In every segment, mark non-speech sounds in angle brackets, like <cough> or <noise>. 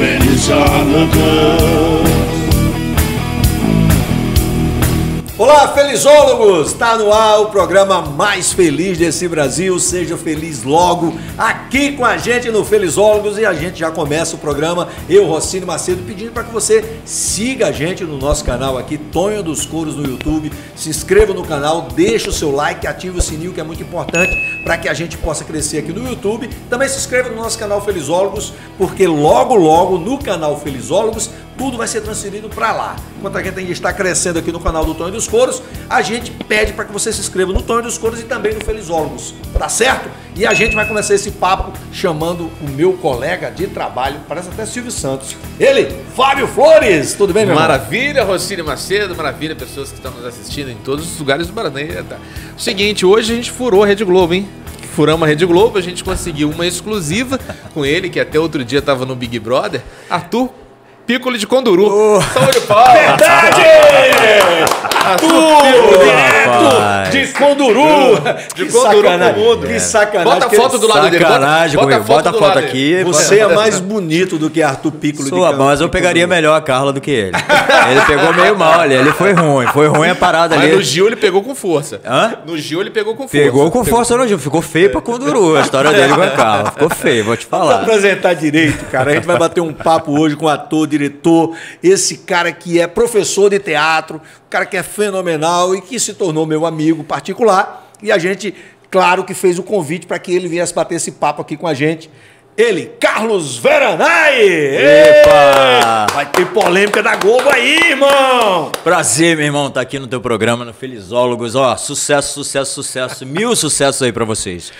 feliz charlatão. Olá, felizólogos! Está no ar o programa mais feliz desse Brasil. Seja feliz logo aqui com a gente no Felizólogos e a gente já começa o programa. Eu, Rocine Macedo, pedindo para que você siga a gente no nosso canal aqui, Tonho dos Couros no YouTube. Se inscreva no canal, deixe o seu like, ative o sininho que é muito importante para que a gente possa crescer aqui no YouTube. Também se inscreva no nosso canal Felizólogos, porque logo, logo no canal Felizólogos tudo vai ser transferido para lá. Enquanto a gente está crescendo aqui no canal do Tonho dos Coros, a gente pede para que você se inscreva no Tonho dos Coros e também no Felizólogos, tá certo? E a gente vai começar esse papo chamando o meu colega de trabalho, parece até Silvio Santos. Ele, Fábio Flores, tudo bem, meu? Maravilha, Rocílio Macedo, maravilha, pessoas que estão nos assistindo em todos os lugares do Maranhão. Seguinte, hoje a gente furou a Rede Globo, hein? Furamos a Rede Globo, a gente conseguiu uma exclusiva com ele, que até outro dia estava no Big Brother, Arthur Piccolo de Conduru. Oh. Salve de palmas! Verdade! Tudo direto de Conduru! De que Conduru pro mundo. Que sacanagem. Bota a foto do lado dele. Bota, Sacanagem bota, comigo. Bota a do foto aqui. dele. Você é mais bonito do que Arthur Piccolo de Sua, Can- mas eu de pegaria Conduru. melhor a Carla do que ele. Ele pegou meio mal ali, ele foi ruim. Foi ruim a parada Mas no ali. Gil ele pegou com força. Hã? No Gil ele pegou com força. Pegou com força no Gil. Ficou feio pra Conduru a história dele com a Carla. Ficou feio, vou te falar. apresentar direito, cara. A gente vai bater um papo hoje com o ator, diretor, esse cara que é professor de teatro, um cara que é fenomenal e que se tornou meu amigo particular. E a gente, claro, que fez o convite para que ele viesse bater esse papo aqui com a gente. Ele, Carlos Veranai! Epa! Vai ter polêmica da Globo aí, irmão! Prazer, meu irmão, estar aqui no teu programa, no Felizólogos. Ó, sucesso, sucesso, sucesso. Mil sucessos aí pra vocês.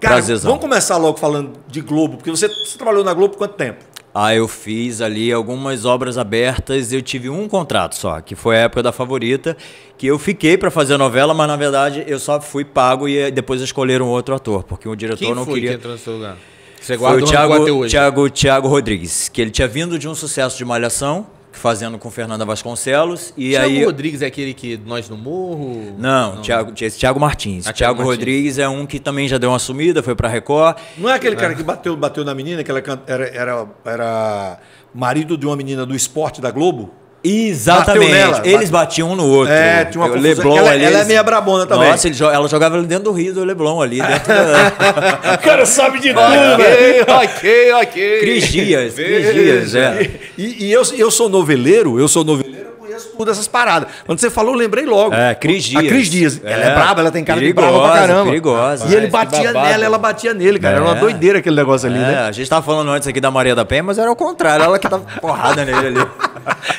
Cara, Prazerzão. vamos começar logo falando de Globo, porque você, você trabalhou na Globo por quanto tempo? Ah, eu fiz ali algumas obras abertas. Eu tive um contrato só, que foi a época da favorita, que eu fiquei pra fazer a novela, mas na verdade eu só fui pago e eh, depois escolheram outro ator, porque o diretor Quem não foi queria. que entrou no seu lugar? Você Foi guarda o o Thiago. Thiago, Thiago Rodrigues, que ele tinha vindo de um sucesso de Malhação, fazendo com Fernanda Vasconcelos, e Thiago aí Rodrigues é aquele que nós no morro? não, Thiago, esse Thiago Martins. Ah, Thiago. Rodrigues é um que também já deu uma sumida, foi pra Record. Não é aquele cara que bateu, bateu na menina, que ela era, era, era marido de uma menina do esporte da Globo? Exatamente. Bateu nela, Eles bate- batiam um no outro. É, tinha uma confusão. Leblon Ela- ali. ela é meia brabona também. Nossa, ele jo- ela jogava ali dentro do Rio do Leblon ali, dentro da... O cara sabe de tudo, Ok, ok, ok. Cris Dias, Cris Dias, é. E, e eu, eu sou noveleiro, eu sou noveleiro, eu conheço tudo essas paradas. Quando você falou, eu lembrei logo. É, Cris A Dias. Cris Dias. Ela é É, braba, ela tem cara perigosa, de brava pra caramba. perigosa. E ele batia babado. nela, ela batia nele, cara. Era uma É. doideira aquele negócio ali, É, né? a gente tava falando antes aqui da Maria da Penha, mas era o contrário, ela que tava porrada nele ali. <laughs>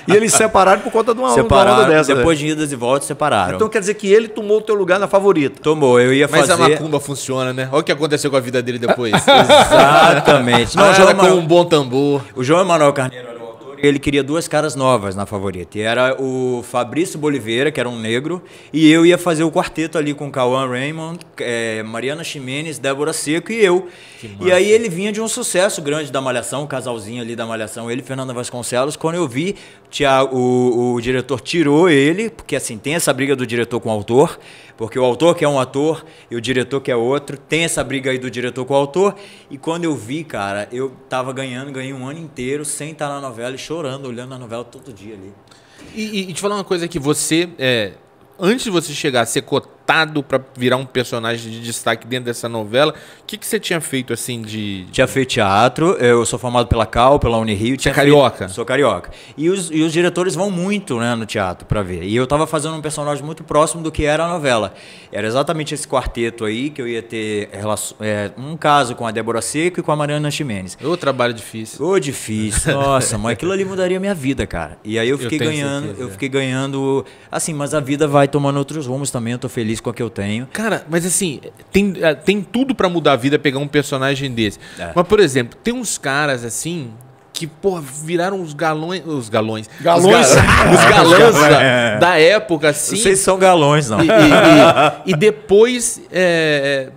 E eles se separaram por conta de uma, de uma Separaram, onda dessa. depois né? de idas e voltas, separaram. Então quer dizer que ele tomou o teu lugar na favorita. Tomou, eu ia Mas fazer... a macumba funciona, né? Olha o que aconteceu com a vida dele depois. <laughs> Exatamente. Não, João, com um Emanuel, bom tambor. o João Emanuel Carneiro ele queria duas caras novas na favorita. E era o Fabrício Boliveira, que era um negro, e eu ia fazer o quarteto ali com Cauã Raymond, eh, Mariana Ximenes, Débora Seco e eu. E aí ele vinha de um sucesso grande da Malhação, o casalzinho ali da Malhação, ele Fernanda Vasconcelos. Quando eu vi, o, o diretor tirou ele, porque assim, tem essa briga do diretor com o autor, porque o autor que é um ator e o diretor que é outro, tem essa briga aí do diretor com o autor. E quando eu vi, cara, eu tava ganhando, ganhei um ano inteiro sem estar na novela e chorando, olhando a novela todo dia ali. E, e, e te falar uma coisa que você, é, antes de você chegar a ser cotado pra virar um personagem de destaque dentro dessa novela, o que, que você tinha feito assim de. Tinha feito teatro, eu sou formado pela Cal, pela Unirio. Tinha é carioca? feito- sou carioca. E os, e os diretores vão muito né, no teatro pra ver. E eu tava fazendo um personagem muito próximo do que era a novela. Era exatamente esse quarteto aí, que eu ia ter é, um caso com a Débora Seco e com a Mariana Ximenes. Ô, trabalho difícil. Ô, difícil. Nossa, mas aquilo ali mudaria minha vida, cara. E aí eu fiquei tenho ganhando, certeza, eu é. fiquei ganhando. Assim, mas a vida vai tomando outros rumos também. Eu tô feliz com a que eu tenho. Cara, mas assim, tem, eh, tem tudo pra mudar a vida pegar um personagem desse. É. Mas, por exemplo, tem uns caras assim que, porra, viraram os galões. Os galões. Galões? Os, ga- os <laughs> galãs da, da época, assim. Vocês são galões, não. E, e- e- e depois é,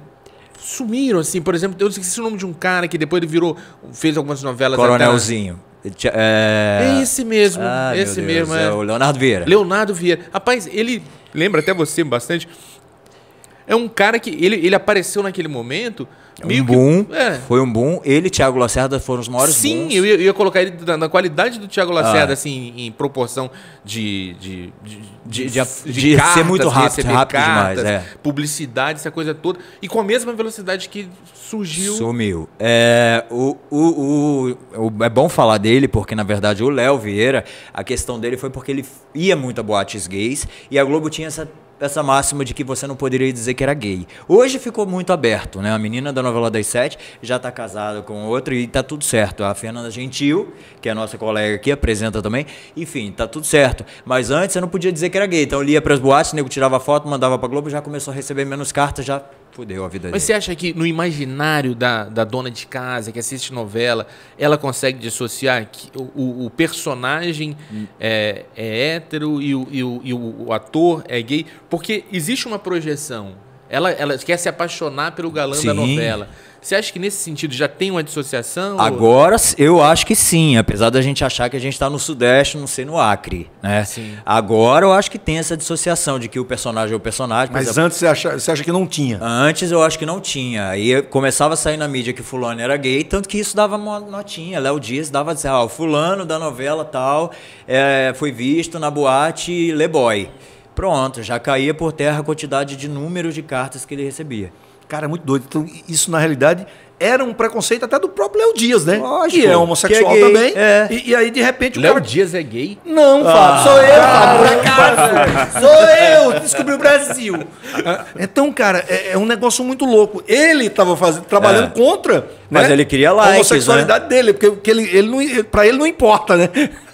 sumiram, assim. Por exemplo, eu esqueci o nome de um cara que depois ele virou. fez algumas novelas. Coronelzinho. É... É esse mesmo. Ah, esse Deus, mesmo. É. o Leonardo Vieira. Leonardo Vieira. Rapaz, ele lembra até você bastante. É um cara que ele, ele apareceu naquele momento meio um boom. que é. Foi um boom. Ele e Thiago Lacerda foram os maiores Sim, booms. eu ia, eu ia colocar ele na, na qualidade do Thiago Lacerda, Ah. assim, em proporção de. de, de, De- de- de ser muito rápido, rápido demais, é. Publicidade, essa coisa toda. E com a mesma velocidade que surgiu. Sumiu. É, o, o, o- o- é bom falar dele, porque na verdade o Léo Vieira, a questão dele foi porque ele ia muito a boates gays e a Globo tinha essa, essa máxima de que você não poderia dizer que era gay. Hoje ficou muito aberto, né? A menina da novela das sete já tá casada com outro e tá tudo certo. A Fernanda Gentil, que é a nossa colega aqui, apresenta também. Enfim, tá tudo certo. Mas antes você não podia dizer que era gay. Então ele ia pras boates, o nego tirava foto, mandava pra Globo, já começou a receber menos cartas, já fudeu a vida dele. Mas você acha que no imaginário da, da dona de casa que assiste novela, ela consegue dissociar que o, o- personagem é, é hétero e, o, e o- e o- ator é gay? Porque existe uma projeção. Ela, ela quer se apaixonar pelo galã da Sim. novela. Você acha que nesse sentido já tem uma dissociação? ou- Agora eu acho que sim, apesar da gente achar que a gente está no Sudeste, não sei no Acre, né? Sim. Agora eu acho que tem essa dissociação de que o personagem é o personagem. Mas exemplo, antes você acha, você acha que não tinha? Antes eu acho que não tinha. Aí começava a sair na mídia que fulano era gay, tanto que isso dava uma notinha. Léo Dias dava dizer, ah, o fulano da novela tal é, foi visto na boate Leboy. Pronto, já caía por terra a quantidade de números de cartas que ele recebia. Cara, é muito doido. Então, isso, na realidade, era um preconceito até do próprio Léo Dias, né? Lógico, que é homossexual que é gay, também. é. E, e aí, de repente, o Léo cara... Dias é gay? Não, Fábio, sou eu, Fábio, por acaso. Sou eu, descobri o Brasil. Então, cara, é, é um negócio muito louco. Ele estava fazendo, trabalhando É. contra Mas né, ele queria a likes, homossexualidade dele, porque, porque ele, ele não, pra ele não importa, né?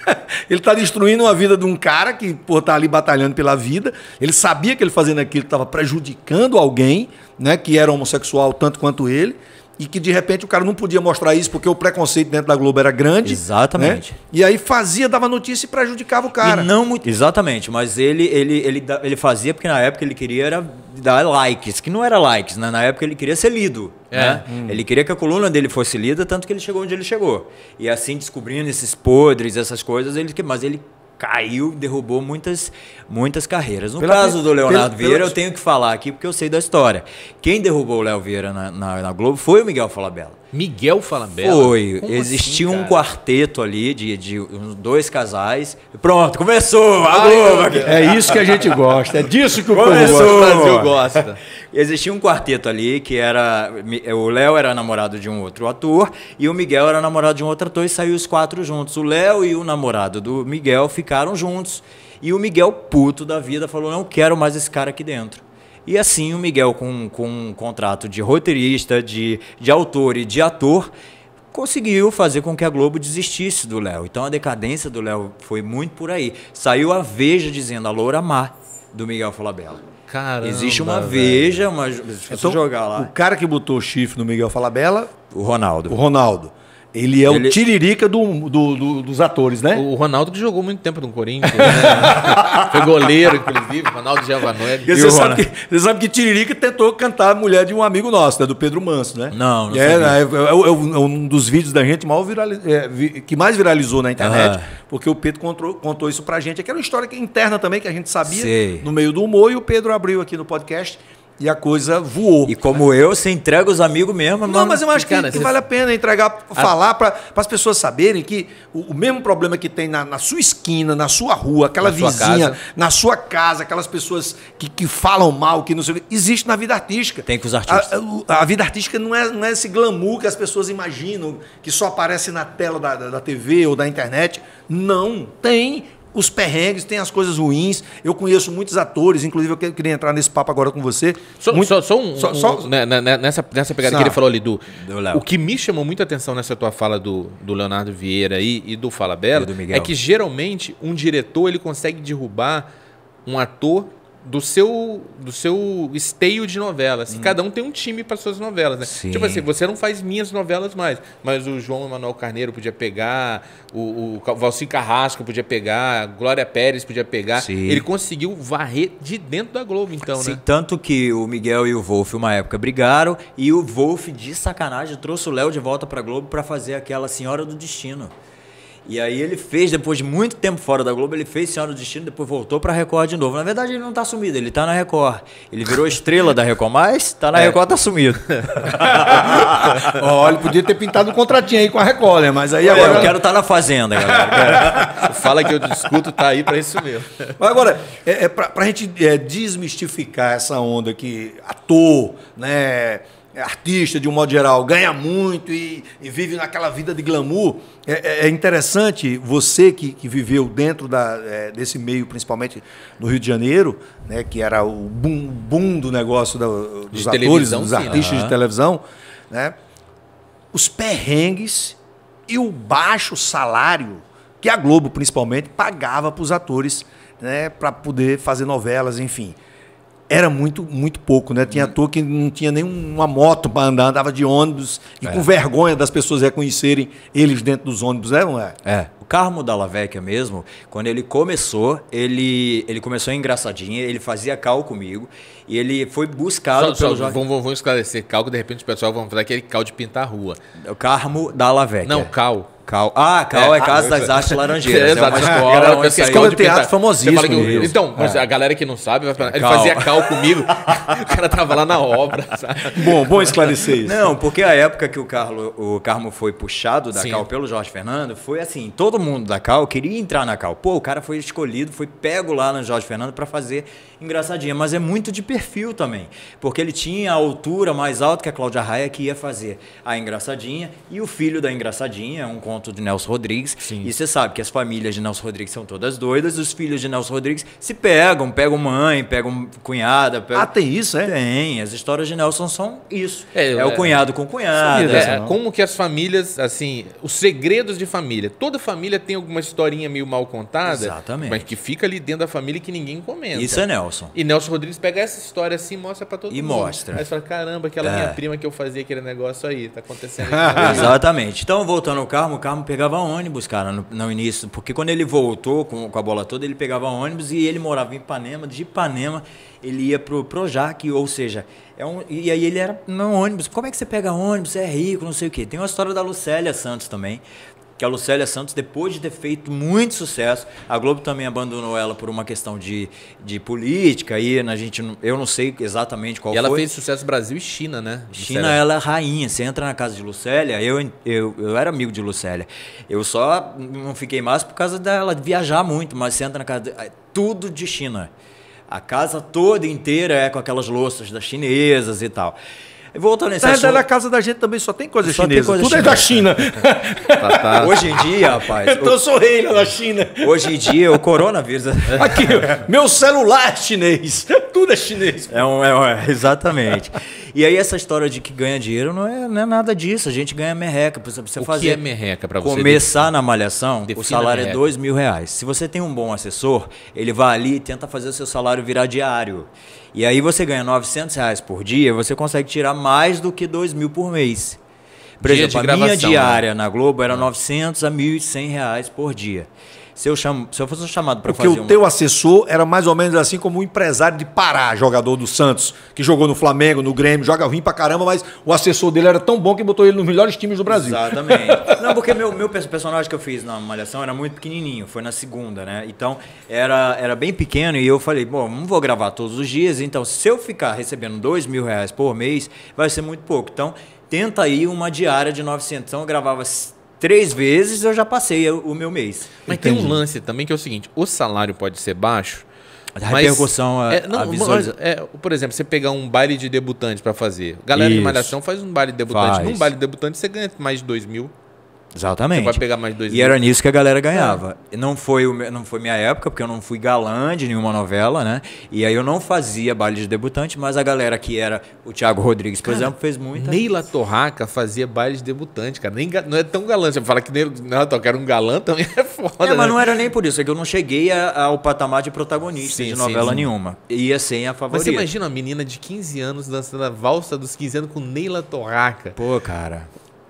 <laughs> Ele tá destruindo a vida de um cara que, pô, tá ali batalhando pela vida. Ele sabia que ele fazendo aquilo estava prejudicando alguém, né, que era homossexual tanto quanto ele. E que de repente o cara não podia mostrar isso porque o preconceito dentro da Globo era grande. Exatamente. né? E aí fazia, dava notícia e prejudicava o cara. E não muito. Exatamente, mas ele, ele, ele, ele fazia porque na época ele queria era dar likes, que não era likes, né? Na época ele queria ser lido. É. Né? Ele queria que a coluna dele fosse lida, tanto que ele chegou onde ele chegou. E assim, descobrindo esses podres, essas coisas, ele, mas ele caiu, derrubou muitas, muitas carreiras. No Pela- caso do Leonardo pela- Vieira, pela- eu tenho que falar aqui porque eu sei da história. Quem derrubou o Léo Vieira na, na, na Globo foi o Miguel Falabella. Miguel Falabella? Foi. Como Existia assim, um cara? quarteto ali de, de uns dois casais. Pronto, começou! A Globo. É isso que a gente gosta, é disso que o povo Começou. gosta. O Brasil gosta. Existia um quarteto ali que era. O Léo era namorado de um outro ator e o Miguel era namorado de um outro ator e saiu os quatro juntos. O Léo e o namorado do Miguel ficaram juntos. E o Miguel, puto da vida, falou: não quero mais esse cara aqui dentro. E assim o Miguel, com, com um contrato de roteirista, de, de autor e de ator, conseguiu fazer com que a Globo desistisse do Léo. Então a decadência do Léo foi muito por aí. Saiu a Veja dizendo a Loura Má do Miguel Falabella. Caramba, Existe uma velho. Veja, uma, se você Então, jogar lá, O cara que botou o chifre no Miguel Falabella, o Ronaldo. o Ronaldo. Ele é Ele- o tiririca do, do- do- dos atores, né? O Ronaldo que jogou muito tempo no Corinthians, né? <laughs> Foi goleiro, inclusive, Ronaldo Giovanelli. E você sabe, que, você sabe que Tiririca tentou cantar a mulher de um amigo nosso, né? Do Pedro Manso, né? Não, não é, né, é, é um é um dos vídeos da gente mal virali- é, vi- que mais viralizou na internet, Ah. porque o Pedro contou, contou isso pra gente. Aquela história interna também que a gente sabia Sei. no meio do humor, e o Pedro abriu aqui no podcast e a coisa voou. E como eu, você entrega os amigos mesmo, Não, mano. mas eu acho que, cara, que vale a pena entregar, falar para as pessoas saberem que o, o mesmo problema que tem na, na sua esquina, na sua rua, aquela Na sua vizinha, casa. na sua casa, aquelas pessoas que, que falam mal, que não sei o que, existe na vida artística. Tem com os artistas. A, a vida artística não é, não é esse glamour que as pessoas imaginam, que só aparece na tela da, da, da TV ou da internet. Não, tem os perrengues, tem as coisas ruins. Eu conheço muitos atores, inclusive eu que- queria entrar nesse papo agora com você. Só, Muito- só, só um. só- um- só- né, né, né, nessa, nessa pegada que ele falou ali do. O que me chamou muita atenção nessa tua fala do, do Leonardo Vieira aí e do Falabella do Miguel. é que geralmente um diretor ele consegue derrubar um ator do seu do seu esteio de novelas. E Cada um tem um time para suas novelas, né? Hum. Sim. Tipo assim, você não faz minhas novelas mais, mas o João Emanuel Carneiro podia pegar, o, o Valci Carrasco podia pegar, a Glória Pérez podia pegar. Sim. Ele conseguiu varrer de dentro da Globo, então, Sim, né? Tanto que o Miguel e o Wolf, uma época, brigaram e o Wolf, de sacanagem, trouxe o Léo de volta pra Globo pra fazer aquela Senhora do Destino. E aí ele fez, depois de muito tempo fora da Globo, ele fez Senhora do Destino, depois voltou pra Record de novo. Na verdade, ele não tá sumido, ele tá na Record. Ele virou estrela da Record, mas tá na Record, tá sumido. <laughs> Olha, podia ter pintado um contratinho aí com a Record, né? Mas aí É, agora. eu quero estar na Fazenda, galera. <laughs> Fala que eu discuto, tá aí pra isso mesmo. Mas agora, é, é para a gente é, desmistificar essa onda que ator, né, artista de um modo geral, ganha muito e, e vive naquela vida de glamour, é, é- é interessante você que, que viveu dentro da, é, desse meio, principalmente no Rio de Janeiro, né, que era o boom, boom do negócio da- dos De atores, dos sim, artistas né? de televisão, né, os perrengues e o baixo salário que a Globo, principalmente, pagava para os atores né, para poder fazer novelas, enfim. Era muito, muito pouco, né? Tinha ator que não tinha nenhuma moto para andar, andava de ônibus e com vergonha das pessoas reconhecerem eles dentro dos ônibus, é, não é? É. O Carmo Dalla Vecchia mesmo, quando ele começou, ele, ele começou engraçadinha, ele fazia cal comigo e ele foi buscado Só, só, pelo Jorge- vamos, vamos esclarecer. Cal, que de repente o pessoal vão falar aquele cal de pintar a rua. O Carmo Dalla Vecchia. Não, cal. Cal. Ah, Cal é, É, Casa ah, das Artes Laranjeiras. <laughs> É, É, uma exato. escola saiu- escola de pintar- teatro famosíssimo, Você fala que-. Então, mas a galera que não sabe, vai falar, ele Cal. fazia cal comigo. <laughs> o cara tava lá na obra, <laughs> sabe? Bom, bom esclarecer isso. Não, porque a época que o, Carlo, o Carmo foi puxado da Sim. Cal pelo Jorge Fernando, foi assim, todo mundo da Cal queria entrar na Cal. Pô, o cara foi escolhido, foi pego lá no Jorge Fernando para fazer engraçadinha, mas é muito de perfil também, porque ele tinha a altura mais alta que a Cláudia Raia que ia fazer a engraçadinha e o filho da engraçadinha, um conto de Nelson Rodrigues. E você sabe que as famílias de Nelson Rodrigues são todas doidas, os filhos de Nelson Rodrigues se pegam, pegam mãe, pegam cunhada, pegam... Ah, tem isso, é? Tem, as histórias de Nelson são isso. É, É, o é- cunhado com cunhada. É, como que as famílias, assim, os segredos de família. Toda família tem alguma historinha meio mal contada, Exatamente. mas que fica ali dentro da família que ninguém comenta. Isso é Nelson. E Nelson Rodrigues pega essa história assim e mostra pra todo E mundo. mostra. Aí você fala, caramba, aquela É. minha prima que eu fazia aquele negócio aí, tá acontecendo. <laughs> Exatamente. Então, voltando ao Carmo, o Carmo pegava ônibus, cara, no, no início. Porque quando ele voltou com, com a bola toda, ele pegava ônibus e ele morava em Ipanema. De Ipanema, ele ia pro Projac, ou seja, é um, e aí ele era no ônibus. Como é que você pega ônibus? Você é rico, não sei o quê. Tem uma história da Lucélia Santos também. Que a Lucélia Santos, depois de ter feito muito sucesso, a Globo também abandonou ela por uma questão de, de política. Aí a gente, eu não sei exatamente qual E ela foi. fez sucesso Brasil e China, né? China, Sério. ela é rainha. Você entra na casa de Lucélia, eu, eu, eu era amigo de Lucélia. Eu só não fiquei mais por causa dela viajar muito, mas você entra na casa. de- é tudo de China. A casa toda inteira é com aquelas louças das chinesas e tal. Voltando nesse Na assunto, na casa da gente também só tem coisa Só tem chinesa. coisa Tudo é da China. Tá, tá. <laughs> hoje em dia, rapaz, então eu sou rei da China. hoje em dia o coronavírus <laughs> Aqui, meu celular é chinês. Tudo é chinês. É, um, é, um- é, exatamente. E aí essa história de que ganha dinheiro não é, não é nada disso. A gente ganha merreca. Exemplo, você O fazer que é merreca pra você? começar na malhação, o salário é dois mil reais. Se você tem um bom assessor, ele vai ali e tenta fazer o seu salário virar diário. E aí você ganha 900 reais por dia, você consegue tirar mais do que dois mil por mês. Por Dia exemplo, a minha gravação, diária na Globo era 900 a 1.100 reais por dia. Se eu, chamo, se eu fosse chamado para Porque fazer o uma- teu assessor era mais ou menos assim como o empresário de Pará, jogador do Santos, que jogou no Flamengo, no Grêmio, joga ruim pra caramba, mas o assessor dele era tão bom que botou ele nos melhores times do Brasil. Exatamente. <laughs> Não, porque meu, meu perso- personagem que eu fiz na Malhação era muito pequenininho, foi na segunda, né? Então era, era bem pequeno e eu falei, bom, não vou gravar todos os dias, então se eu ficar recebendo dois mil reais por mês, vai ser muito pouco. Então tenta aí uma diária de 900. Então eu gravava três vezes eu já passei o, meu mês. Mas tem um lance também que é o seguinte: o salário pode ser baixo. A mas- repercussão, a, é, não, a visualiza- é, por exemplo, você pegar um baile de debutante pra fazer. Galera de Isso. Malhação faz um baile de debutante. Faz. Num baile de debutante você ganha mais de dois mil. Exatamente. Você vai pegar mais dois E mil. era nisso que a galera ganhava. Não foi, o não foi minha época, porque eu não fui galã de nenhuma novela, né? E aí eu não fazia baile de debutante, mas a galera que era o Thiago Rodrigues, por exemplo, fez muita. Neila Torraca fazia baile de debutante, cara. Nem, não é tão galã. Você fala que Neila Torraca era um galã também <laughs> é foda. É, mas né? não era nem por isso, é que eu não cheguei a- ao patamar de protagonista Sim, de novela sim. nenhuma. Ia sem a Mas favorita. você imagina uma menina de 15 anos dançando a valsa dos 15 anos com Neila Torraca. Pô, cara.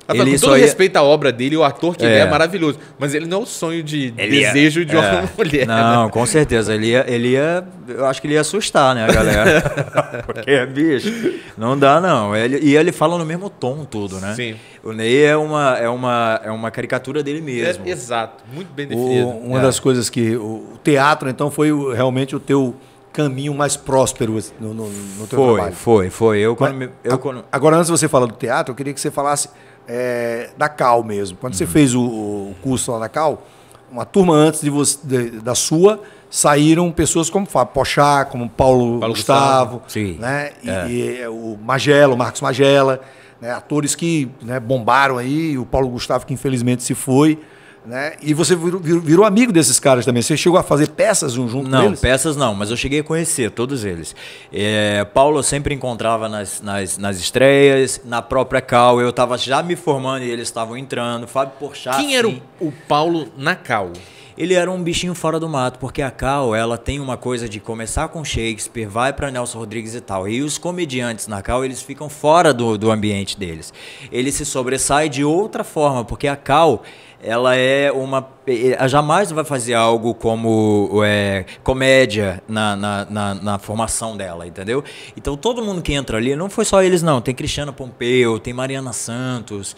Rafael, Ele com só todo ia- respeito à obra dele, o ator que ele é, É. é maravilhoso. Mas ele não é o sonho de Ele ia- desejo de é. uma <laughs> mulher. Não, com certeza. Ele ia, ele ia. Eu acho que ele ia assustar, né, a galera? <laughs> Porque, bicho, não dá, não. Ele, e ele fala no mesmo tom tudo, né? Sim. O Ney é uma, é uma, é uma caricatura dele mesmo. É, exato, muito bem O- definido. uma É. das coisas que. O, o teatro, então, foi o- realmente o teu caminho mais próspero assim, no, no, no teu Foi, trabalho. foi, foi. Eu quando. Mas, me- eu quando Agora, antes de você falar do teatro, eu queria que você falasse é, da Cal mesmo. Quando Uhum. você fez o, o curso lá na Cal, uma turma antes de você, de- da sua, saíram pessoas como Fábio Pochá, como Paulo, Paulo Gustavo, Gustavo. Né? E, É. e o Magela, o Marcos Magela, né? atores que né, bombaram aí, o Paulo Gustavo que infelizmente se foi. Né? E você virou, virou- virou amigo desses caras também. Você chegou a fazer peças junto com Não, eles? peças não, mas eu cheguei a conhecer todos eles. É, Paulo eu sempre encontrava nas, nas, nas estreias, na própria Cal, eu estava já me formando e eles estavam entrando. Fábio Porchat. Quem era o, o Paulo Nacal? Ele era um bichinho fora do mato, porque a Cal, ela tem uma coisa de começar com Shakespeare, vai para Nelson Rodrigues e tal. E os comediantes na Cal, eles ficam fora do, do ambiente deles. Ele se sobressai de outra forma, porque a Cal, ela é uma. Ela jamais vai fazer algo como é, comédia na, na, na, na formação dela, entendeu? Então todo mundo que entra ali, não foi só eles, não. Tem Cristiano Pompeu, tem Mariana Santos,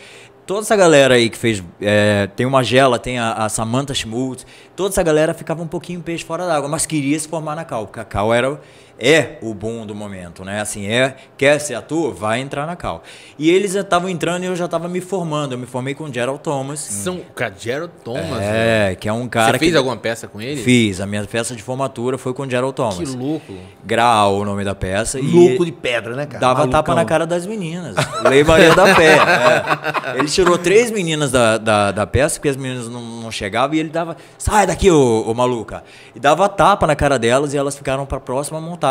toda essa galera aí que fez. é, tem o Magela, tem a, a Samantha Schmutz. Toda essa galera ficava um pouquinho peixe fora d'água, mas queria se formar na Cal, porque a Cal era, é o boom do momento, né? Assim, é, quer ser ator? Vai entrar na Cal. E eles estavam entrando e eu já estava me formando. Eu me formei com o Gerald Thomas. São cara, Gerald Thomas. velho. É, que é um cara Você fez que. alguma peça com ele? Fiz, a minha festa de formatura foi com o Gerald Que Thomas. louco. Grau, o nome da peça. Louco e de pedra, né, cara? Dava Malucão. tapa na cara das meninas. Lei Maria da Pé. é. Ele tirou três meninas da, da, da peça, porque as meninas não, não chegavam, e ele dava, sai daqui, ô, ô maluca. E dava tapa na cara delas e elas ficaram pra próxima montagem.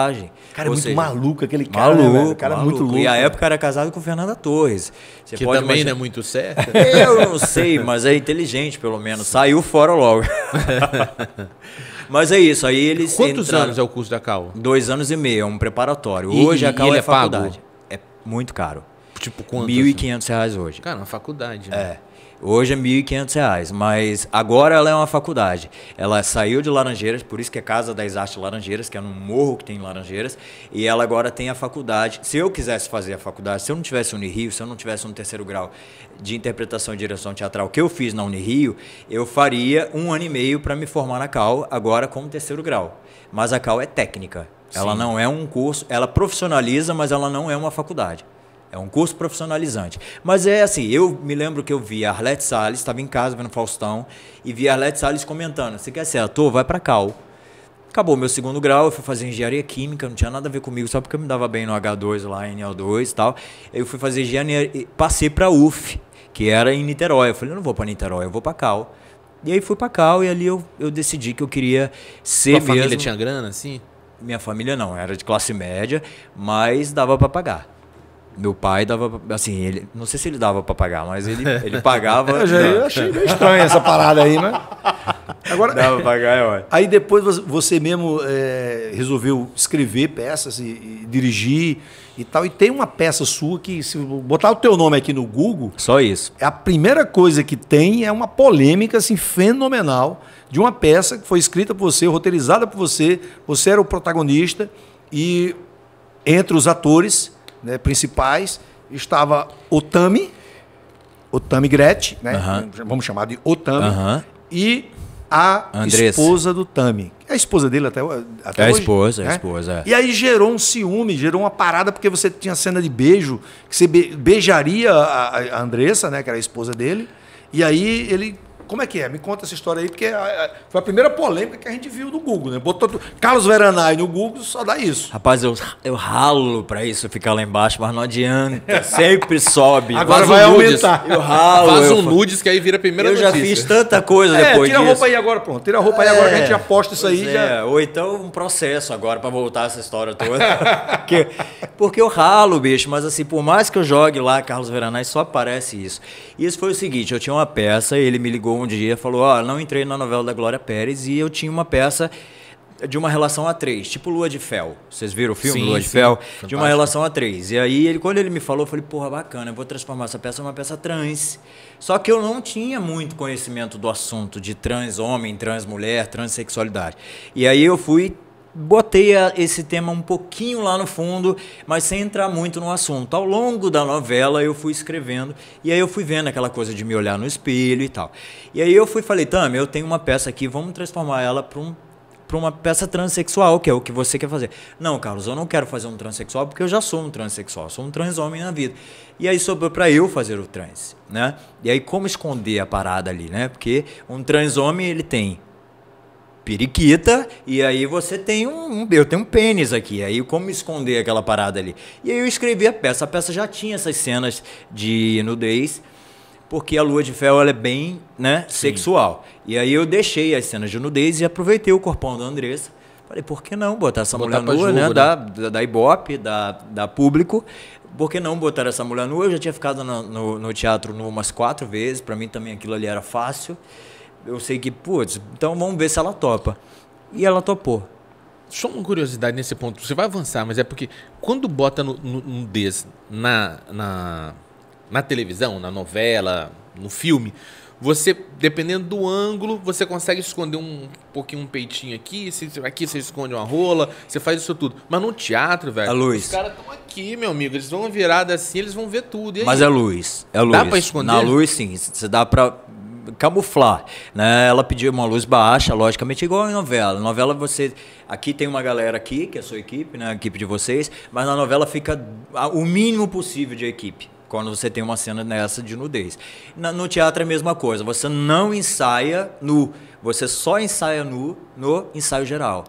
Cara, é Ou muito seja, maluco aquele cara. Maluco, né, velho? O cara é muito maluco. louco. E a época era casado com Fernanda Torres. Você Que pode também imaginar- não é muito certo. <laughs> eu não sei, mas é inteligente, pelo menos. Saiu fora logo. <laughs> mas é isso, aí eles Quantos entraram- anos é o curso da Cal? Dois anos e meio, é um preparatório. E- Hoje a Cal ele é é pago? faculdade. É muito caro. Tipo, quanto? 1.500 reais hoje. Cara, uma faculdade. né? É. Hoje é 1.500 reais, mas agora ela é uma faculdade. Ela saiu de Laranjeiras, por isso que é Casa das Artes Laranjeiras, que é num morro que tem em Laranjeiras, e ela agora tem a faculdade. Se eu quisesse fazer a faculdade, se eu não tivesse Unirio, se eu não tivesse um terceiro grau de interpretação e direção teatral que eu fiz na Unirio, eu faria um ano e meio para me formar na Cal, agora como terceiro grau. Mas a Cal é técnica. Ela Sim. não é um curso, ela profissionaliza, mas ela não é uma faculdade. É um curso profissionalizante. Mas é assim, eu me lembro que eu vi a Arlete Salles, estava em casa vendo Faustão, e vi a Arlete Salles comentando: você quer ser ator? Vai pra Cal. Acabou meu segundo grau, eu fui fazer engenharia química, não tinha nada a ver comigo, só porque eu me dava bem no H2 lá, em NL2 e tal. Eu fui fazer engenharia, e passei pra UF, que era em Niterói. Eu falei: eu não vou pra Niterói, eu vou pra Cal. E aí fui pra Cal e ali eu, eu decidi que eu queria ser Sua mesmo. família tinha grana, assim? Minha família não, era de classe média, mas dava para pagar. Meu pai dava, assim, ele, não sei se ele dava para pagar, mas ele, ele pagava. <laughs> Eu já eu achei meio estranho essa parada aí, mas. Agora, dava pra pagar, é ótimo. Aí depois você- você mesmo é, resolveu escrever peças e, e dirigir e tal. E tem uma peça sua que, se botar o teu nome aqui no Google, Só isso. é a primeira coisa que tem é uma polêmica assim, fenomenal de uma peça que foi escrita por você, roteirizada por você, você era o protagonista e entre os atores né, principais estava Otami, Otami Gretchen, né? Aham. vamos chamar de Otami, Aham. e a Andressa. esposa do Tami. É a esposa dele até, até É a hoje, esposa, é a né? esposa, é. E aí gerou um ciúme, gerou uma parada, porque você tinha cena de beijo, que você be- beijaria a, a Andressa, né, que era a esposa dele, e aí ele... Como é que é? Me conta essa história aí, porque a- a- foi a primeira polêmica que a gente viu no Google, né? Botou Carlos Veranai no Google, só dá isso. Rapaz, eu, eu ralo pra isso ficar lá embaixo, mas não adianta. <laughs> Sempre sobe. Agora vai um nudes. aumentar. Eu ralo. Faz eu um nudes que aí vira a primeira Eu já notícia. fiz tanta coisa É, depois tira a disso. roupa aí agora, pronto. Tira a roupa aí agora que a gente já posta isso aí. Pois Já... é, Ou então um processo agora pra voltar essa história toda. <laughs> porque, porque eu ralo, bicho, mas assim, por mais que eu jogue lá Carlos Veranai, só aparece isso. E isso foi o seguinte, eu tinha uma peça, ele me ligou um dia falou, ó, não entrei na novela da Glória Pérez e eu tinha uma peça de uma relação a três, tipo Lua de Fel. Vocês viram o filme Sim, Lua de sim. Fel? De Fantástico. uma relação a três. E aí, ele, quando ele me falou, eu falei, porra, bacana, eu vou transformar essa peça numa peça trans. Só que eu não tinha muito conhecimento do assunto de trans homem, trans mulher, transexualidade. E aí eu fui botei esse tema um pouquinho lá no fundo, mas sem entrar muito no assunto. Ao longo da novela eu fui escrevendo e aí eu fui vendo aquela coisa de me olhar no espelho e tal. E aí eu fui falei, Tami, eu tenho uma peça aqui, vamos transformar ela para um para uma peça transexual, que é o que você quer fazer. Não, Carlos, eu não quero fazer um transexual porque eu já sou um transexual, sou um trans homem na vida. E aí sobrou para eu fazer o trans, né? E aí como esconder a parada ali, né? Porque um trans homem ele tem periquita, e aí você tem um, um- Eu tenho um pênis aqui, aí como esconder aquela parada ali? E aí eu escrevi a peça. A peça já tinha essas cenas de nudez, porque a lua de fel ela é bem né, sexual. E aí eu deixei as cenas de nudez e aproveitei o corpão da Andressa. Falei, por que não botar essa Botar mulher nua, jogo, né? né? Da, da, da Ibope, da, da Público. Por que não botar essa mulher nua? Eu já tinha ficado no, no, no teatro umas quatro vezes, para mim também aquilo ali era fácil. Eu sei que, putz, então vamos ver se ela topa. E ela topou. Só uma curiosidade nesse ponto. Você vai avançar, mas é porque quando bota no, no, nudez na, na, na televisão, na novela, no filme, você, dependendo do ângulo, você consegue esconder um pouquinho um peitinho aqui, se- aqui você esconde uma rola, você faz isso tudo. Mas no teatro, velho, A luz. os caras estão aqui, meu amigo, eles vão virada assim, eles vão ver tudo. Mas é luz. É luz. Dá pra esconder? Na luz, sim. Você dá pra camuflar. Né? Ela pediu uma luz baixa, logicamente, igual em novela. Novela você. Aqui tem uma galera aqui, que é a sua equipe, né? A equipe de vocês, mas na novela fica o mínimo possível de equipe. Quando você tem uma cena nessa de nudez. Na- no teatro é a mesma coisa. Você não ensaia nu. Você só ensaia nu no ensaio geral.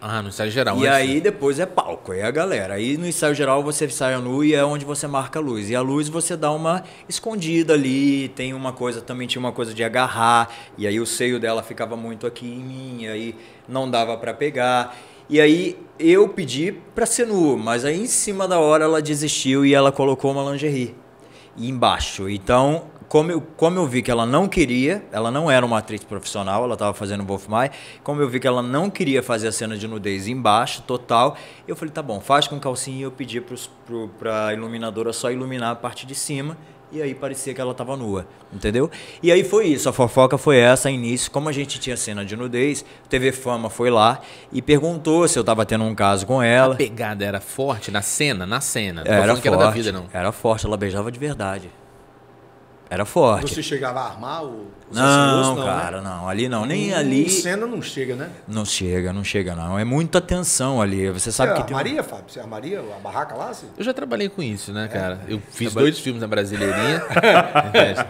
Ah, no ensaio geral. E antes- aí depois é palco, é a galera. Aí no ensaio geral você ensaia nu e é onde você marca a luz. E a luz você dá uma escondida ali, tem uma coisa, também tinha uma coisa de agarrar, e aí o seio dela ficava muito aqui em mim, e aí não dava pra pegar. E aí eu pedi pra ser nu, mas aí em cima da hora ela desistiu e ela colocou uma lingerie embaixo. Então, como eu, como eu vi que ela não queria, ela não era uma atriz profissional, ela estava fazendo Wolf Mai, como eu vi que ela não queria fazer a cena de nudez embaixo, total, eu falei, tá bom, faz com calcinha e eu pedi para a iluminadora só iluminar a parte de cima, e aí parecia que ela estava nua, entendeu? E aí foi isso, a fofoca foi essa, início, como a gente tinha cena de nudez, TV Fama foi lá e perguntou se eu estava tendo um caso com A ela. pegada era forte na cena, na cena. Não Era forte, que era da vida, não. era forte, ela beijava de verdade. Era forte. Você chegava a armar o, os Não, assinhos, cara, né? não. Ali não. Nem Em ali. cena não chega, né? Não chega, não chega, não. É muita tensão ali. Você sabe Você que tem. um- armaria, Fábio? Você armaria a barraca lá? Assim? Eu já trabalhei com isso, É. né, cara? Eu fiz dois filmes na Brasileirinha. <laughs>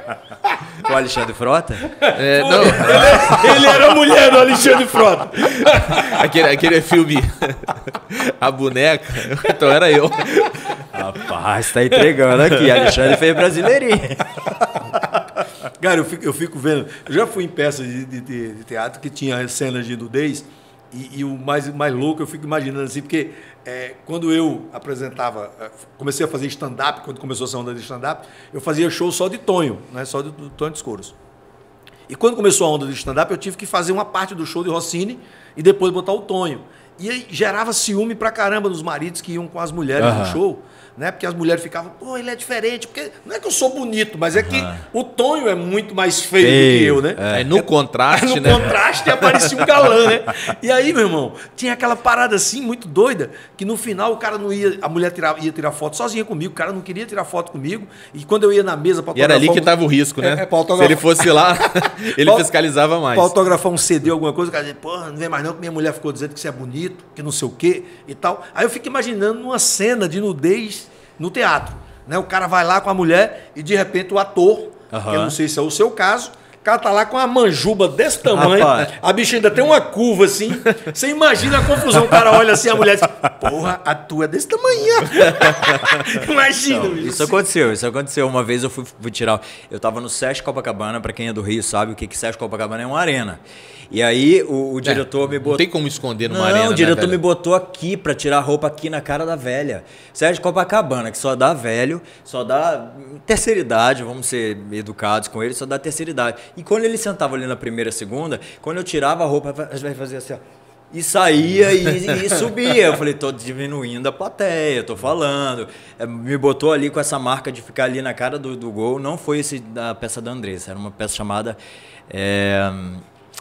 O Alexandre Frota? É, não, <laughs> Ele era a mulher do Alexandre Frota. aquele, aquele filme <laughs> A Boneca, então era eu. Rapaz, tá entregando aqui. Alexandre fez brasileirinho. Cara, eu fico, eu fico vendo. Eu já fui em peças de, de- de- de teatro que tinha cenas de nudez. E, e o mais, mais louco, eu fico imaginando assim, porque é, quando eu apresentava, é, comecei a fazer stand-up, quando começou essa onda de stand-up, eu fazia show só de Tonho, né? só do, do Tonho Escuros. E quando começou a onda de stand-up, eu tive que fazer uma parte do show de Rossini e depois botar o Tonho. E aí gerava ciúme pra caramba dos maridos que iam com as mulheres no Aham. show, né? Porque as mulheres ficavam, pô, ele é diferente. Porque não é que eu sou bonito, mas é que o Tonho é muito mais feio, do que eu, né? Aí no contraste, no né? contraste aparecia um galã, né? E aí, meu irmão, tinha aquela parada assim, muito doida, que no final o cara não ia, a mulher tirava- ia tirar foto sozinha comigo, o cara não queria tirar foto comigo. E quando eu ia na mesa pra E era ali que tava o risco, né? É, é, Se ele fosse lá, <laughs> ele fiscalizava mais. Pra autografar um CD, alguma coisa, o cara dizia, porra, não vem mais não, que minha mulher ficou dizendo que você é bonito, que não sei o quê e tal. Aí eu fico imaginando uma cena de nudez no teatro. Né? O cara vai lá com a mulher e de repente o ator, Aham. que eu não sei se é o seu caso, o cara tá lá com uma manjuba desse tamanho, Rapaz. a bicha ainda tem uma curva assim. Você imagina a confusão, o cara olha assim, a mulher diz, porra, a tua é desse tamanho. <laughs> imagina, Não, bicho. isso aconteceu, isso aconteceu. Uma vez eu fui, fui tirar. Eu tava no SESC Copacabana, pra quem é do Rio sabe o que que SESC Copacabana é uma arena. E aí o, o diretor me É, Não botou. tem como esconder numa Não, arena, o diretor né, me botou aqui pra tirar a roupa aqui na cara da velha. Sérgio Copacabana, que só dá velho, só dá terceira idade, vamos ser educados com ele, só dá terceira idade. E quando ele sentava ali na primeira, segunda, quando eu tirava a roupa, às vezes fazia assim, ó. E saía e, e subia. Eu falei, tô diminuindo a plateia, tô falando. É, Me botou ali com essa marca de ficar ali na cara do, do gol. Não foi esse da peça da Andressa, era uma peça chamada. é,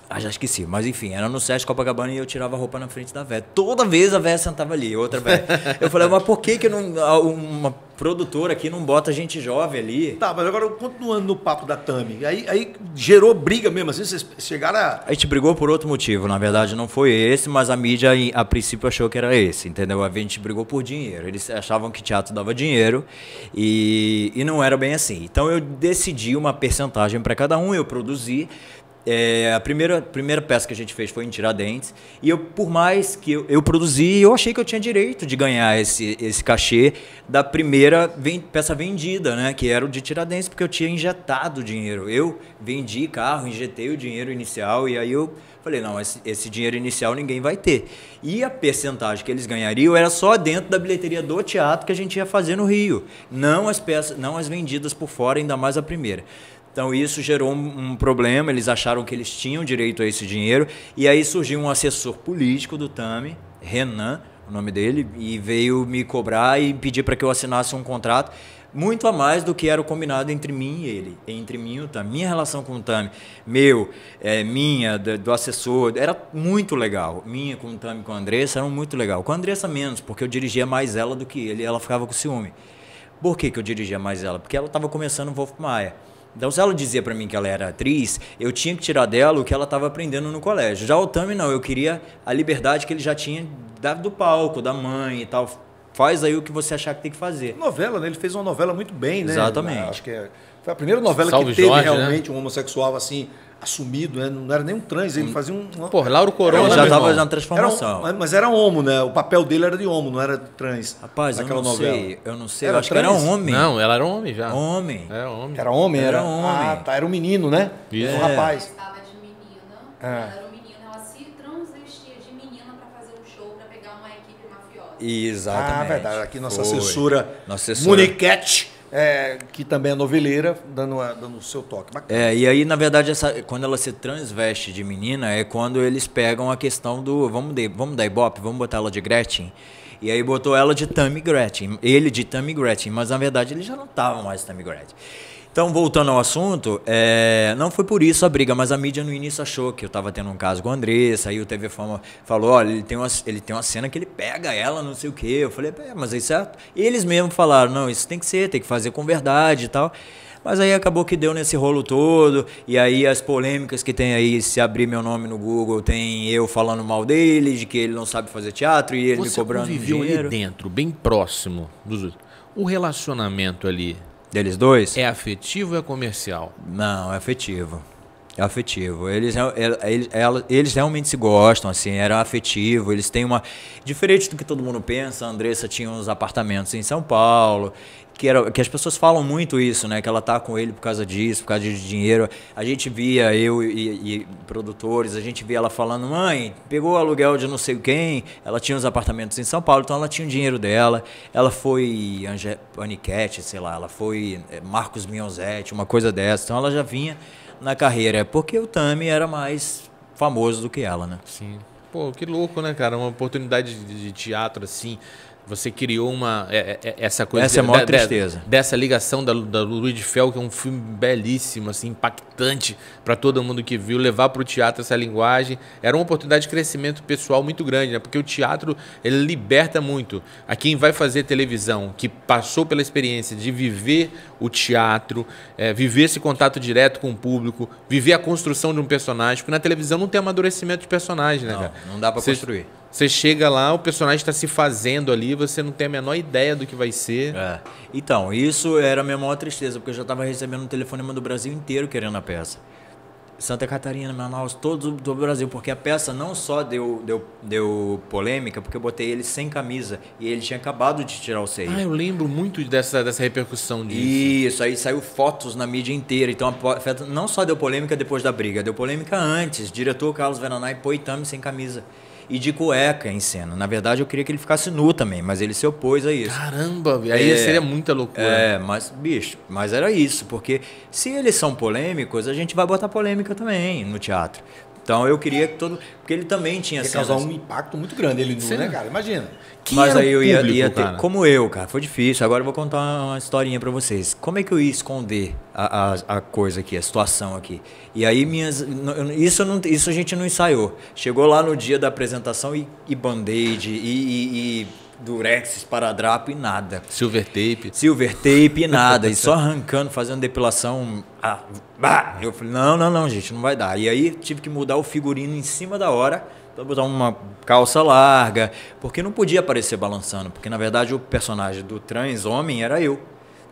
ah, já esqueci. Mas enfim, era no Sesc Copacabana e eu tirava a roupa na frente da véia. Toda vez a véia sentava ali, outra véia. <laughs> Eu falei, mas por que, que não, uma produtora aqui não bota gente jovem ali? Tá, mas agora continuando no papo da Tami, aí, aí gerou briga mesmo, assim, vocês chegaram a. A gente brigou por outro motivo, na verdade não foi esse, mas a mídia a princípio achou que era esse, entendeu? A gente brigou por dinheiro. Eles achavam que teatro dava dinheiro e, e não era bem assim. Então eu decidi uma percentagem para cada um, eu produzi. É, a primeira, primeira peça que a gente fez foi em Tiradentes. E eu, por mais que eu, eu produzi, eu achei que eu tinha direito de ganhar esse, esse cachê da primeira peça vendida, né? Que era o de Tiradentes, porque eu tinha injetado dinheiro. Eu vendi carro, injetei o dinheiro inicial e aí eu falei, não, esse, esse dinheiro inicial ninguém vai ter. E a percentagem que eles ganhariam era só dentro da bilheteria do teatro que a gente ia fazer no Rio. Não as peças, não as vendidas por fora, ainda mais a primeira. Então isso gerou um, um problema, eles acharam que eles tinham direito a esse dinheiro, e aí surgiu um assessor político do TAMI, Renan, o nome dele, e veio me cobrar e pedir para que eu assinasse um contrato muito a mais do que era o combinado entre mim e ele, entre mim e o TAMI. Minha relação com o TAMI, meu, é, minha, do, do assessor, era muito legal. Minha com o TAMI, com a Andressa, era muito legal. Com a Andressa menos, porque eu dirigia mais ela do que ele, e ela ficava com ciúme. Por que, que eu dirigia mais ela? Porque ela estava começando o Wolf Maia. Então, se ela dizia pra mim que ela era atriz, eu tinha que tirar dela o que ela estava aprendendo no colégio. Já o Tami, não. Eu queria a liberdade que ele já tinha dado do palco, da mãe e tal. Faz aí o que você achar que tem que fazer. Novela, né? Ele fez uma novela muito bem, né? Exatamente. Acho que é- foi a primeira novela Salve que teve Jorge, né? realmente um homossexual assim, assumido, né? Não era nem um trans, ele fazia um. Pô, Lauro Ele Corona, já estava na Era transformação. um, mas- era homo, né? O papel dele era de homo, não era de trans. Rapaz, eu não novela. sei. Eu não sei. Era eu acho que era trans? um homem. Não, ela era homem já. Homem. Era homem. Era homem? Era Era, homem. Ah, tá. Era um menino, né? Isso. Um rapaz. estava de menina, Ah. ela era um menino, ela se transvestia de menina para fazer um show, para pegar uma equipe mafiosa. Exatamente. Ah, verdade. Aqui nossa Foi. assessora, Nossa assessora. Moniquete, é, que também é noveleira, dando, dando o seu toque. Bacana. É, e aí, na verdade, essa, quando ela se transveste de menina, é quando eles pegam a questão do. Vamos, de, vamos dar ibope, vamos botar ela de Gretchen. E aí botou ela de Tammy Gretchen. Ele de Tammy Gretchen, mas na verdade ele já não estava mais Tammy Gretchen. Então, voltando ao assunto, é, não foi por isso a briga, mas a mídia no início achou que eu estava tendo um caso com a Andressa, aí o TV Fama falou, olha, ele tem, uma, ele tem uma cena que ele pega ela, não sei o quê. Eu falei, é, mas isso é... E eles mesmos falaram, não, isso tem que ser, tem que fazer com verdade e tal. Mas aí acabou que deu nesse rolo todo, e aí as polêmicas que tem aí, se abrir meu nome no Google, tem eu falando mal dele, de que ele não sabe fazer teatro e ele me Você cobrando conviveu dinheiro. ali dentro, bem próximo dos outros. O relacionamento ali Deles dois? é afetivo ou é comercial? Não, é afetivo. É afetivo. Eles, é- é- eles, ela- eles realmente se gostam, assim, era afetivo. Eles têm uma. Diferente do que todo mundo pensa, a Andressa tinha uns apartamentos em São Paulo. Que, era, que as pessoas falam muito isso, né? Que ela tá com ele por causa disso, por causa de dinheiro. A gente via, eu e, e produtores, a gente via ela falando, mãe, pegou o aluguel de não sei quem, ela tinha uns apartamentos em São Paulo, então ela tinha o dinheiro dela. Ela foi Ange, Aniquete, sei lá, ela foi eh, Marcos Mionzetti, uma coisa dessa. Então ela já vinha na carreira, porque o Tami era mais famoso do que ela, né? Sim. Pô, que louco, né, cara? Uma oportunidade de, de teatro assim. Você criou uma. é- é- essa coisa. Essa é a maior tristeza. dessa ligação da, da Luiz de Fel, que é um filme belíssimo, assim, impactante para todo mundo que viu, levar para o teatro essa linguagem. Era uma oportunidade de crescimento pessoal muito grande, né? Porque o teatro, ele liberta muito a quem vai fazer televisão, que passou pela experiência de viver o teatro, é, viver esse contato direto com o público, viver a construção de um personagem, porque na televisão não tem amadurecimento de personagem, né, Não, cara? não dá Você- construir. Você chega lá, o personagem está se fazendo ali, você não tem a menor ideia do que vai ser. É. Então, isso era a minha maior tristeza, porque eu já estava recebendo um telefonema do Brasil inteiro querendo a peça. Santa Catarina, Manaus, todo do Brasil, porque a peça não só deu, deu, deu polêmica, porque eu botei ele sem camisa e ele tinha acabado de tirar o seio. Ah, eu lembro muito dessa, dessa repercussão disso. Isso, aí saiu fotos na mídia inteira. Então a não só deu polêmica depois da briga, deu polêmica antes. Diretor Carlos Veranay põe Tami sem camisa. E de cueca em cena. Na verdade, eu queria que ele ficasse nu também, mas ele se opôs a isso. Caramba, aí É. seria muita loucura. É, mas, bicho, mas era isso, porque se eles são polêmicos, a gente vai botar polêmica também no teatro. Então eu queria que todo. Porque ele também tinha Ia cenas. causar um impacto muito grande ele nu, né, cara? Imagina. Quem Mas era aí eu ia, público, ia ter. cara? Como eu, cara, foi difícil. Agora eu vou contar uma historinha pra vocês. Como é que eu ia esconder a, a, a coisa aqui, a situação aqui? E aí minhas. Isso, não, isso a gente não ensaiou. Chegou lá no dia da apresentação e, e band-aid, e, e, e durex, esparadrapo e nada. Silver tape. Silver tape e nada, e <laughs> só arrancando, fazendo depilação. Ah, bah! Eu falei, não, não, não, gente, não vai dar. E aí tive que mudar o figurino em cima da hora, pra botar uma calça larga, porque não podia aparecer balançando, porque na verdade o personagem do trans homem era eu.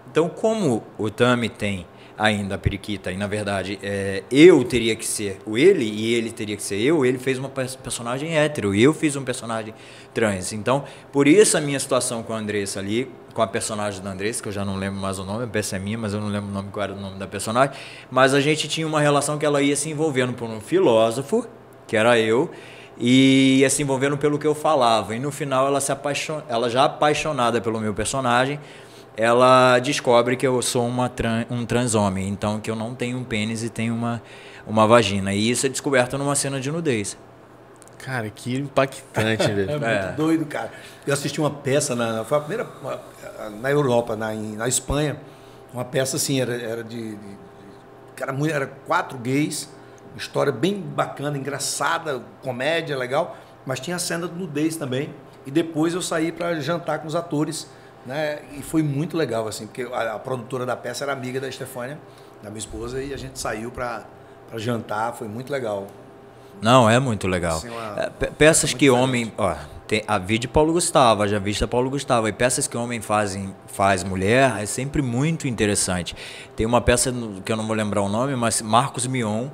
Então, como o Tami tem ainda a periquita, e na verdade é, eu teria que ser o ele e ele teria que ser eu, ele fez uma pers- personagem hétero e eu fiz um personagem trans. Então, por isso a minha situação com a Andressa ali, com a personagem da Andressa, que eu já não lembro mais o nome, a peça é minha, mas eu não lembro o nome, qual era o nome da personagem, mas a gente tinha uma relação que ela ia se envolvendo por um filósofo, que era eu, e ia se envolvendo pelo que eu falava. E no final ela se apaixon... ela já apaixonada pelo meu personagem, ela descobre que eu sou uma tran... um trans homem, então que eu não tenho um pênis e tenho uma uma vagina. E isso é descoberto numa cena de nudez. Cara, que impactante, <laughs> É velho. muito É. doido, cara. Eu assisti uma peça, na, foi a primeira, na Europa, na, na Espanha, uma peça assim, era, era de, de- Cara, muito, era quatro gays, história bem bacana, engraçada, comédia, legal, mas tinha a cena de nudez também. E depois eu saí para jantar com os atores, né? E foi muito legal, assim, porque a, a produtora da peça era amiga da Estefânia, da minha esposa, e a gente saiu para jantar, foi muito legal. Não, é muito legal. Sim, uma- É, pe- peças muito que diferente. homem, ó, tem a vi de Paulo Gustavo, já vista Paulo Gustavo, e peças que homem fazem, faz mulher é sempre muito interessante. Tem uma peça que eu não vou lembrar o nome, mas Marcos Mion,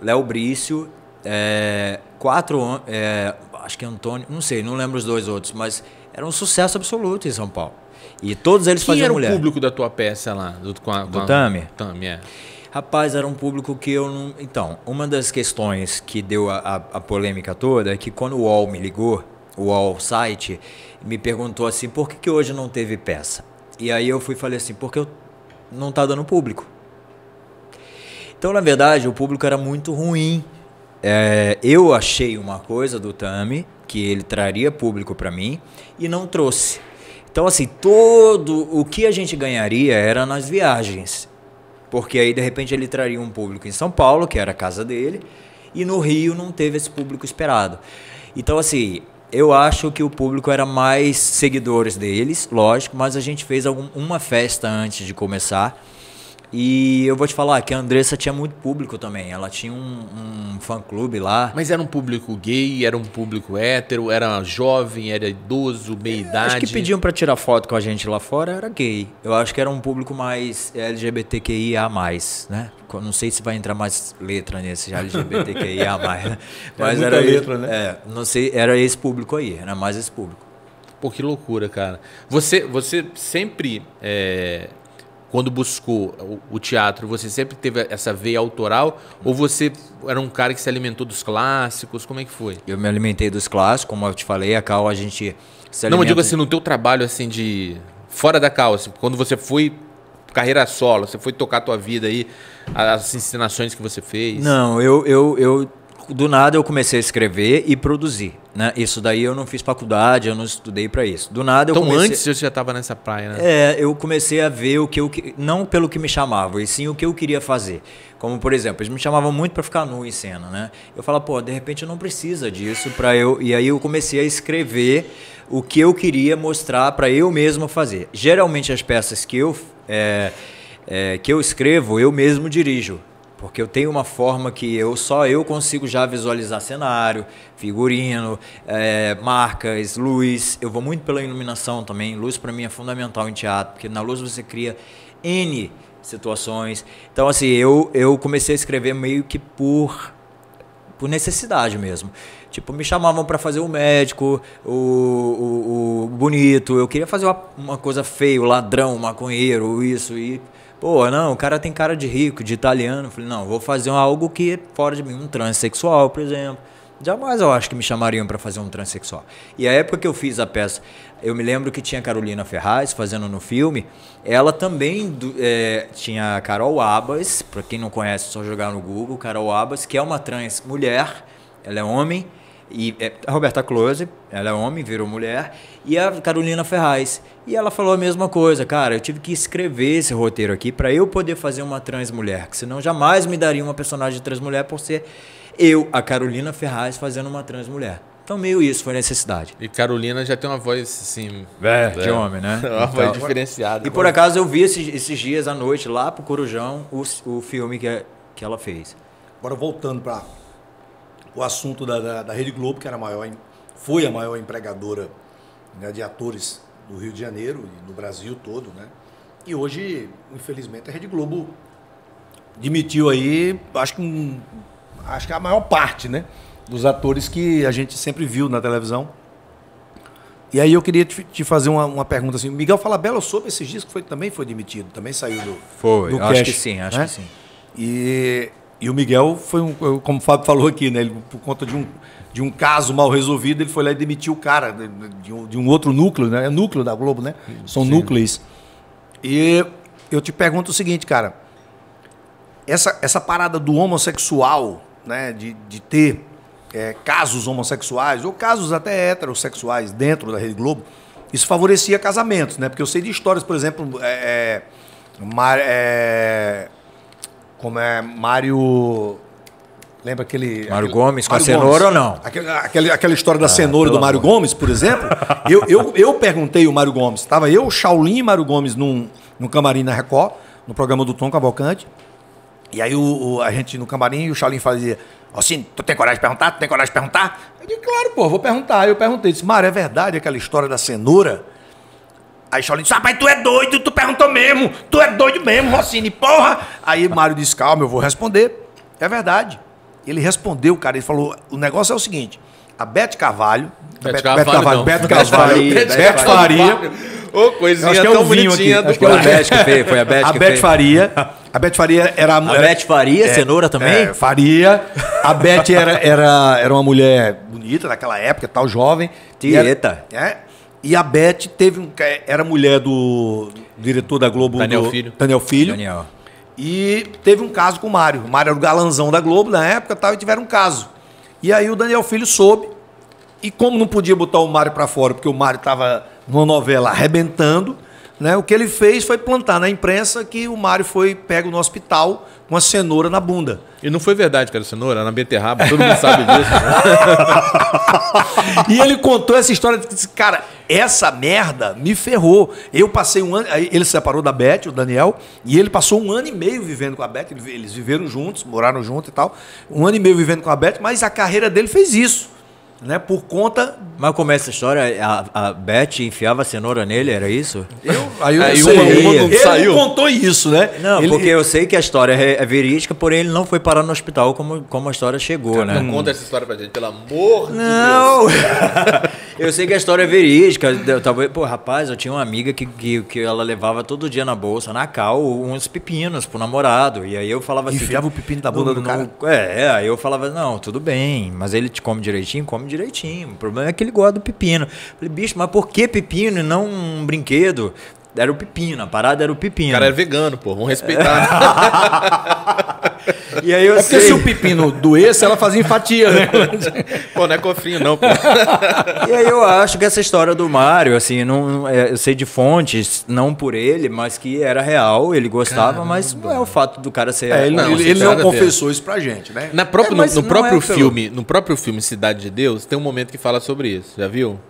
Léo Brício, é, quatro, é, acho que Antônio, não sei, não lembro os dois outros, mas era um sucesso absoluto em São Paulo. E todos eles Quem faziam era mulher. o público da tua peça lá? Do, com a, com Do a- Tami? Tami, é. Rapaz, era um público que eu não. Então, uma das questões que deu a, a, a polêmica toda é que quando o UOL me ligou, o UOL site, me perguntou assim: por que, que hoje não teve peça? E aí eu fui e falei assim: porque eu não tá dando público. Então, na verdade, o público era muito ruim. É, eu achei uma coisa do Tami, que ele traria público para mim, e não trouxe. Então, assim, todo o que a gente ganharia era nas viagens. Porque aí, de repente, ele traria um público em São Paulo, que era a casa dele, e no Rio não teve esse público esperado. Então, assim, eu acho que o público era mais seguidores deles, lógico, mas a gente fez algum, uma festa antes de começar. E eu vou te falar que a Andressa tinha muito público também. Ela tinha um, um fã-clube lá. Mas era um público gay, era um público hétero, era jovem, era idoso, meia idade. Acho que pediam pra tirar foto com a gente lá fora, era gay. Eu acho que era um público mais LGBTQIA+, né? Não sei se vai entrar mais letra nesse LGBTQIA+, né? <laughs> Mas muita era letra, né? É, não sei, era esse público aí, era mais esse público. Pô, que loucura, cara. Você, você sempre, é, quando buscou o, teatro, você sempre teve essa veia autoral? Ou você era um cara que se alimentou dos clássicos? Como é que foi? Eu me alimentei dos clássicos, como eu te falei, a Cal a gente se Não, eu alimenta- digo assim, no teu trabalho, assim, de... Fora da calça, quando você foi carreira solo, você foi tocar a tua vida aí, as encenações que você fez. Não, eu, eu, eu do nada eu comecei a escrever e produzir, né? Isso daí eu não fiz faculdade, eu não estudei pra isso. Do nada eu Então comecei... antes você já estava nessa praia, né? É, eu comecei a ver o que eu não pelo que me chamavam, e sim o que eu queria fazer. Como por exemplo, eles me chamavam muito para ficar nu em cena, né? Eu falava, pô, de repente não precisa disso para eu. E aí eu comecei a escrever o que eu queria mostrar para eu mesmo fazer. Geralmente as peças que eu é, é, que eu escrevo eu mesmo dirijo. Porque eu tenho uma forma que eu só eu consigo já visualizar cenário, figurino, é, marcas, luz. Eu vou muito pela iluminação também. Luz para mim é fundamental em teatro, porque na luz você cria N situações. Então, assim, eu, eu comecei a escrever meio que por, por necessidade mesmo. Tipo, me chamavam para fazer o médico, o, o, o bonito. Eu queria fazer uma, uma coisa feia, o ladrão, maconheiro, isso. E, pô, não, o cara tem cara de rico, de italiano. Falei, não, vou fazer algo que é fora de mim, um transexual, por exemplo. Jamais eu acho que me chamariam para fazer um transexual. E a época que eu fiz a peça, eu me lembro que tinha Carolina Ferraz fazendo no filme. Ela também é, tinha a Carol Abas, para quem não conhece, é só jogar no Google, Carol Abas, que é uma trans mulher, ela é homem. E é, a Roberta Close, ela é homem, virou mulher, e a Carolina Ferraz. E ela falou a mesma coisa, cara, eu tive que escrever esse roteiro aqui para eu poder fazer uma trans mulher, que senão jamais me daria uma personagem trans mulher por ser eu, a Carolina Ferraz, fazendo uma trans mulher. Então meio isso foi necessidade. E Carolina já tem uma voz assim. É, de homem, né? <laughs> Uma voz Então- diferenciada. E por acaso eu vi esses, esses dias à noite lá pro Corujão o, o filme que, que ela fez. Agora voltando para o assunto da, da, da Rede Globo, que era maior, foi a maior empregadora né, de atores do Rio de Janeiro e do Brasil todo, né? E hoje, infelizmente, a Rede Globo demitiu aí, acho que um- acho que a maior parte, né, dos atores que a gente sempre viu na televisão. E aí eu queria te, te fazer uma, uma pergunta assim. Miguel Falabella, eu soube esses dias que foi, também foi demitido, também saiu do Foi, do acho cast, que sim, acho né? que sim. E, e o Miguel foi um, como o Fábio falou aqui, né? Ele, por conta de um, de um caso mal resolvido, ele foi lá e demitiu o cara de, de um, de um outro núcleo, né? É núcleo da Globo, né? São núcleos. E eu te pergunto o seguinte, cara. Essa, essa parada do homossexual, né? De, de ter é, casos homossexuais, ou casos até heterossexuais dentro da Rede Globo, isso favorecia casamentos, né? Porque eu sei de histórias, por exemplo, é, é, é, como é Mário. Lembra aquele. Mário aquele- Gomes com a Mário cenoura ou não? Aquele- aquele- aquela história da cenoura do Mário amor. Gomes, por exemplo. eu, eu, eu perguntei o Mário Gomes. Estava eu, Shaolin e Mário Gomes num, num camarim na Record, no programa do Tom Cavalcante. E aí o, o- a gente no camarim, o Shaolin fazia, assim, tu tem coragem de perguntar? Tu tem coragem de perguntar? Eu disse, claro, pô, vou perguntar. Eu perguntei, disse, Mário, é verdade aquela história da cenoura? Aí Shaolin disse, rapaz, tu é doido, tu perguntou mesmo, tu é doido mesmo, Rossini, porra! Aí Mário disse, calma, eu vou responder. É verdade. Ele respondeu, cara, ele falou, o negócio é o seguinte, a Beth Carvalho, Beth a Carvalho. Beto Carvalho, Beth Faria, Ô, coisinha acho que é tão bonitinha aqui. do Acho que é a coração. Beth que fez, foi a Beth a que Beth fez. Faria, a Beth Faria era A Beth Faria, cenoura também? É, Faria. A Beth era, era, era uma mulher bonita naquela época, tal, jovem. E era- Tieta. é. E a Beth teve um, era mulher do diretor da Globo, Daniel do- Filho. Daniel Filho. Daniel. E teve um caso com o Mário. O Mário era o galanzão da Globo na época tal, e tiveram um caso. E aí o Daniel Filho soube. E como não podia botar o Mário para fora, porque o Mário estava numa novela arrebentando, né, o que ele fez foi plantar na imprensa que o Mário foi pego no hospital com a cenoura na bunda. E não foi verdade que era cenoura, era na beterraba, todo mundo sabe disso. <laughs> E ele contou essa história, disse, cara, essa merda me ferrou. Eu passei um ano, ele se separou da Beth, o Daniel, e ele passou um ano e meio vivendo com a Beth, ele- eles viveram juntos, moraram juntos e tal, um ano e meio vivendo com a Beth, mas a carreira dele fez isso, né, por conta... Mas como é essa história? A, a Beth enfiava a cenoura nele, era isso? Eu, aí eu Aí não sei, uma- uma ele, não ele saiu? contou isso, né? Não, Ele- porque eu sei que a história é, é verídica, porém ele não foi parar no hospital como, como a história chegou, né? Não conta essa história pra gente, pelo amor de Deus. Não! <laughs> eu sei que a história é verídica. Eu, talvez, pô, rapaz, eu tinha uma amiga que, que, que ela levava todo dia na bolsa, na cal, uns pepinos pro namorado. E aí eu falava assim. Enfiava o pepino da bunda do cara? É, aí eu falava, não, tudo bem, mas ele te come direitinho? Come direitinho. O problema é que ele gosta do pepino. Falei, bicho, mas por que pepino e não um brinquedo? Era o pepino, a parada era o pepino. O cara é vegano, pô, vamos respeitar. <laughs> E aí eu É porque sei. se o pepino doesse, ela fazia em fatia, né? <laughs> pô, não é cofrinho não, pô. E aí eu acho que essa história do Mário, assim, não, é, eu sei de fontes, não por ele, mas que era real, ele gostava, mas não é o fato do cara ser. É, ele Não, ele, ele não confessou isso pra gente, né? Na própria, É, no, no próprio é pelo- filme, no próprio filme Cidade de Deus, tem um momento que fala sobre isso. Já viu?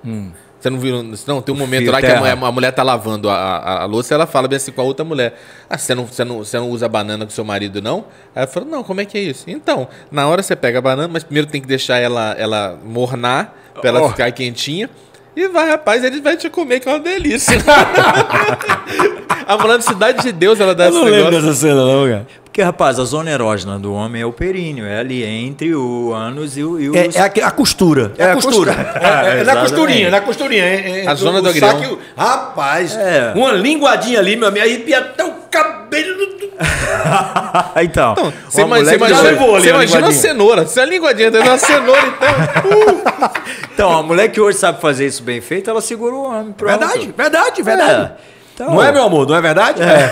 Você não viu? Não, tem um momento lá que a mulher, a mulher tá lavando a, a, a louça e ela fala bem assim com a outra mulher. Ah, você não, você, não, você não usa banana com seu marido, não? Aí ela falou, não, como é que é isso? Então, na hora você pega a banana, mas primeiro tem que deixar ela, ela mornar pra ela Oh. ficar quentinha. E vai, rapaz, ele vai te comer, que é uma delícia. <laughs> a mulher de Cidade de Deus, ela dá Eu esse não lembro negócio. dessa cena, não, cara. Porque, rapaz, a zona erógena do homem é o períneo, é ali entre o ânus e o. E os... É, é a, a costura. É, a costura. É, <laughs> é, é na costurinha, na costurinha. É, é, A zona do saque- agrião. Rapaz, É. uma linguadinha ali, meu amigo, arrepia até o cabelo do, <laughs> então, ima- você imagina, hoje- levou ali você a imagina a cenoura. Se a linguadinha tem uma cenoura, então. <laughs> Então, a mulher que hoje sabe fazer isso bem feito, ela segura o homem. Pronto. Verdade, verdade, verdade. É. Então, Não é, meu amor? Não é verdade? É.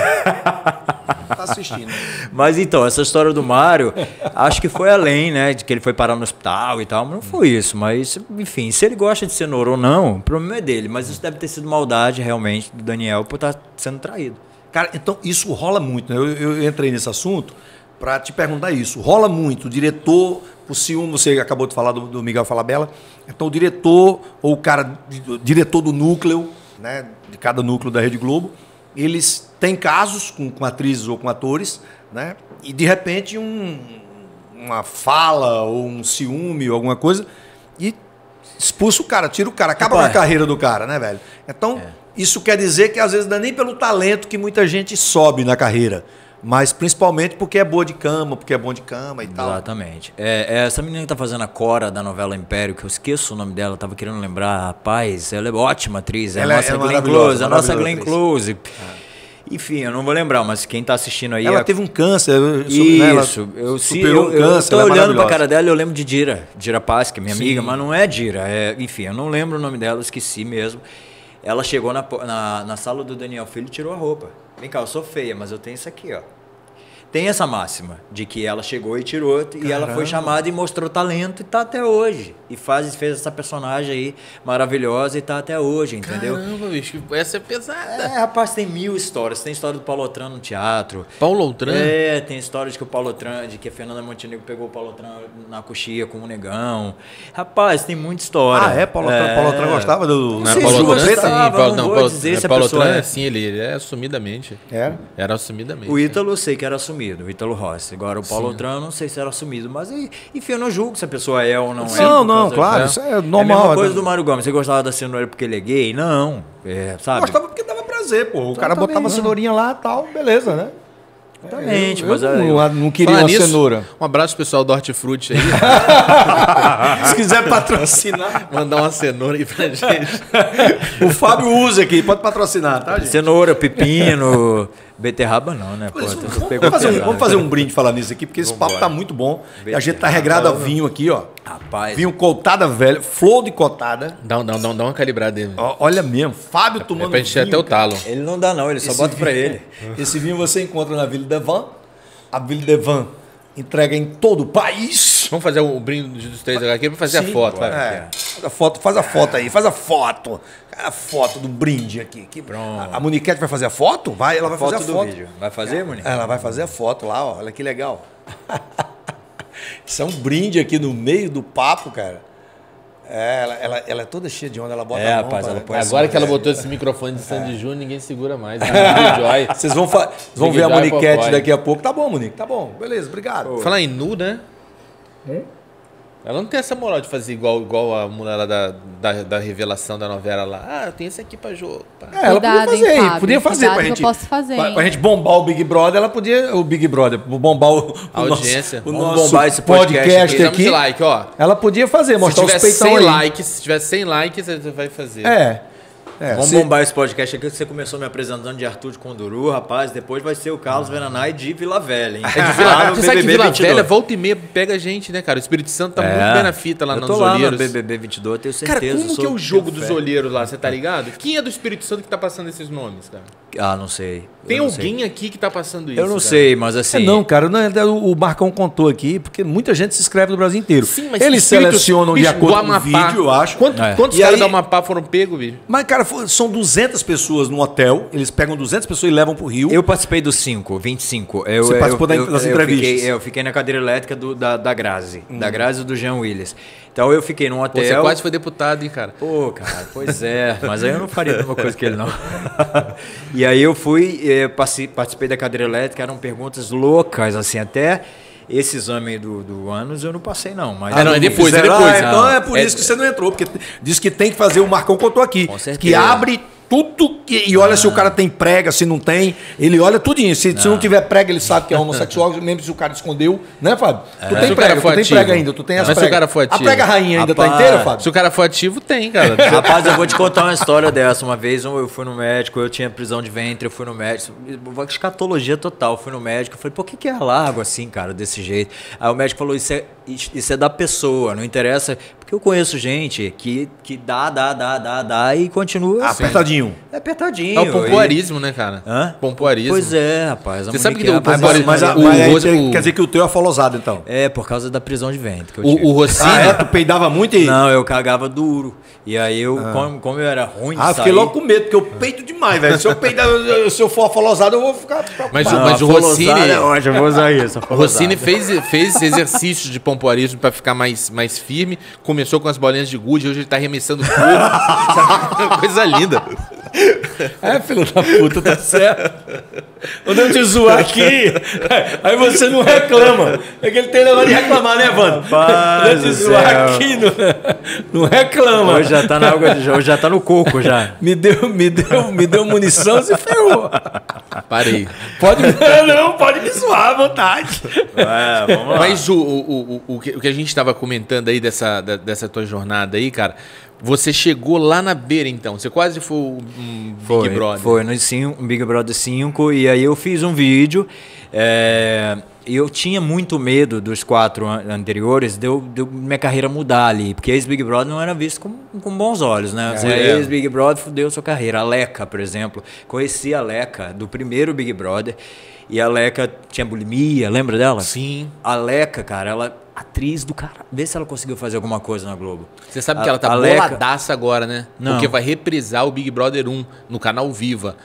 tá assistindo. <laughs> Mas então, essa história do Mário, acho que foi além, né? De que ele foi parar no hospital e tal, mas não foi isso. Mas, enfim, se ele gosta de cenoura ou não, o problema é dele. Mas isso deve ter sido maldade, realmente, do Daniel por estar sendo traído. Cara, então isso rola muito, né? Eu, eu entrei nesse assunto para te perguntar isso. Rola muito. O diretor, o ciúme, você acabou de falar do, do Miguel Falabella. Então, o diretor, ou o cara, o diretor do núcleo, né? De cada núcleo da Rede Globo, eles têm casos com, com atrizes ou com atores, né? E de repente um, uma fala ou um ciúme ou alguma coisa e expulsa o cara, tira o cara, acaba com a carreira do cara, né, velho? Então, isso quer dizer que às vezes não é nem pelo talento que muita gente sobe na carreira, mas principalmente porque é boa de cama, porque é bom de cama e tal. Exatamente. É, é, essa menina que tá fazendo a Cora da novela Império, que eu esqueço o nome dela, eu tava querendo lembrar, rapaz, ela é ótima atriz, é Ela é- a nossa é Glenn Close, a nossa Glenn. Close. Enfim, eu não vou lembrar, mas quem tá assistindo aí... Ela a- teve um câncer, eu- né, ela Isso, eu, se, superou eu, um eu câncer, tô ela é olhando pra maravilhosa. cara dela e eu lembro de Dira, Dira Paz, que é minha amiga, mas não é Dira, é, enfim, eu não lembro o nome dela, eu esqueci mesmo. Ela chegou na, na, na sala do Daniel Filho e tirou a roupa. Vem cá, eu sou feia, mas eu tenho isso aqui, ó. Tem essa máxima de que ela chegou e tirou e ela foi chamada e mostrou talento e tá até hoje. E faz, fez essa personagem aí maravilhosa e tá até hoje, entendeu? Caramba, bicho, essa é pesada. É, rapaz, tem mil histórias. Tem história do Paulo Otran no teatro. Paulo Outran? É, tem história de que o Paulo Otran, de que a Fernanda Montenegro pegou o Paulo Otran na coxia com o negão. Rapaz, tem muita história. Ah, é? Paulo Otran, Paulo Otran gostava do. Não é sei Paulo gostava, Sim, Paulo, não não, vou Paulo, dizer é se Paulo pessoa Outran, é. sim, ele, ele é assumidamente. Era? Era assumidamente. O Ítalo eu sei que era assumido, o Ítalo Rossi. Agora o Paulo Otran eu não sei se era assumido. Mas enfim, eu não julgo se a pessoa é ou não é. Não, não, claro, disso. isso é É a normal. mesma coisa do Mário Gomes. Você gostava da cenoura porque ele é gay? Não. É, sabe? Gostava porque dava prazer, pô. O cara botava a cenourinha lá e tal, beleza, né? Exatamente, Eu mas não, aí- não, não queria uma nisso, cenoura. Um abraço pro pessoal do Hortifruti aí. <laughs> Se quiser patrocinar, Mandar uma cenoura aí pra gente. <laughs> o Fábio usa aqui, pode patrocinar, tá, gente? Cenoura, pepino, beterraba não, né? Pô, Vamos, tu vamos fazer um, vamos fazer um brinde falar nisso aqui, porque esse papo tá muito bom. E a gente tá regrado a vinho aqui, ó. Rapaz, Vinho cotada velha, flor de cotada. Dá, dá, dá, dá uma calibrada aí. Ó, olha mesmo, Fábio É tomando pra encher vinho, até o cara. talo. ele não dá não, ele só Esse bota pra vinho- ele. <laughs> Esse vinho você encontra na Vila Devan. A Vila Devan entrega em todo o país. <laughs> Vamos fazer o brinde dos três aqui pra fazer Sim, a foto. vai. é. Faz a foto, faz a foto aí, faz a foto. A foto do brinde aqui. aqui. A, a Moniquete vai fazer a foto? Vai, ela vai Foto fazer a do foto. vídeo. Vai fazer, Monique? Ela vai fazer a foto lá, ó. Olha que legal. <laughs> Isso é um brinde aqui no meio do papo, cara. É, ela, ela, ela é toda cheia de onda, ela bota É, a mão. rapaz, ela põe Agora assim, que ela é. botou esse microfone de Sandy Júnior, ninguém segura mais. <laughs> Big Joy. Vocês vão, vão ver a Moniquete daqui a pouco. Tá bom, Monique, tá bom. Beleza, obrigado. Falar em nu, né? Ela não tem essa moral de fazer igual, igual a mulher da, da, da revelação da novela lá. Ah, eu tenho esse aqui pra jogo. pá. É, ela Cuidado, podia hein, fazer, Fábio? podia fazer Cuidado pra que eu gente. posso fazer, pra, hein? pra gente bombar o Big Brother, ela podia. O Big Brother, bombar o, o A audiência. Nosso, o Vamos nosso bombar esse podcast podcast aqui. Aqui. de like, ó. Ela podia fazer, Se mostrar os tiver peitão 100 aí. likes, se tiver 100 likes, você vai fazer. É. é Vamos se- bombar esse podcast aqui que você começou me apresentando de Arthur de Conduru, rapaz. Depois vai ser o Carlos Veranai de Vila Velha, hein? <laughs> É de Vila, no você sabe que Vila 22. Velha, volta e meia, pega a gente, né, cara? O Espírito Santo tá É. muito bem na fita lá eu nos tô lá no olheiros. BBB 22, tenho Cara, certeza. como sou- que é o jogo tenho dos fé. olheiros lá, você tá ligado? Quem é do Espírito Santo que tá passando esses nomes, cara? Ah, não sei. Tem Eu não sei. alguém aqui que tá passando isso? Eu não cara? sei, mas É, assim. não, cara, não, é- o o Marcão contou aqui, porque muita gente se inscreve no Brasil inteiro. Sim, mas Eles selecionam de acordo do com o vídeo, eu acho. Quanto- É. Quantos caras aí- do Amapá foram pegos, bicho? Mas, cara, são 200 pessoas no hotel, eles pegam 200 pessoas e levam pro Rio. Eu participei dos 5, 25. Eu, Você eu- participou da- eu- das eu entrevistas? Fiquei, eu fiquei na cadeira elétrica do- da, da Grazi. Da Grazi e do Jean Willis. Então eu fiquei num hotel. você quase foi deputado, hein, cara? Pô, cara, pois é. Mas aí eu não faria a mesma coisa que ele, não. <laughs> e aí eu fui, eh, participei da cadeira elétrica, eram perguntas loucas, assim, até esse exame do, do ânus eu não passei, não. Mas Ah, não, é depois, é depois. Ah, então é por É- isso que você não entrou, porque diz que tem que fazer, o Marcão contou aqui, que abre tudo que. E olha se o cara tem prega, se não tem. Ele olha tudinho. Se, se não tiver prega, ele sabe que é <laughs> homossexual, mesmo se o cara escondeu. Né, Fábio? Tu Se tem o cara prega, tu tem ativo. prega ainda, tu tem as Mas se o cara for A ativo. prega rainha ainda tá Rapaz, inteira, Fábio? Se o cara for ativo, tem, cara. <laughs> Rapaz, eu vou te contar uma história dessa. Uma vez eu fui no médico, eu tinha prisão de ventre, eu fui no médico. Escatologia total, eu fui no médico. Eu falei, por que, que é largo assim, cara, desse jeito? Aí o médico falou, isso é, isso é da pessoa, não interessa. Porque eu conheço gente que, que dá, dá, dá, dá, dá e continua. assim. Apertadinho. É apertadinho. É o pompoarismo, né, cara? Hã? Pompoarismo. Pois é, rapaz. Você sabe que o é- Mas, Pompoarismo- mas, o- mas aí o- quer dizer que o teu é falosado, então. É, por causa da prisão de ventre que eu O, tive. o Rossini. Ah, é? Tu peidava muito e. Não, eu cagava duro. E aí eu, como, como eu era ruim de Ah, eu fiquei sair- logo com medo, porque eu peito demais, velho. Se eu peidar, se eu for falosado, eu vou ficar preocupado. Mas, o- Não, mas o Rossini. É ótimo, eu vou usar isso. O. Rossini fez, fez <laughs> exercícios de pompoarismo pra ficar mais, mais firme. Começou com as bolinhas de gude, hoje ele tá arremessando fogo. <laughs> Coisa linda. É, filho da puta, tá certo. Quando eu te zoar aqui, aí você não reclama. É que ele tem negócio de reclamar, né, Vando? Quando eu te zoar céu. aqui, não, não reclama. Hoje já tá na água de hoje já tá no coco já. Me deu, me deu, me deu munição e ferrou. Parei. Pode. <laughs> Não, pode me zoar à vontade. É, vamos lá. Mas o, o, o, o, que, o que a gente tava comentando aí dessa, dessa tua jornada aí, cara, você chegou lá na beira então. Você quase foi um Big foi, Brother. Foi no cinco- Big Brother 5 e aí eu fiz um vídeo. é, eu tinha muito medo dos quatro an- anteriores de, eu, de minha carreira mudar ali, porque ex-Big Brother não era visto com, com bons olhos, né? Você É. é ex-Big Brother, fudeu sua carreira. A Leca, por exemplo, conheci a Leca do primeiro Big Brother e a Leca tinha bulimia, lembra dela? Sim. A Leca, cara, ela atriz do cara. Vê se ela conseguiu fazer alguma coisa na Globo. Você sabe A- que ela tá Leca- boladaça agora, né? Não. Porque vai reprisar o Big Brother 1 no canal Viva.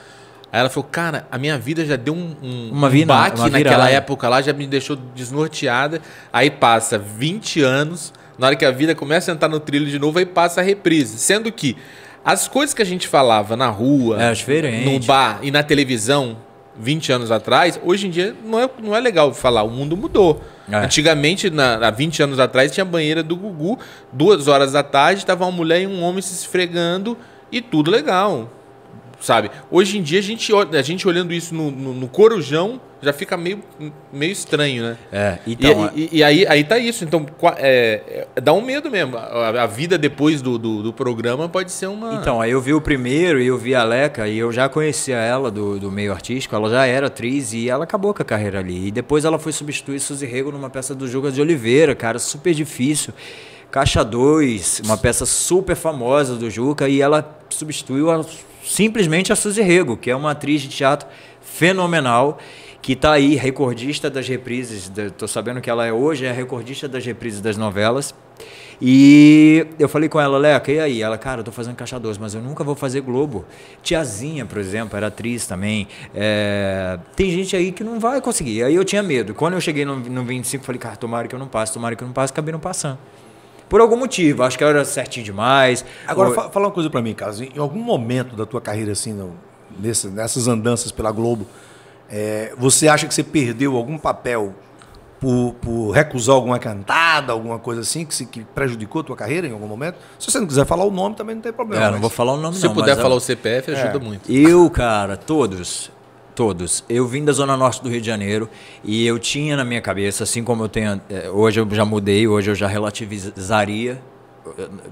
Aí ela falou, cara, a minha vida já deu um, um, Uma um baque uma naquela época lá, já me deixou desnorteada. Aí passa 20 anos, na hora que a vida começa a entrar no trilho de novo, aí passa a reprise. Sendo que as coisas que a gente falava na rua, É diferente. no bar e na televisão 20 anos atrás, hoje em dia não é, não é legal falar, o mundo mudou. É. Antigamente, na, há 20 anos atrás, tinha banheira do Gugu, duas horas da tarde, tava uma mulher e um homem se esfregando e tudo legal. Sabe? Hoje em dia, a gente, a gente olhando isso no, no, no corujão já fica meio, meio estranho, né? É, E- então. e, e aí, aí tá isso. Então, é, é, dá um medo mesmo. A, a vida depois do, do, do programa pode ser uma. Então, aí eu vi o primeiro e eu vi a Leca e eu já conhecia ela do, do meio artístico, ela já era atriz e ela acabou com a carreira ali. E depois ela foi substituir Suzy Rego numa peça do Jugas de Oliveira, cara, super difícil. Caixa 2, uma peça super famosa do Juca e ela substituiu a- simplesmente a Suzy Rego, que é uma atriz de teatro fenomenal, que tá aí, recordista das reprises, tô sabendo que ela é hoje é a recordista das reprises das novelas. E eu falei com ela, Leca, e aí? Ela, cara, eu tô fazendo Caixa 2, mas eu nunca vou fazer Globo. Tiazinha, por exemplo, era atriz também. É, Tem gente aí que não vai conseguir. Aí eu tinha medo. Quando eu cheguei no, no 25, falei, cara, tomara que eu não passe, tomara que eu não passe, acabei não passando. Por algum motivo, acho que eu era certinho demais. Agora, Ou- fa- fala uma coisa pra mim, Carlos. Em algum momento da tua carreira, assim, no- nesse- nessas andanças pela Globo, é, você acha que você perdeu algum papel por, por recusar alguma cantada, alguma coisa assim, que, se- que prejudicou a tua carreira em algum momento? Se você não quiser falar o nome, também não tem problema. É, não vou falar o nome Se não, puder mas, falar ó, o CPF, ajuda muito. Eu, cara, todos, todos. Eu vim da zona norte do Rio de Janeiro e eu tinha na minha cabeça, assim como eu tenho, eh, hoje eu já mudei, hoje eu já relativizaria.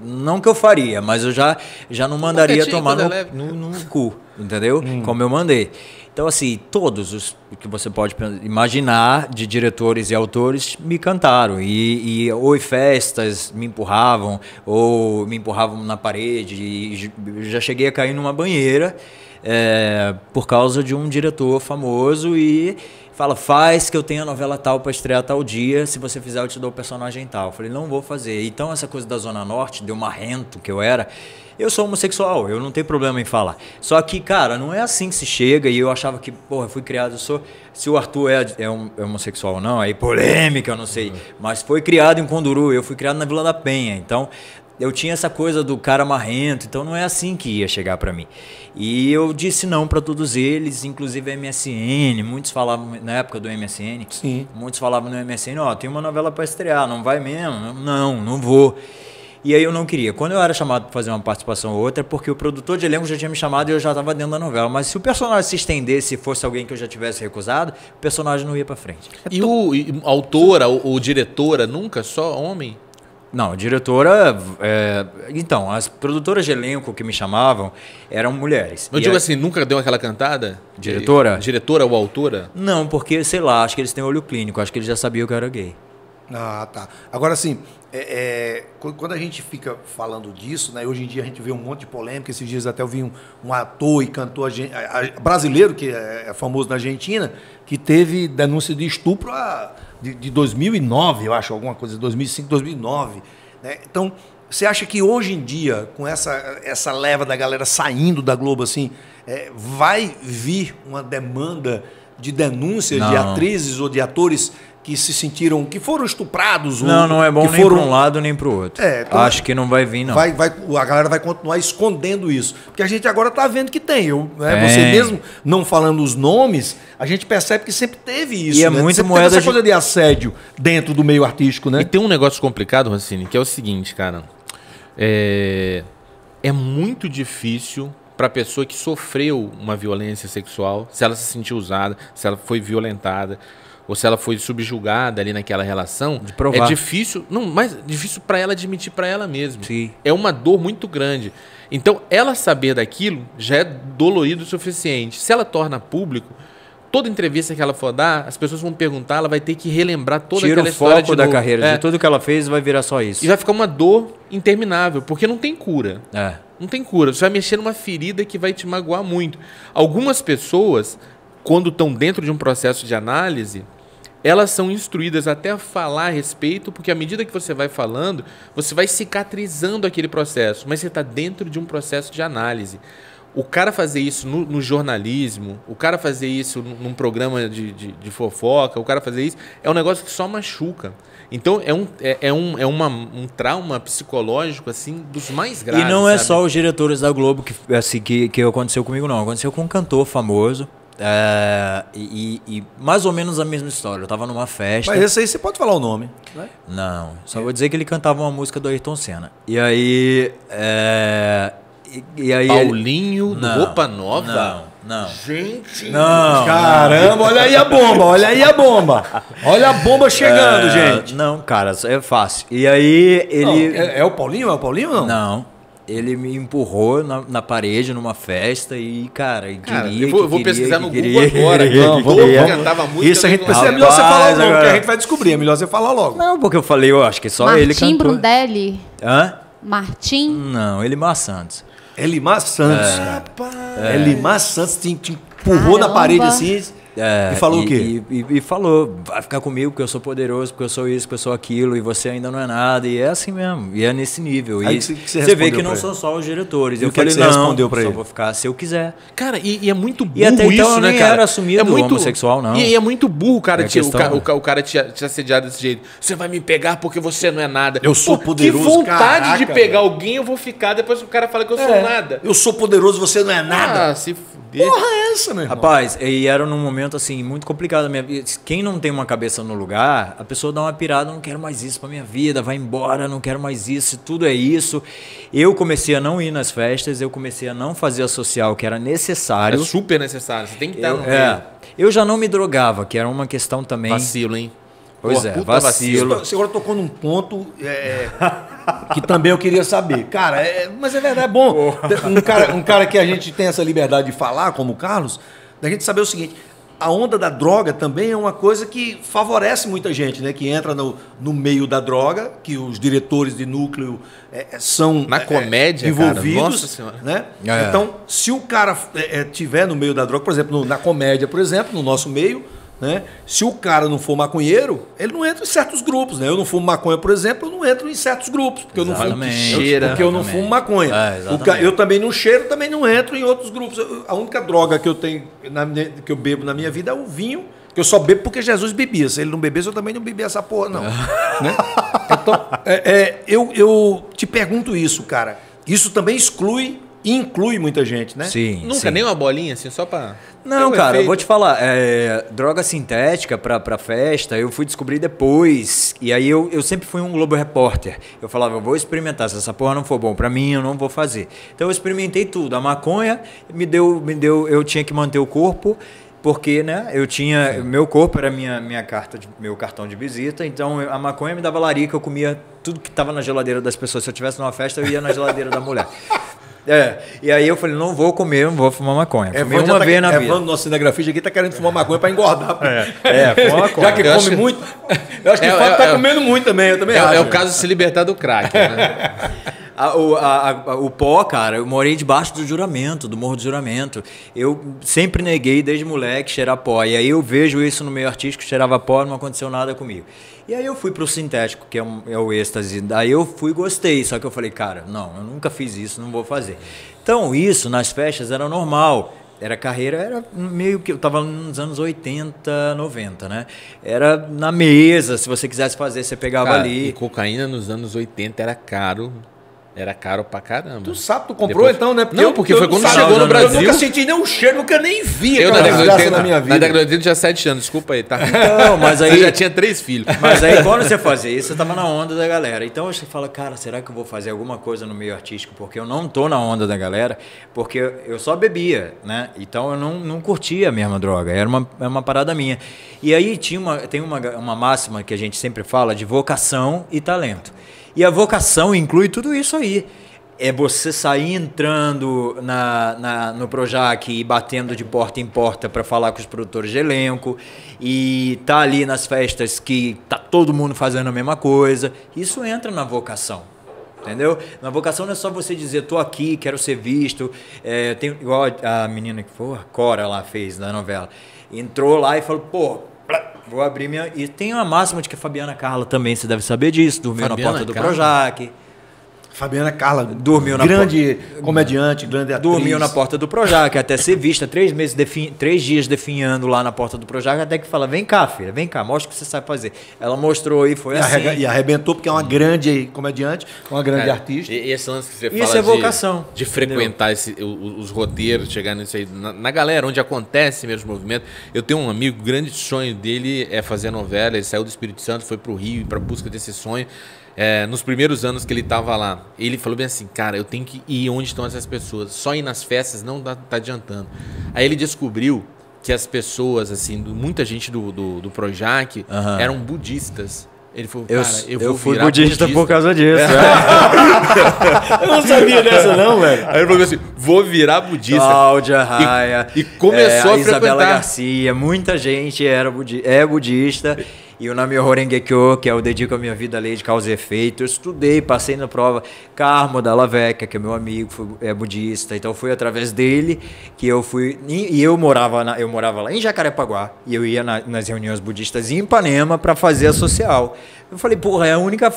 Não que eu faria, mas eu já, já não mandaria quietinho, tomar quando é no, no, no cu, entendeu? Como eu mandei. Então, assim, todos os que você pode imaginar de diretores e autores me cantaram. E, e ou em festas me empurravam, ou me empurravam na parede. E já cheguei a cair numa banheira é, por causa de um diretor famoso e fala, faz que eu tenha a novela tal para estrear tal dia, se você fizer eu te dou o personagem tal. Eu falei, não vou fazer. Então essa coisa da Zona Norte, de um marrento que eu era, eu sou homossexual, eu não tenho problema em falar. Só que, cara, não é assim que se chega e eu achava que, porra, eu fui criado, eu sou... Se o Arthur é, é, um- é homossexual ou não, aí polêmica, eu não sei. Mas foi criado em Conduru, eu fui criado na Vila da Penha, então eu tinha essa coisa do cara marrento, então não é assim que ia chegar pra mim. E eu disse não pra todos eles, inclusive a MSN, muitos falavam na época do MSN, Sim. muitos falavam no MSN, ó, tem uma novela pra estrear, não vai mesmo? Não, não vou. E aí eu não queria. Quando eu era chamado para fazer uma participação ou outra, é porque o produtor de elenco já tinha me chamado e eu já estava dentro da novela. Mas se o personagem se estendesse e fosse alguém que eu já tivesse recusado, o personagem não ia para frente. E o e autora ou, ou diretora nunca só homem? Não, diretora. é, então, as produtoras de elenco que me chamavam eram mulheres. Eu E digo aí- assim, nunca deu aquela cantada? Diretora? E- diretora ou autora? Não, porque, sei lá, acho que eles têm olho clínico, acho que eles já sabiam que eu era gay. Ah, tá. Agora, assim, é, é, qu- quando a gente fica falando disso, né? Hoje em dia a gente vê um monte de polêmica. Esses dias até eu vi um, um ator e cantor a- a- brasileiro, que é, é famoso na Argentina, que teve denúncia de estupro a- de, de 2009, eu acho, alguma coisa, 2005, 2009. Né? Então, você acha que hoje em dia, com essa, essa leva da galera saindo da Globo, assim, é, vai vir uma demanda de denúncias de atrizes ou de atores que se sentiram, que foram estuprados? Não, ou não é bom que nem para um lado nem para o outro. É, então- acho que não vai vir, não. Vai, vai, a galera vai continuar escondendo isso. Porque a gente agora está vendo que tem. Eu, né. Você mesmo não falando os nomes, a gente percebe que sempre teve isso. E é né? muito sempre moeda teve essa de- coisa de assédio dentro do meio artístico, né? E tem um negócio complicado, Rossini, que é o seguinte, cara. É, é muito difícil para a pessoa que sofreu uma violência sexual, se ela se sentiu usada, se ela foi violentada, ou se ela foi subjugada ali naquela relação, De provar. é difícil, não, mas difícil para ela admitir para ela mesma. Sim. É uma dor muito grande. Então, ela saber daquilo já é dolorido o suficiente. Se ela torna público, toda entrevista que ela for dar, as pessoas vão perguntar, ela vai ter que relembrar toda Tira aquela o história foco de da novo. carreira. É. De tudo que ela fez vai virar só isso. E vai ficar uma dor interminável, porque não tem cura. É. Não tem cura. Você vai mexer numa ferida que vai te magoar muito. Algumas pessoas, quando estão dentro de um processo de análise, elas são instruídas até a falar a respeito, porque à medida que você vai falando, você vai cicatrizando aquele processo, mas você está dentro de um processo de análise. O cara fazer isso no, no jornalismo, o cara fazer isso num, programa de, de, de fofoca, o cara fazer isso, é um negócio que só machuca. Então é um, é, é um, é uma, um trauma psicológico assim dos mais graves. E não é sabe? só os diretores da Globo que, assim, que, que aconteceu comigo, não. Aconteceu com um cantor famoso. É, e, e- mais ou menos a mesma história. Eu tava numa festa. Mas esse aí você pode falar o nome. Né? Não, só vou dizer que ele cantava uma música do Ayrton Senna. E aí. É, e, e aí ele- Paulinho do Não, Roupa Nova. Não, não. Gente. Não. Caramba, olha aí a bomba, olha aí a bomba. Olha a bomba chegando, É, gente. Não, cara, é fácil. E aí ele. Não, é, é o Paulinho? É o Paulinho ou não? Não. Ele me empurrou na, na parede numa festa e, cara, e Cara, queria, eu vou, que vou queria, pesquisar que no queria, Google agora. <laughs> queria, Não, queria. cantava música. Isso a gente precisa. É melhor você falar o nome, agora- que a gente vai descobrir. É melhor você falar logo. Não, porque eu falei, eu acho que só ele Martim cantou. Brundelli. Hã? Martim. Não, Elimar Santos. Elimar Santos, cara. Elimar Santos te, te empurrou na parede assim É, e falou e, o quê? E, e- e falou, vai ficar comigo porque eu sou poderoso, porque eu sou isso, porque eu sou aquilo, e você ainda não é nada. E é assim mesmo, e é nesse nível. Aí e que você- que você você vê que não ele? são só os diretores. E eu o que é que falei, você não, respondeu pra só ele? vou ficar se eu quiser. Cara, e, e é muito burro E até então isso, eu né, nem cara? era assumido é muito homossexual, não. E, e é muito burro o cara, É te, o, questão- ca- o ca- o cara te, te assediar desse jeito. Você vai me pegar porque você não é nada. Eu sou poderoso, Que vontade de caraca, pegar velho. alguém eu vou ficar depois que o cara fala que eu sou É, nada. Eu sou poderoso, você não é nada. Ah, se fuder. Porra é essa, meu irmão? Rapaz, e era num momento assim, muito complicado minha vida. Quem não tem uma cabeça no lugar, a pessoa dá uma pirada, não quero mais isso pra minha vida, vai embora, não quero mais isso, tudo é isso. Eu comecei a não ir nas festas, eu comecei a não fazer a social que era É necessário. super necessário. Você tem que estar Eu, no é, eu já não me drogava, que era uma questão também. Vacilo, hein? Pois Pô, é, puta vacilo. Você agora tocou num ponto é, <laughs> que também eu queria saber. Cara, é- mas é verdade, é bom. Um cara, um cara que a gente tem essa liberdade de falar, como o Carlos, da gente saber o seguinte. A onda da droga também é uma coisa que favorece muita gente, né? Que entra no, no meio da droga, que os diretores de núcleo é, é, são Na é, comédia, envolvidos, cara, nossa senhora. né? É. Então, se o cara é, é, tiver no meio da droga, por exemplo, no- na comédia, por exemplo, no nosso meio, né? Se o cara não for maconheiro, ele não entra em certos grupos, né? Eu não fumo maconha, por exemplo, eu não entro em certos grupos, porque eu não fumo, Exatamente. Cheira. porque eu não Exatamente. fumo maconha. É, exatamente. ca- eu também não cheiro, também não entro em outros grupos. Eu- A única droga que eu tenho, na que eu bebo na minha vida é o vinho, que eu só bebo porque Jesus bebia. Se ele não bebesse, eu também não bebia essa porra, não. <laughs> né? Então, é, é, eu, eu te pergunto isso, cara. Isso também exclui inclui muita gente, né? Sim. Nunca, sim. nem uma bolinha, assim, só pra. Não, um cara, eu efeito. vou te falar, é, droga sintética pra, pra festa, eu fui descobrir depois. E aí eu, eu sempre fui um Globo Repórter. Eu falava, eu vou experimentar, se essa porra não for bom pra mim, eu não vou fazer. Então eu experimentei tudo. A maconha me deu, me deu, eu tinha que manter o corpo. Porque, né, eu tinha, meu corpo era minha, minha carta, de- meu cartão de visita, então eu- a maconha me dava larica, eu comia tudo que estava na geladeira das pessoas. Se eu tivesse numa festa, eu ia na geladeira da mulher. <laughs> É, e aí eu falei, não vou comer, não vou fumar maconha. Fumei Evandro já uma tá- vez na vida. Evandro, nosso cinegrafista aqui, tá querendo fumar maconha pra engordar. É, fuma maconha. Já que Eu come acho muito. Eu acho que É, o Fábio é, tá é. comendo muito também, eu também É, acho. é o caso de se libertar do crack, né? <laughs> A- o, a- a- o pó, cara, eu morei debaixo do juramento, do Morro do Juramento. Eu sempre neguei desde moleque cheirar pó. E aí eu vejo isso no meio artístico, cheirava pó, não aconteceu nada comigo. E aí eu fui pro sintético, que é, um- é o êxtase. Daí eu fui e gostei, só que eu falei, cara, não, eu nunca fiz isso, não vou fazer. Então isso nas festas era normal. Era carreira, era meio que. Eu tava nos anos 80, 90, né? Era na mesa, se você quisesse fazer, você pegava Cara, ali. E cocaína nos anos 80 era caro. Era caro pra caramba. Tu sabe, tu comprou Depois- então, né? Não, porque eu foi não quando sabe, chegou eu no Eu Brasil. nunca senti nem o cheiro, nunca nem vi Eu na década, de desgraça 80, na minha na vida. década de 80 tinha 7 anos, desculpa aí, tá? Não, mas aí. Eu já tinha três filhos. Mas aí quando você fazia isso, você tava na onda da galera. Então você fala, cara, será que eu vou fazer alguma coisa no meio artístico? Porque eu não tô na onda da galera, porque eu só bebia, né? Então eu não, não curtia a mesma droga, era uma, era uma parada minha. E aí tinha uma, tem uma, uma máxima que a gente sempre fala de vocação e talento. E a vocação inclui tudo isso aí. É você sair entrando na, na- no Projac e batendo de porta em porta para falar com os produtores de elenco e tá ali nas festas que tá todo mundo fazendo a mesma coisa. Isso entra na vocação. Entendeu? Na vocação não é só você dizer, tô aqui, quero ser visto. É, tem, igual a menina que foi, a Cora lá fez na novela. Entrou lá e falou, pô, vou abrir minha. E tem uma máxima de que a Fabiana Carla também, você deve saber disso, dormiu Fabiana na porta do Carla? Projac. Fabiana Carla, Dormiu na grande comediante, grande atriz. Dormiu na porta do Projac até ser vista, três meses, defin... três dias definhando lá na porta do Projac, até que fala, vem cá, filha, vem cá, mostra o que você sabe fazer. Ela mostrou e foi E, assim. arrega- e arrebentou porque é uma grande comediante, uma grande Cara, artista. E, esse lance que você Isso fala é de- vocação, de, frequentar esse- o- o- os roteiros, chegar nisso aí, na, na galera, onde acontece mesmo o movimento. Eu tenho um amigo, o grande sonho dele é fazer novela, ele saiu do Espírito Santo, foi pro Rio para busca desse sonho. É, nos primeiros anos que ele tava lá, ele falou bem assim, cara, eu tenho que ir onde estão essas pessoas. Só ir nas festas não dá, tá adiantando. Aí ele descobriu que as pessoas, assim, do- muita gente do, do, do Projac Aham. eram budistas. Ele falou, Eu, cara, eu, eu, vou fui virar budista, por causa disso. é. <laughs> Eu não sabia dessa não, velho. Aí ele falou assim: vou virar budista. Cláudia Raia. E- e começou é, a Isabela frequentar. Garcia, muita gente era budi é budista. E o Namio Horengekyo, que é o Dedico a Minha Vida à Lei de Causa e Efeito. Eu estudei, passei na prova. Carmo Dalla Vecchia, que é meu amigo, foi- é budista. Então foi através dele que eu fui. E, e eu, morava na- eu morava lá em Jacarepaguá. E eu ia na- nas reuniões budistas em Ipanema para fazer a social. Eu falei, porra, é a única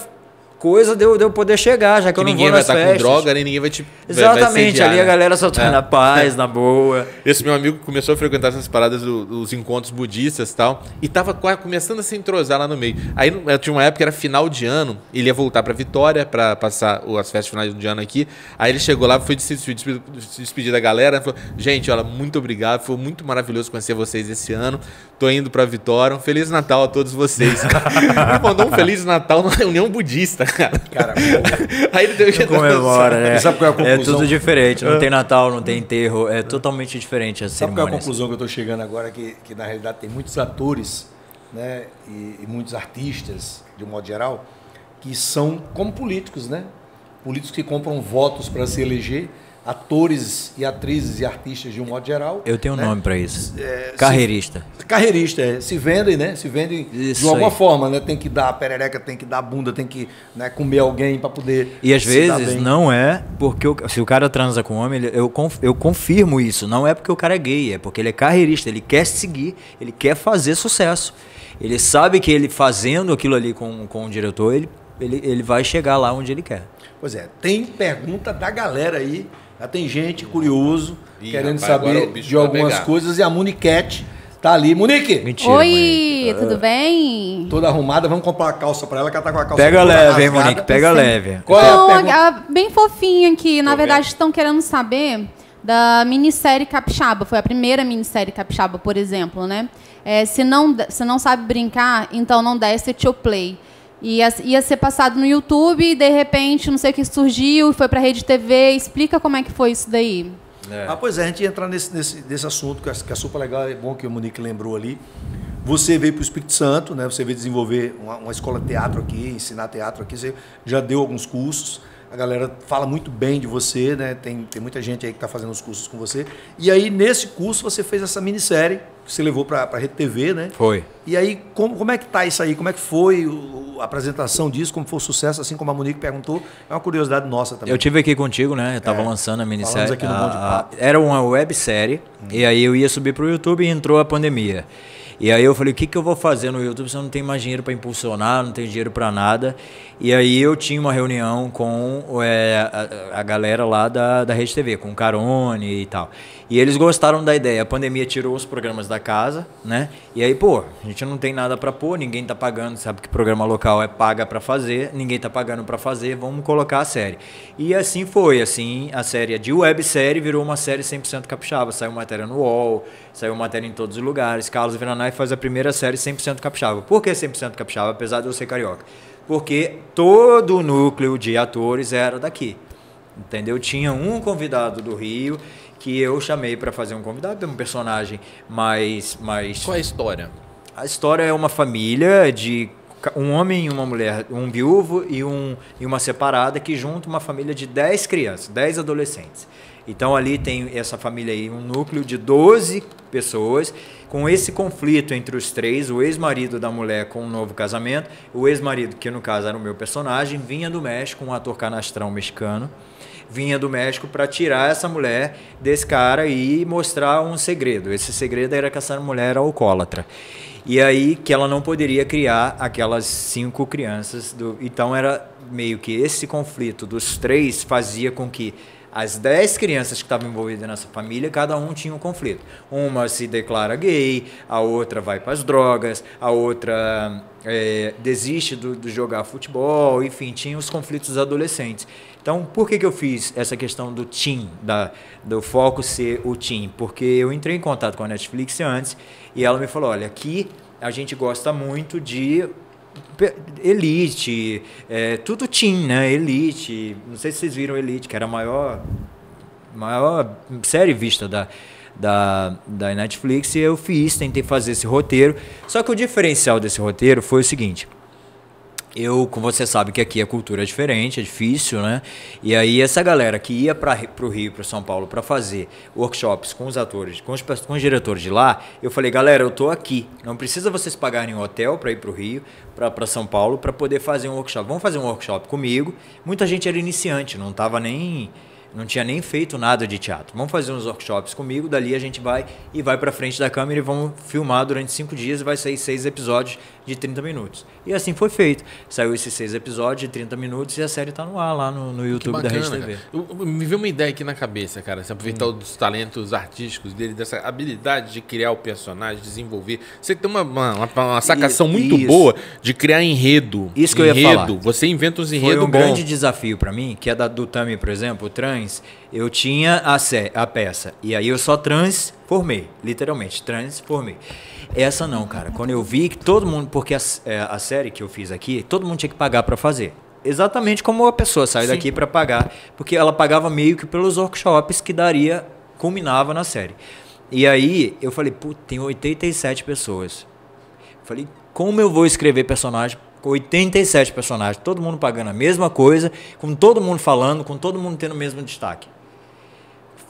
coisa de eu, de eu poder chegar, já que, Que eu não ninguém vou vai nas estar com droga, nem ninguém vai te. vai- vai Exatamente, sediar, ali a né? galera só tá É. na paz, <laughs> na boa. Esse meu amigo começou a frequentar essas paradas do- dos encontros budistas e tal. E tava começando a se entrosar lá no meio. Aí eh, tinha uma época que era final de ano. Ele ia voltar pra Vitória pra passar as festas finais de ano aqui. Aí ele chegou lá, foi se despedir, despedir da galera. Falou: Gente, olha, muito obrigado. Foi muito maravilhoso conhecer vocês esse ano. Tô indo pra Vitória. Um Feliz Natal a todos vocês. <laughs> mandou um Feliz Natal na reunião budista, cara. Cara, <laughs> Aí ele deu Comemora, né? Sabe qual é a É conclusão? tudo diferente, não tem Natal, não tem enterro, é totalmente diferente as Sabe qual é a conclusão que eu estou chegando agora? Que, que na realidade tem muitos atores né, e, e muitos artistas, de um modo geral, que são como políticos, né? Políticos que compram votos para se eleger, atores e atrizes e artistas de um modo geral. Eu tenho um né? nome pra isso. É, Carreirista. Carreirista, é, se vendem, né? Se vendem Isso de alguma aí. forma, né? Tem que dar a perereca, tem que dar a bunda, tem que né, comer alguém para poder. E às se vezes não é porque o- se o cara transa com homem, eu, eu confirmo isso. Não é porque o cara é gay, é porque ele é carreirista, ele quer seguir, ele quer fazer sucesso. Ele sabe que ele fazendo aquilo ali com, com o diretor, ele, ele, ele vai chegar lá onde ele quer. Pois é, tem pergunta da galera aí. Já tem gente curioso, Ih, querendo rapaz, saber de vai algumas pegar. coisas. E a Muniquete Tá ali. Monique, Mentira. Oi, tudo bem? toda arrumada, vamos comprar uma calça pra ela, que ela tá com a calça Pega leve, hein. Monique? Pega leve. Qual é a pergunta? a- bem fofinho aqui. Na Tô verdade, vendo. estão querendo saber da minissérie Capixaba. Foi a primeira minissérie Capixaba, por exemplo, né? É, se, não, se não sabe brincar, então não desce to play. Ia, ia ser passado no YouTube e, de repente, não sei o que surgiu, foi pra Rede TV. Explica como é que foi isso daí. Ah, pois é, a gente ia entrar nesse, nesse, nesse assunto que é, que é super legal, é bom que o Monique lembrou ali. Você veio para o Espírito Santo, né? Você veio desenvolver uma, uma escola de teatro aqui, ensinar teatro aqui. Você já deu alguns cursos. A galera fala muito bem de você, né? Tem, tem muita gente aí que está fazendo os cursos com você. E aí, nesse curso, você fez essa minissérie que você levou para a Rede TV, né? Foi. E aí, como, como é que tá isso aí? Como é que foi o- a apresentação disso? Como foi o sucesso? Assim como a Monique perguntou, é uma curiosidade nossa também. Eu tive aqui contigo, né? Eu tava É. lançando a minissérie. aqui no Bom de a- a- Papo. era uma websérie. E aí eu ia subir pro YouTube e entrou a pandemia. E aí eu falei, o que, que eu vou fazer no YouTube se eu não tenho mais dinheiro para impulsionar, não tenho dinheiro para nada. E aí eu tinha uma reunião com é, a, a galera lá da, da Rede TV, com o Carone e tal. E eles gostaram da ideia. A pandemia tirou os programas da casa, né? E aí, pô, a gente não tem nada para pôr, ninguém tá pagando, sabe que programa local é paga para fazer, ninguém tá pagando para fazer, vamos colocar a série. E assim foi, assim, a série de websérie virou uma série 100% capixaba, saiu matéria no UOL, saiu matéria em todos os lugares. Carlos Viranai faz a primeira série 100% capixaba. Por que 100% capixaba, apesar de eu ser carioca? Porque todo o núcleo de atores era daqui. Entendeu? Tinha um convidado do Rio que eu chamei para fazer um convidado, um personagem mais mais Qual é a história? a história é uma família de um homem e uma mulher, um viúvo e, um, e uma separada que junta uma família de 10 crianças, 10 adolescentes. Então ali tem essa família aí, um núcleo de 12 pessoas, com esse conflito entre os três, o ex-marido da mulher com um novo casamento, o ex-marido, que no caso era o meu personagem, vinha do México, um ator canastrão mexicano, vinha do México para tirar essa mulher desse cara e mostrar um segredo. Esse segredo era que essa mulher era alcoólatra. E aí que ela não poderia criar aquelas cinco crianças. Do... Então era meio que esse conflito dos três fazia com que as dez crianças que estavam envolvidas nessa família, cada um tinha um conflito. Uma se declara gay, a outra vai para as drogas, a outra é, desiste do, do jogar futebol, enfim, tinha os conflitos adolescentes. Então, por que, que eu fiz essa questão do team, da, do foco ser o team? Porque eu entrei em contato com a Netflix antes e ela me falou: olha, aqui a gente gosta muito de Elite, é, tudo team, né? Elite. Não sei se vocês viram Elite, que era a maior, maior série vista da, da, da Netflix. E eu fiz, tentei fazer esse roteiro. Só que o diferencial desse roteiro foi o seguinte. Eu, como você sabe que aqui a cultura é diferente, é difícil, né? E aí essa galera que ia para o Rio, para São Paulo, para fazer workshops com os atores, com os, com os diretores de lá, eu falei, galera, eu tô aqui. Não precisa vocês pagarem um hotel para ir para o Rio, para São Paulo, para poder fazer um workshop. Vamos fazer um workshop comigo. Muita gente era iniciante, não tava nem não tinha nem feito nada de teatro. Vamos fazer uns workshops comigo, dali a gente vai e vai para frente da câmera e vamos filmar durante cinco dias e vai sair seis episódios de 30 minutos. E assim foi feito. Saiu esses seis episódios de 30 minutos e a série tá no ar lá no, no YouTube da Rede bacana, TV. cara. Eu- eu- Me veio uma ideia aqui na cabeça, cara. Se aproveitar Hum. os talentos artísticos dele, dessa habilidade de criar o personagem, desenvolver. Você tem uma, uma, uma- uma sacação Isso, muito isso. boa de criar enredo. Isso que eu ia enredo. falar. Você inventa Foi enredos um bons. grande desafio para mim, que é da, do Tami, por exemplo, o trans. Eu tinha a, sé, a peça. E aí eu só transformei, literalmente, transformei. Essa não, cara. Quando eu vi que todo mundo. Porque a, é, a série que eu fiz aqui, todo mundo tinha que pagar para fazer. Exatamente como a pessoa sai Sim. daqui para pagar. Porque ela pagava meio que pelos workshops que daria, culminava na série. E aí eu falei, putz, tem 87 pessoas. Falei, como eu vou escrever personagem com 87 personagens, todo mundo pagando a mesma coisa, com todo mundo falando, com todo mundo tendo o mesmo destaque?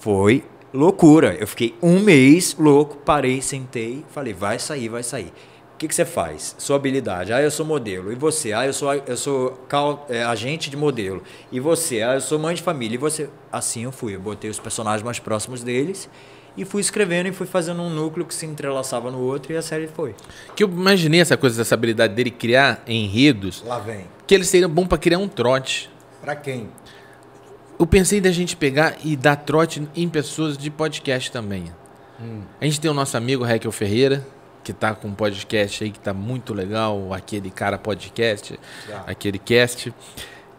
Foi loucura. Eu fiquei um mês louco, parei, sentei, falei, vai sair, vai sair. O que, que você faz? Sua habilidade. Ah, eu sou modelo. E você? Ah, eu sou, eu sou cal- é, agente de modelo. E você? Ah, eu sou mãe de família. E você? Assim eu fui. Eu botei os personagens mais próximos deles e fui escrevendo e fui fazendo um núcleo que se entrelaçava no outro e a série foi. Que eu imaginei essa coisa, essa habilidade dele criar enredos, Lá vem. que ele seria bom pra criar um trote. Pra quem? Eu pensei da gente pegar e dar trote em pessoas de podcast também. A gente tem o nosso amigo Raquel Ferreira, que tá com um podcast aí que tá muito legal, aquele cara podcast, aquele cast.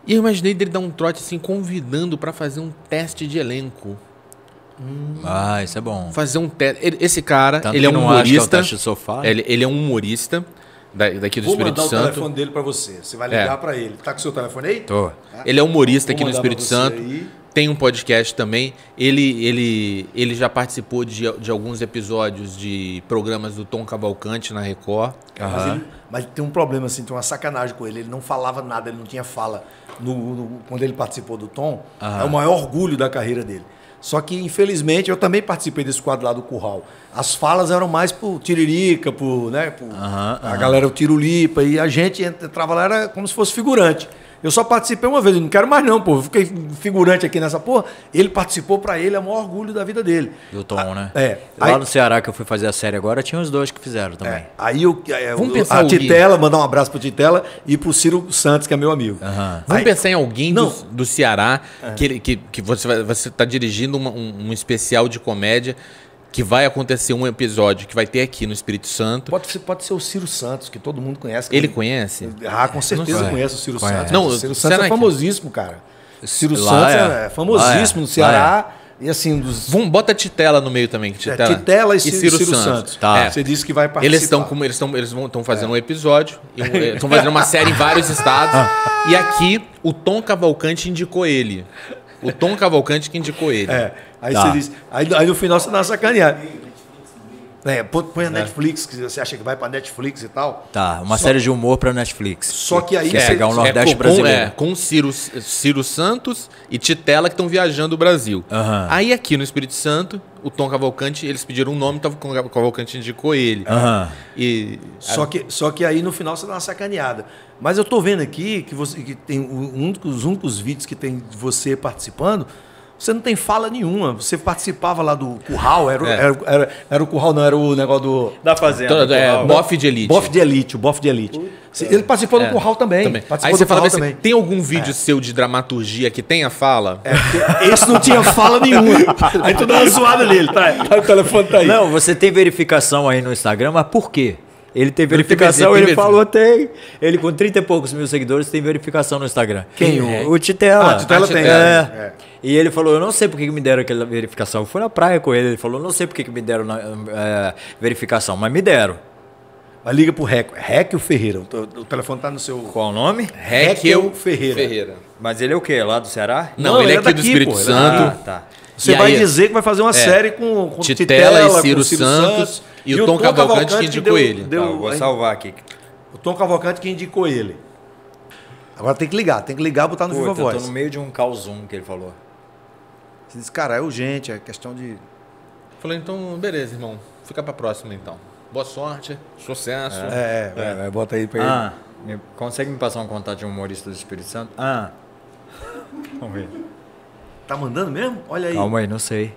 E eu imaginei dele dar um trote assim, convidando pra fazer um teste de elenco. Ah, isso é bom. Fazer um teste. Esse cara, Tanto ele é um é o humorista. teste do sofá. Ele, ele é um humorista da- daqui do Vou Espírito mandar o Santo. telefone dele pra você. Você vai ligar É. pra ele. Tá com o seu telefone aí? Tô. Ele é humorista Vou aqui no Espírito Santo. aí. Tem um podcast também. Ele, ele, ele já participou de, de alguns episódios de programas do Tom Cavalcante na Record. Mas, ele- mas tem um problema, assim, tem uma sacanagem com ele. Ele não falava nada, ele não tinha fala no, no- quando ele participou do Tom. É o maior orgulho da carreira dele. Só que, infelizmente, eu também participei desse quadro lá do Curral. As falas eram mais pro Tiririca, pro, né, Aham, a galera o Tirulipa, e a gente entrava lá, era como se fosse figurante. Eu só participei uma vez, eu não quero mais não, pô. Eu fiquei figurante aqui nessa porra. Ele participou pra ele, é o maior orgulho da vida dele. Do Tom, né? É. Lá Aí- no Ceará que eu fui fazer a série agora, tinha os dois que fizeram também. É, aí eu, é, Vamos eu- pensar a. Titela, mandar um abraço pro Titela e pro Ciro Santos, que é meu amigo. Aham. Vamos Aí- pensar em alguém Não. do, do Ceará que, ele- que, que você vai, você está dirigindo uma- um, um especial de comédia que vai acontecer um episódio que vai ter aqui no Espírito Santo. Pode ser, pode ser o Ciro Santos, que todo mundo conhece. que Ele conhece? Ah, com certeza conhece o Ciro Conhece. Santos. Não, o Ciro será Santos é que- famosíssimo, cara. O Ciro Lá Santos é. é, famosíssimo Lá é. no Ceará. E assim, dos Vamos, bota a Titela no meio também. é, Titela, Titela e, Ciro, Ciro Santos. Tá. É. Você disse que vai participar. Eles estão eles estão eles vão estão fazendo um episódio, estão fazendo uma série em vários estados. <laughs> e aqui o Tom Cavalcante indicou ele. O Tom Cavalcante que indicou ele. É. Aí Tá. você diz. Aí, aí no final você dá uma sacaneada. É, põe a Netflix, que você acha que vai pra Netflix e tal. Tá, uma Só- série de humor pra Netflix. Só que aí Quer você- pegar um é, Nordeste com, com- brasileiro. é, com Ciro, Ciro Santos e Titela que estão viajando o Brasil. Aham. Aí aqui no Espírito Santo, o Tom Cavalcante, eles pediram um nome, então o Cavalcante indicou ele. Aham. E Só que, só que aí no final você dá uma sacaneada. Mas eu tô vendo aqui que você que tem um dos únicos vídeos que tem de você participando, você não tem fala nenhuma. Você participava lá do curral, era, o- É. era, era, era o curral, não era o negócio do Da Fazenda. Todo- é, bofe de elite. bofe de elite, o bofe de elite. Ele participou do É, curral também. também. Participou Aí do você fala assim, também. tem algum vídeo seu de dramaturgia que tenha fala? É, esse não tinha fala nenhuma. <laughs> Aí tu dá uma zoada nele, tá? Aí o telefone tá aí. Não, você tem verificação aí no Instagram, mas por quê? Ele tem verificação, tem ele falou, tem. Ele com 30 e poucos mil seguidores tem verificação no Instagram. Quem? O, o Titela. Ah, Titela tem, É. é. E ele falou, eu não sei por que me deram aquela verificação. Eu fui na praia com ele, ele falou, não sei por que me deram na- é, verificação, mas me deram. Mas liga pro Rec. Rec o Ferreira. O, o- o telefone tá no seu. Qual o nome? Raquel Ferreira. Mas ele é o quê? Lá do Ceará? Não, Não, ele é ele é aqui do Espírito pô, é Santo. Ah, tá. Você E vai aí- dizer que vai fazer uma série com, com Titela e com Ciro Santos e o Tom Cavalcante que indicou deu- ele. deu- Tá, vou aí- salvar aqui. o Tom Cavalcante que indicou ele. Agora tem que ligar, tem que ligar e botar no Puta, Viva eu tô Voz. no meio de um caos zoom que ele falou. Você diz, cara, é urgente, é questão de. Falei, então, beleza, irmão. Fica pra próxima, então. Boa sorte, sucesso. É, é, é, bota aí pra ele. Ah, me- consegue me passar um contato de um humorista do Espírito Santo? Ah. Vamos ver. Tá mandando mesmo? Olha aí. Calma aí, não sei.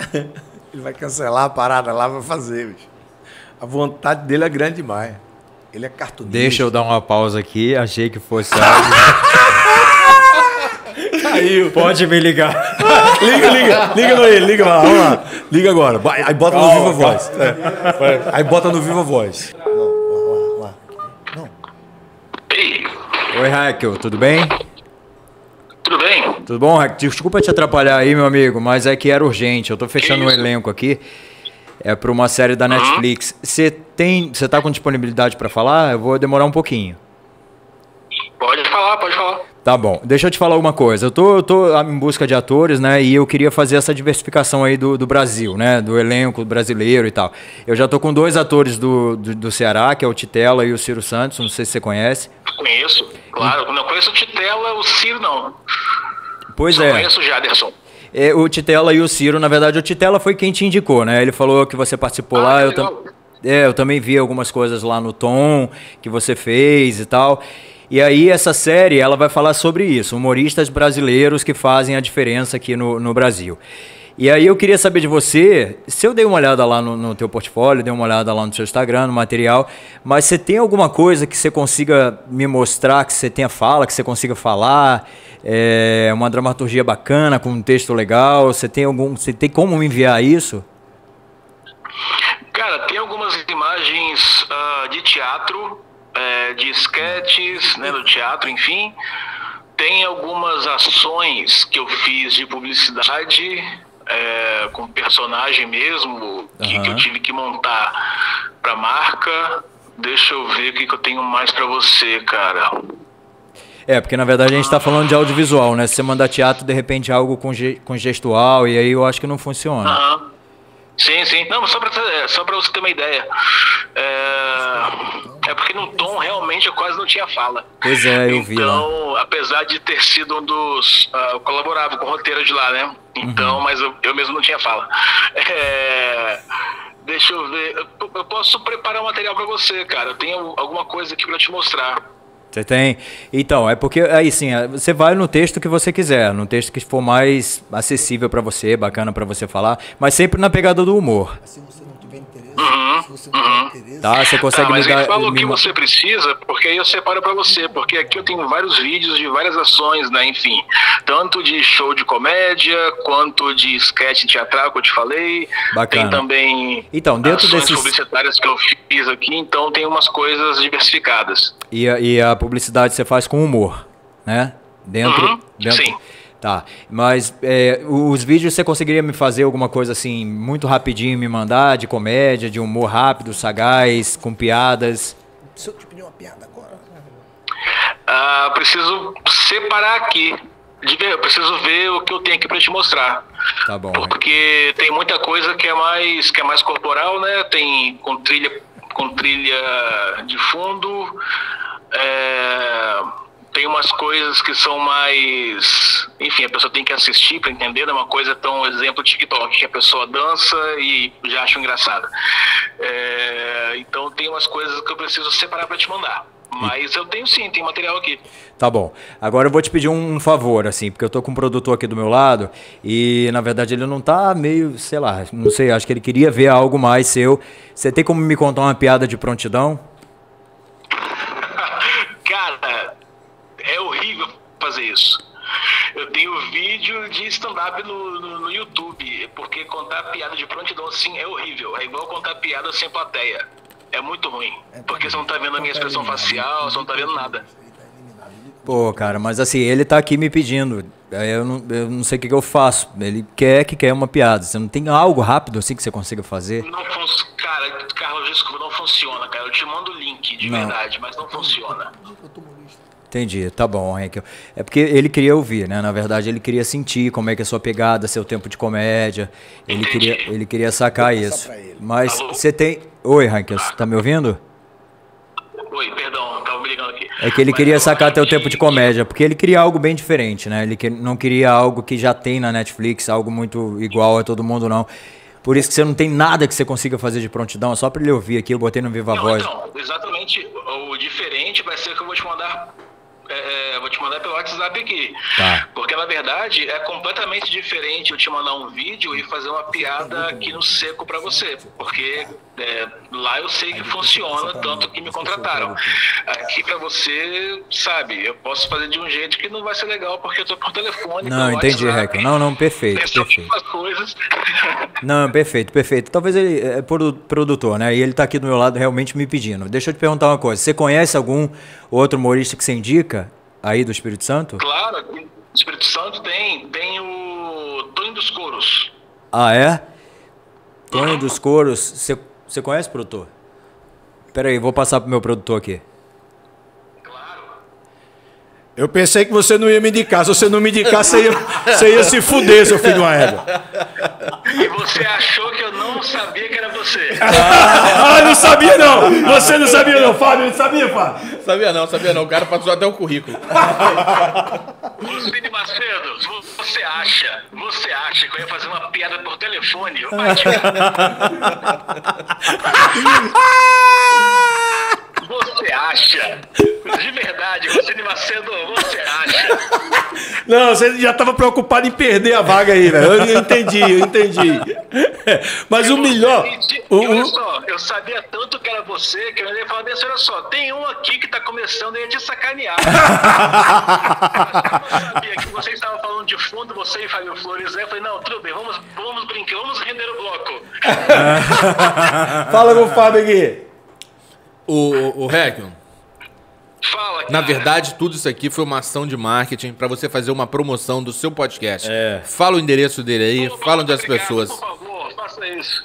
<laughs> Ele vai cancelar a parada lá, vai fazer, bicho. A vontade dele é grande demais. Ele é cartunista. Deixa eu dar uma pausa aqui, achei que fosse algo. <laughs> Caiu. Pode me ligar. <laughs> liga, liga, liga no ele, liga lá, vamos lá. Liga agora. Vai, Aí bota no Viva Voz. É. Aí bota no Viva Voz. Oi, Raquel, tudo bem? Tudo bem? Tudo bom, Raquel? Desculpa te atrapalhar aí, meu amigo, mas é que era urgente. Eu tô fechando um elenco aqui. É para uma série da Netflix. Você tem, você tá com disponibilidade para falar? Eu vou demorar um pouquinho. Pode falar, pode falar. Tá bom, deixa eu te falar uma coisa. Eu tô, eu tô em busca de atores, né? E eu queria fazer essa diversificação aí do, do Brasil, né? Do elenco brasileiro e tal. Eu já tô com dois atores do, do, do Ceará, que é o Titela e o Ciro Santos, não sei se você conhece. Conheço, claro. Não conheço o Titela, o Ciro não. Pois Só é. conheço o Jaderson. É, o Titela e o Ciro, na verdade, o Titela foi quem te indicou, né? Ele falou que você participou Ah, lá. Eu, tam- é, eu também vi algumas coisas lá no Tom que você fez e tal. E aí essa série, ela vai falar sobre isso, humoristas brasileiros que fazem a diferença aqui no, no Brasil. E aí eu queria saber de você, se eu dei uma olhada lá no, no teu portfólio, dei uma olhada lá no seu Instagram, no material, mas você tem alguma coisa que você consiga me mostrar, que você tenha fala, que você consiga falar, é, uma dramaturgia bacana, com um texto legal, você tem algum, você tem como me enviar isso? Cara, tem algumas imagens ah, de teatro, é, de sketches, né, do teatro, enfim. Tem algumas ações que eu fiz de publicidade é, com personagem mesmo, que, que eu tive que montar pra marca. Deixa eu ver o que, que eu tenho mais pra você, cara. É, porque na verdade a gente está falando de audiovisual, né? Se você mandar teatro, de repente é algo com, ge- com gestual, e aí eu acho que não funciona. Aham. Sim, sim. Não, só pra, ter- só pra você ter uma ideia. É, é porque no tom realmente eu quase não tinha fala. Pois é, eu vi lá. Então, apesar de ter sido um dos. ah, eu colaborava com o roteiro de lá, né? Então, Uhum. mas eu, eu mesmo não tinha fala. É, deixa eu ver. Eu, eu posso preparar um material pra você, cara. Eu tenho alguma coisa aqui pra te mostrar. Você tem? Então, é porque aí sim, é, você vai no texto que você quiser, no texto que for mais acessível para você, bacana para você falar, mas sempre na pegada do humor. Se você Uhum, se você interesse, Tá? Você consegue Tá, mas me dar. fala o que ma- você precisa, porque aí eu separo pra você, porque aqui eu tenho vários vídeos de várias ações, né, enfim, tanto de show de comédia, quanto de sketch teatral que eu te falei, Bacana. tem também Então, dentro ações desses- publicitárias que eu fiz aqui, então tem umas coisas diversificadas. E, a- e a publicidade você faz com humor, né? Dentro. Uhum, dentro sim. Tá. Mas é, os vídeos você conseguiria me fazer alguma coisa assim, muito rapidinho, me mandar, de comédia, de humor rápido, sagaz, com piadas. se eu te pedir uma piada agora, Ah, preciso separar aqui, de ver, eu preciso ver o que eu tenho aqui pra te mostrar. Tá bom. Porque tem muita coisa que é mais que é mais corporal, né? Tem com trilha com trilha de fundo. é, tem umas coisas que são mais, enfim, a pessoa tem que assistir para entender. Não é uma coisa tão exemplo TikTok que a pessoa dança e já acha engraçado. É, então tem umas coisas que eu preciso separar para te mandar. Mas eu tenho sim, tem material aqui. Tá bom. Agora eu vou te pedir um, um favor, assim, porque eu tô com um produtor aqui do meu lado e, na verdade, ele não tá meio, sei lá, não sei, acho que ele queria ver algo mais seu. Você tem como me contar uma piada de prontidão? <laughs> Cara, é horrível fazer isso. Eu tenho vídeo de stand-up no, no, no YouTube, porque contar piada de prontidão assim é horrível. É igual contar piada sem plateia. É muito ruim. Porque você não tá vendo a minha expressão facial, você não tá vendo nada. Pô, cara, mas assim, ele tá aqui me pedindo. Eu não, eu não sei o que, que eu faço. Ele quer que quer uma piada. Você não tem algo rápido assim que você consiga fazer? Não funciona. Cara, Carlos, desculpa, não funciona, cara. Eu te mando o link, de Não. verdade, mas não funciona. Entendi, tá bom, Henrique. É porque ele queria ouvir, né? Na verdade, ele queria sentir como é que é a sua pegada, seu tempo de comédia. Ele Entendi. queria, ele queria sacar isso. ele. Mas Alô? você tem. Oi, Henrique, você tá me ouvindo? Oi, perdão, tava me ligando aqui. É que ele Mas queria eu sacar teu que- tempo de comédia, porque ele queria algo bem diferente, né? Ele que- não queria algo que já tem na Netflix, algo muito igual a todo mundo, não. Por isso que você não tem nada que você consiga fazer de prontidão, só pra ele ouvir aqui, eu botei no Viva Não, Voz. então, exatamente. O diferente vai ser que eu vou te mandar. é, é, vou te mandar pelo WhatsApp aqui. Tá. Porque na verdade é completamente diferente eu te mandar um vídeo e fazer uma piada aqui no seco pra você. Porque é, lá eu sei que funciona, tanto que me contrataram. Aqui pra você, sabe, eu posso fazer de um jeito que não vai ser legal porque eu tô por telefone. Não, entendi, WhatsApp. Reco. Não, não, perfeito, perfeito. coisas. <laughs> Não, perfeito, perfeito. Talvez ele é produ- produtor, né? E ele tá aqui do meu lado realmente me pedindo. Deixa eu te perguntar uma coisa. Você conhece algum outro humorista que você indica aí do Espírito Santo? claro, Espírito Santo tem, tem o Tonho dos Coros. Ah, é? Tonho dos Coros. Você, você conhece, produtor? Pera aí, vou passar pro meu produtor aqui. Eu pensei que você não ia me indicar. Se você não me indicar, você ia, você ia se fuder, seu filho de uma égua. E você achou que eu não sabia que era você. <laughs> Ah, não sabia não! Você não sabia não, Fábio, não sabia, Fábio? Sabia não, sabia não. O cara passou até o currículo. Lucine Macedo, você acha, você acha que eu ia fazer uma piada por telefone? Te- <laughs> Você acha? De verdade, Lucine Macedo, você acha Não, você já estava preocupado em perder a vaga aí, velho. Eu entendi, eu entendi. Mas o melhor. E, o- e olha só, eu sabia tanto que era você que eu ia falar desse, olha só, tem um aqui que tá começando e ia te sacanear. <laughs> eu sabia que você estava falando de fundo, você e Fábio Flores, né? Eu falei, não, tudo bem, vamos, vamos brincar, vamos render o bloco. Fala com o Fábio aqui. O, o, o Requion, Fala, cara. na verdade, tudo isso aqui foi uma ação de marketing pra você fazer uma promoção do seu podcast. É. Fala o endereço dele aí, Por fala onde as pessoas. Por favor, faça isso.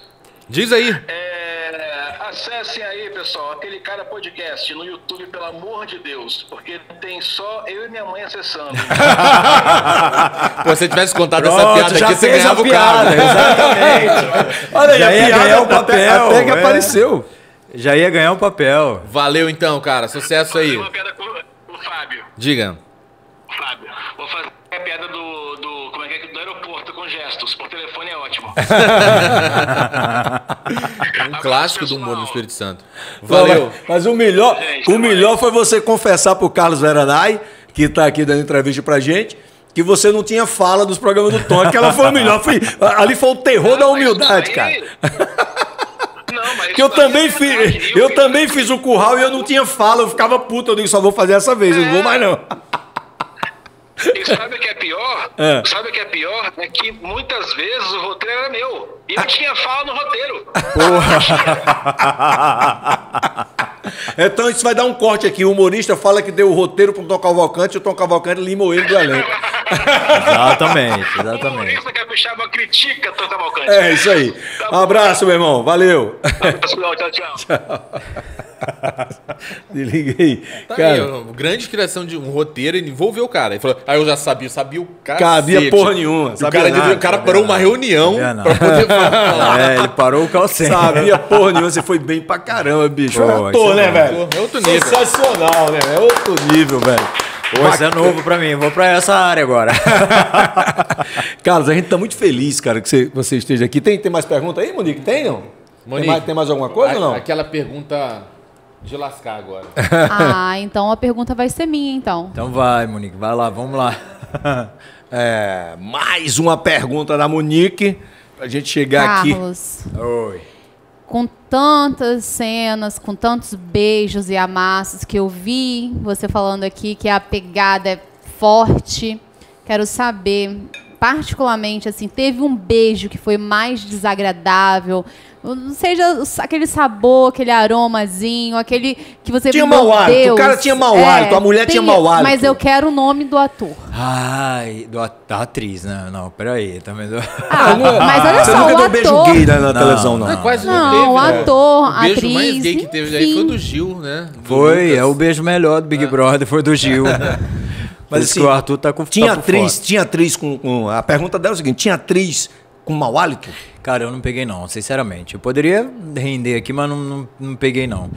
Diz aí. É, acessem aí, pessoal, aquele cara podcast no YouTube, pelo amor de Deus, porque tem só eu e minha mãe acessando. <laughs> Pô, se você tivesse contado essa Pronto, piada já aqui, você ganhava o piada, carro. exatamente. Olha aí, Já a ia piada ganhar o até- papel, Até que é. apareceu. Já ia ganhar um papel. Valeu então, cara. Sucesso aí. Uma piada com o Fábio. Diga. Fábio, vou fazer a piada do, do, como é que é, do aeroporto com gestos. Por telefone é ótimo. <laughs> Um clássico do humor no Espírito Santo. Valeu. Mas o melhor, Gente, o melhor foi você confessar pro Carlos Veranai, que está aqui dando entrevista pra gente, que você não tinha fala dos programas do Tony, que ela foi o melhor. Foi, ali foi o terror da humildade, cara. <laughs> daí- Não, mas Que eu também é fiz, eu também fiz o curral e eu não tinha fala, eu ficava puto, eu digo, só vou fazer essa vez, eu não vou mais não. E sabe o que é pior? <laughs> É. Sabe o que é pior? É que muitas vezes o roteiro era meu. E eu tinha fala no roteiro. <laughs> Então isso vai dar um corte aqui. O humorista fala que deu o roteiro pro Tom Cavalcante e o Tom Cavalcante limou ele do elenco. Exatamente, O exatamente. humorista capixaba critica Tom Cavalcante. É isso aí. Um abraço, meu irmão. Valeu. Pessoal, tchau, tchau. <laughs> Desliguei. Tá Cara, aí, ó, grande criação de um roteiro, ele envolveu o cara. Ele falou, ah, eu já sabia, eu sabia o cara. Cabia porra nenhuma, O sabia cara, nada, o cara parou uma reunião nada. pra poder. É, ele parou o calcento. sabia porra nenhuma. Você foi bem pra caramba, bicho. Pô, É ator, é né, velho? É outro nível. Sensacional, né? É outro nível, velho. Pô, isso é novo pra mim, vou pra essa área agora. <laughs> Carlos, a gente tá muito feliz, cara, que você, você esteja aqui. Tem, tem mais pergunta aí, Monique? Tem, não? Monique, tem, mais, tem mais alguma coisa a- ou não? Aquela pergunta de lascar agora. <laughs> Ah, então a pergunta vai ser minha, então. Então vai, Monique, vai lá, vamos lá. <laughs> É, mais uma pergunta da Monique, pra gente chegar aqui. Carlos, Oi. com tantas cenas, com tantos beijos e amassos que eu vi você falando aqui que a pegada é forte, quero saber, particularmente, assim, teve um beijo que foi mais desagradável, não seja aquele sabor, aquele aromazinho, aquele que você Tinha mau hálito, Deus, o cara tinha mau hálito, a mulher tinha mau hálito. Mas eu quero o nome do ator. Ai, do, da atriz, né? Não, peraí, também do... Ah, <laughs> mas olha Você só, nunca o deu beijo ator. gay né, na Não, televisão, não. Não, quase não, Não, teve, o né? ator, o beijo atriz, mais gay que teve aí foi do Gil, né? Do Foi, Lucas. é o beijo melhor do Big Brother, foi do Gil. <laughs> Mas assim, o Arthur tá com Tinha tá atriz, fora. tinha atriz com, com- A pergunta dela é o seguinte: tinha atriz com mau hálito? Cara, eu não peguei não, sinceramente. Eu poderia render aqui, mas não, não, não peguei não.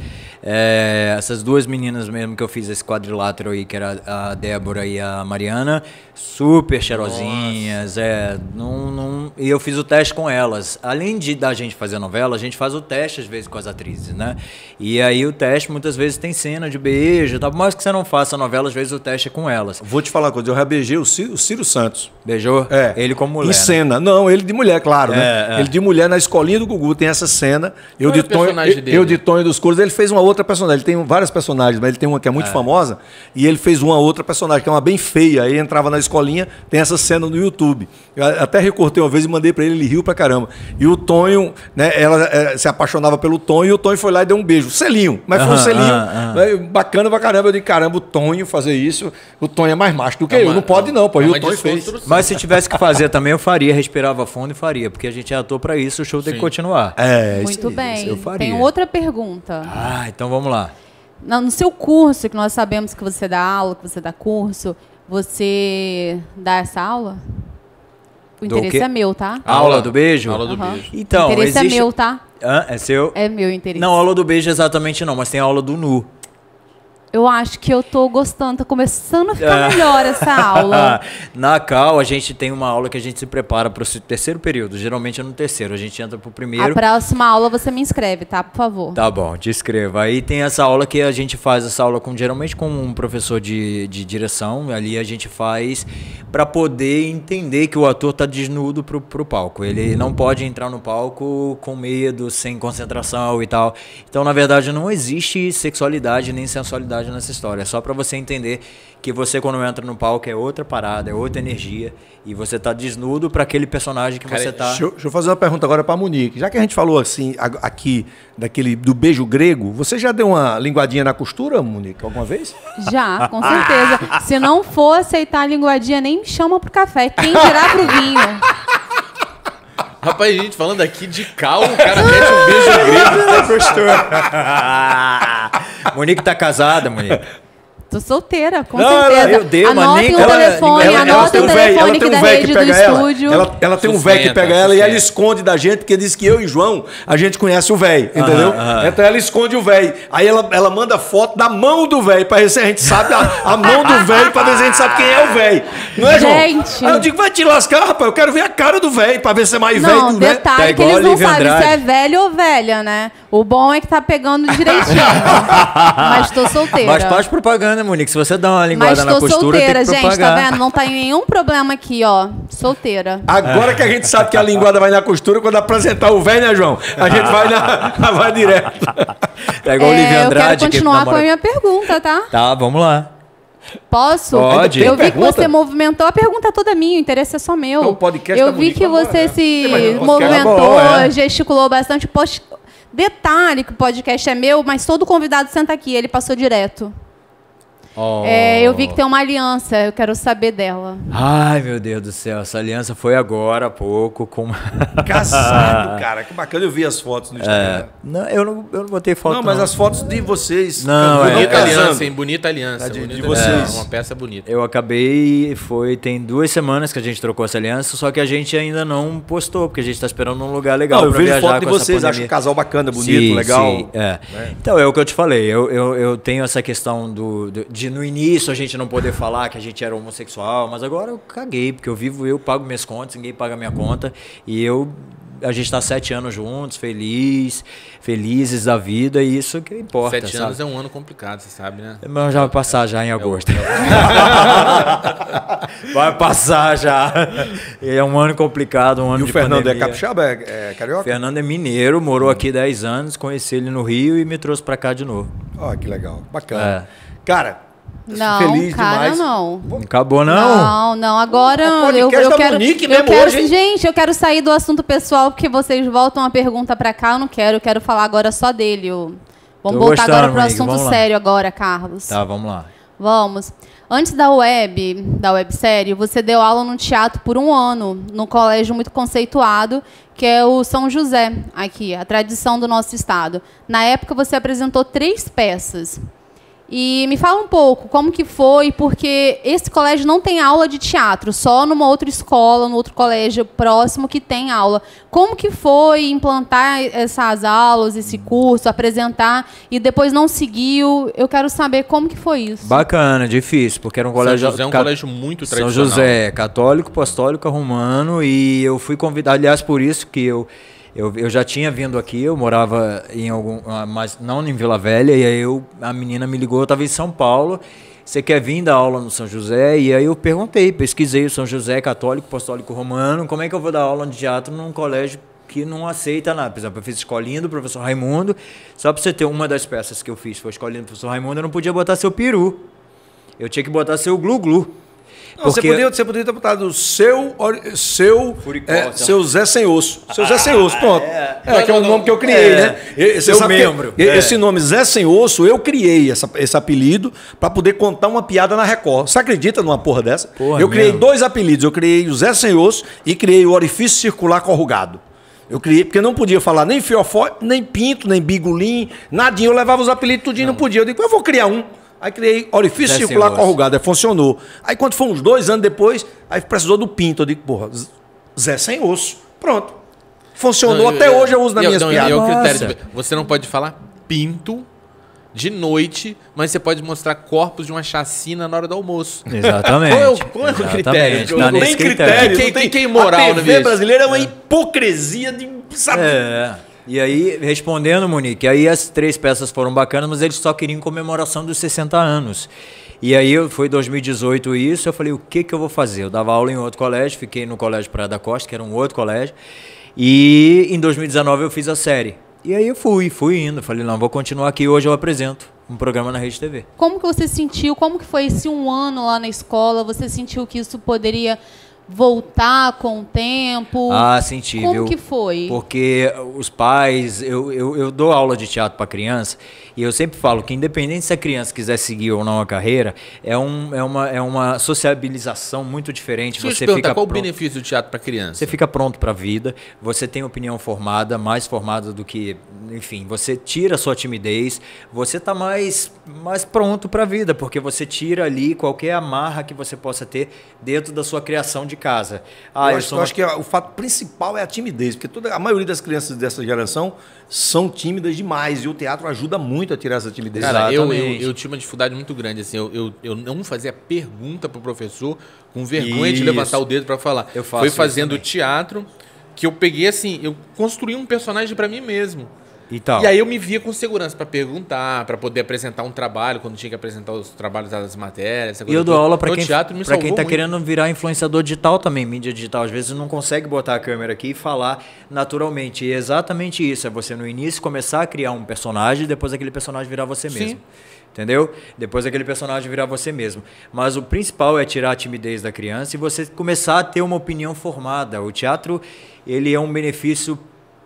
É, essas duas meninas mesmo que eu fiz esse quadrilátero aí, que era a Débora e a Mariana, super cheirosinhas, é, não, não, e eu fiz o teste com elas. Além de da gente fazer novela, a gente faz o teste às vezes com as atrizes, né? E aí o teste muitas vezes tem cena de beijo, tá? por mais que você não faça novela, às vezes o teste é com elas. Vou te falar uma coisa: eu já beijei o Ciro, o Ciro Santos. Beijou? É. Ele como mulher. Em né? cena. Não, ele de mulher, claro, né? É, é. Ele de mulher na escolinha do Gugu tem essa cena. Eu Qual de o Tonho, eu, eu de Tonho dos Couros, ele fez uma outra personagem. Ele tem várias personagens, mas ele tem uma que é muito famosa e ele fez uma outra personagem que é uma bem feia. Aí entrava na escolinha, tem essa cena no YouTube. Eu a- até recortei uma vez e mandei pra ele, ele riu pra caramba. E o Tonho, né, ela eh, se apaixonava pelo Tonho e o Tonho foi lá e deu um beijo. Selinho, mas foi um selinho né, bacana pra caramba. Eu disse, caramba, o Tonho fazer isso, o Tonho é mais macho do que É eu. uma- Não pode não, pô. é E o Tonho fez. Mas se tivesse que fazer também, eu faria, respirava fundo e faria, porque a gente é ator pra isso, o show tem que continuar. É, isso Muito aí. bem. eu faria. Tem outra pergunta. Ah, então vamos lá. No seu curso, que nós sabemos que você dá aula, que você dá curso, você dá essa aula? O Do interesse quê? é meu, tá? Aula do beijo? Aula do Aham. beijo. Então, o interesse existe... é meu, tá? Hã? É seu? É meu interesse. Não, aula do beijo exatamente não, mas tem aula do nu. Eu acho que eu tô gostando, tá começando a ficar Ah. melhor essa <laughs> aula. Na Cal, a gente tem uma aula que a gente se prepara para o terceiro período. Geralmente é no terceiro. A gente entra pro A primeiro. próxima aula você me inscreve, tá? Por favor. Tá bom, te escreva. Aí tem essa aula que a gente faz essa aula com geralmente com um professor de, de direção. Ali a gente faz para poder entender que o ator tá desnudo pro, pro palco. Ele não pode entrar no palco com medo, sem concentração e tal. Então, na verdade, não existe sexualidade nem sensualidade nessa história. É só para você entender que você quando entra no palco é outra parada, é outra energia e você tá desnudo para aquele personagem que Cara, você tá Deixa eu, deixa eu fazer uma pergunta agora para Monique. Já que a gente falou assim aqui daquele do beijo grego, você já deu uma linguadinha na costura, Monique, alguma vez? Já, <laughs> com certeza. Se não for aceitar a linguadinha, nem me chama pro café. Quem dirá pro vinho? Rapaz, gente, falando aqui de cal, o cara mete um beijo grego. <laughs> Monique tá casada, Monique. Tô solteira, com Não, ela- certeza. eu dei, mas Anotem nem- o ela- telefone, ela- ela anotem tem o um ela telefone que da rede do pega ela. estúdio. Ela, ela tem um véi que Sustenta, pega ela e ela esconde da gente, porque diz que eu e João, a gente conhece o véi, entendeu? Então ela esconde o véi. Aí ela, ela manda foto da mão do véi, pra ver se a gente sabe a, a mão do véi, pra ver se a gente sabe quem é o véi. Não é, João? Gente. Aí eu digo, vai te lascar, rapaz, eu quero ver a cara do véi, pra ver se é mais Não, velho, né? detalhe Tá que eles não sabem se é velho ou velha, né? O bom é que tá pegando direitinho. <laughs> Mas tô solteira. Mas faz propaganda, Monique. Se você dá uma Mas linguada na tô costura, solteira, tem que gente, tá propagar. vendo? Não tá nenhum problema aqui, ó. Solteira. Agora que a gente sabe que a linguada vai na costura, quando apresentar o véi, né, João? A gente vai, na, <laughs> vai direto. É igual o Olivia É, eu Andrade. quero que continuar com namora- a minha pergunta, tá? Tá, vamos lá. Posso? Pode. Eu vi que você movimentou. A pergunta é toda minha, o interesse é só meu. Então, o podcast Eu da vi que agora, você né? se movimentou, é bom, é. gesticulou bastante. Post... Detalhe que o podcast é meu, mas todo convidado senta aqui, ele passou direto. É, eu vi que tem uma aliança, eu quero saber dela. Ai, meu Deus do céu. Essa aliança foi agora há pouco com... <laughs> Casado, cara. Que bacana. Eu vi as fotos no Instagram. não, eu, não, eu não botei foto, Não, mas as fotos de vocês. Não, é, Bonita é. aliança, hein? Bonita aliança. de- bonita de vocês. Uma peça bonita. Eu acabei, foi, tem duas semanas que a gente trocou essa aliança, só que a gente ainda não postou, porque a gente tá esperando um lugar legal Não, eu vejo viajar foto de vocês. Acho um casal bacana, bonito, Sim, legal. sim, é. Então, é o que eu te falei. Eu, eu, eu tenho essa questão do, do- de no início a gente não poder falar que a gente era homossexual, mas agora eu caguei, porque eu vivo, eu pago minhas contas, ninguém paga minha conta. E eu. A gente tá sete anos juntos, feliz, felizes da vida, e isso que importa. Sete sabe? anos é um ano complicado, você sabe, né? Mas já vai passar já em agosto. É <laughs> vai passar já. É um ano complicado, um ano E o de Fernando pandemia. é capixaba? É, é O carioca? Fernando é mineiro, morou aqui 10 anos, conheci ele no Rio e me trouxe pra cá de novo. Ó, que legal. Bacana. Cara, eu sou Não, feliz cara, demais. não. Não acabou, não? Não, não, agora É eu, eu da quero. Monique eu mesmo quero hoje, gente, eu quero sair do assunto pessoal porque vocês voltam a pergunta pra cá, eu não quero, eu quero falar agora só dele. o- Vamos Tô voltar agora pro assunto vamos lá. sério agora, Carlos. Tá, vamos lá. Vamos. Antes da web, da websérie, você deu aula no teatro por um ano, num colégio muito conceituado, que é o São José, aqui, a tradição do nosso estado. Na época, você apresentou três peças. E me fala um pouco como que foi, porque esse colégio não tem aula de teatro, só numa outra escola, no outro colégio próximo que tem aula. Como que foi implantar essas aulas, esse curso, apresentar e depois não seguiu? Eu quero saber como que foi isso. Bacana, difícil, porque era um colégio. São José é um ca- colégio muito São tradicional. José, católico, apostólico, romano, e eu fui convidado, aliás, por isso que eu, eu, eu já tinha vindo aqui, eu morava em algum, ah, mas não em Vila Velha, e aí eu, a menina me ligou, eu estava em São Paulo, você quer vir dar aula no São José? E aí eu perguntei, pesquisei o São José, católico, apostólico, romano, como é que eu vou dar aula de teatro num colégio que não aceita nada. Por exemplo, eu fiz escolinha do professor Raimundo, só para você ter uma das peças que eu fiz, foi escolinha do professor Raimundo, eu não podia botar seu peru. Eu tinha que botar seu glu-glu. Não, você, poderia, você poderia ter botado o seu, seu, Furicó, é, então. seu Zé Sem Osso. Seu Zé Sem Osso, pronto. É, que é o Não, nome que eu não, criei, é. né? E- Seu membro, é. Esse nome Zé Sem Osso, eu criei essa- esse apelido para poder contar uma piada na Record. Você acredita numa porra dessa? Porra, eu criei mesmo? dois apelidos. Eu criei o Zé Sem Osso e criei o Orifício Circular Corrugado. Eu criei, porque não podia falar nem fiofó, nem pinto, nem bigolim, nadinha. Eu levava os apelidos tudinho, não podia. Eu digo, eu vou criar um. Aí criei orifício Sem circular corrugado, aí funcionou. Aí quando foi uns dois anos depois, aí precisou do pinto. Eu digo, porra, Zé sem osso. Pronto. Funcionou, Não, até eu- hoje eu uso nas minhas não, e piadas. é o critério Nossa. de- você não pode falar pinto de noite, mas você pode mostrar corpos de uma chacina na hora do almoço. Exatamente. Qual é o- qual é o critério? Tá Não nesse tem critério. critério. Quem- quem tem moral a TV brasileira é uma hipocrisia de. Sabe? É. E aí, respondendo, Monique, aí as três peças foram bacanas, mas eles só queriam comemoração dos 60 anos. E aí foi 2018 isso, eu falei, o que que eu vou fazer? Eu dava aula em outro colégio, fiquei no colégio Praia da Costa, que era um outro colégio. E em 2019 eu fiz a série. E aí eu fui, fui indo, falei, não, vou continuar aqui, hoje eu apresento um programa na Rede TV. Como que você sentiu? Como que foi esse um ano lá na escola? Você sentiu que isso poderia voltar com o tempo? Ah, senti, Como viu? que foi? Porque os pais, eu, eu, eu dou aula de teatro para criança e eu sempre falo que independente se a criança quiser seguir ou não a carreira, é, um, é, uma, é uma sociabilização muito diferente. Deixa eu te Você perguntar, fica qual o pronto- benefício do teatro para criança? Você fica pronto para a vida, você tem opinião formada, mais formada do que, enfim, você tira a sua timidez, você tá mais, mais pronto para a vida, porque você tira ali qualquer amarra que você possa ter dentro da sua criação de casa. Ah, eu, eu, acho, eu acho que o fato principal é a timidez, porque toda, a maioria das crianças dessa geração são tímidas demais e o teatro ajuda muito a tirar essa timidez. Cara, eu, eu, eu tinha uma dificuldade muito grande, assim, eu, eu, eu não fazia pergunta pro professor com vergonha de Isso. levantar o dedo para falar. Eu faço Foi fazendo teatro que eu peguei assim, eu construí um personagem para mim mesmo. E tal. E aí eu me via com segurança para perguntar, para poder apresentar um trabalho, quando tinha que apresentar os trabalhos das matérias. E eu dou aula para No quem, teatro pra quem tá muito. querendo virar influenciador digital também, mídia digital. Às vezes não consegue botar a câmera aqui e falar naturalmente. E é exatamente isso. É você no início começar a criar um personagem e depois aquele personagem virar você Sim. mesmo. Entendeu? Depois aquele personagem virar você mesmo. Mas o principal é tirar a timidez da criança e você começar a ter uma opinião formada. O teatro, ele é um benefício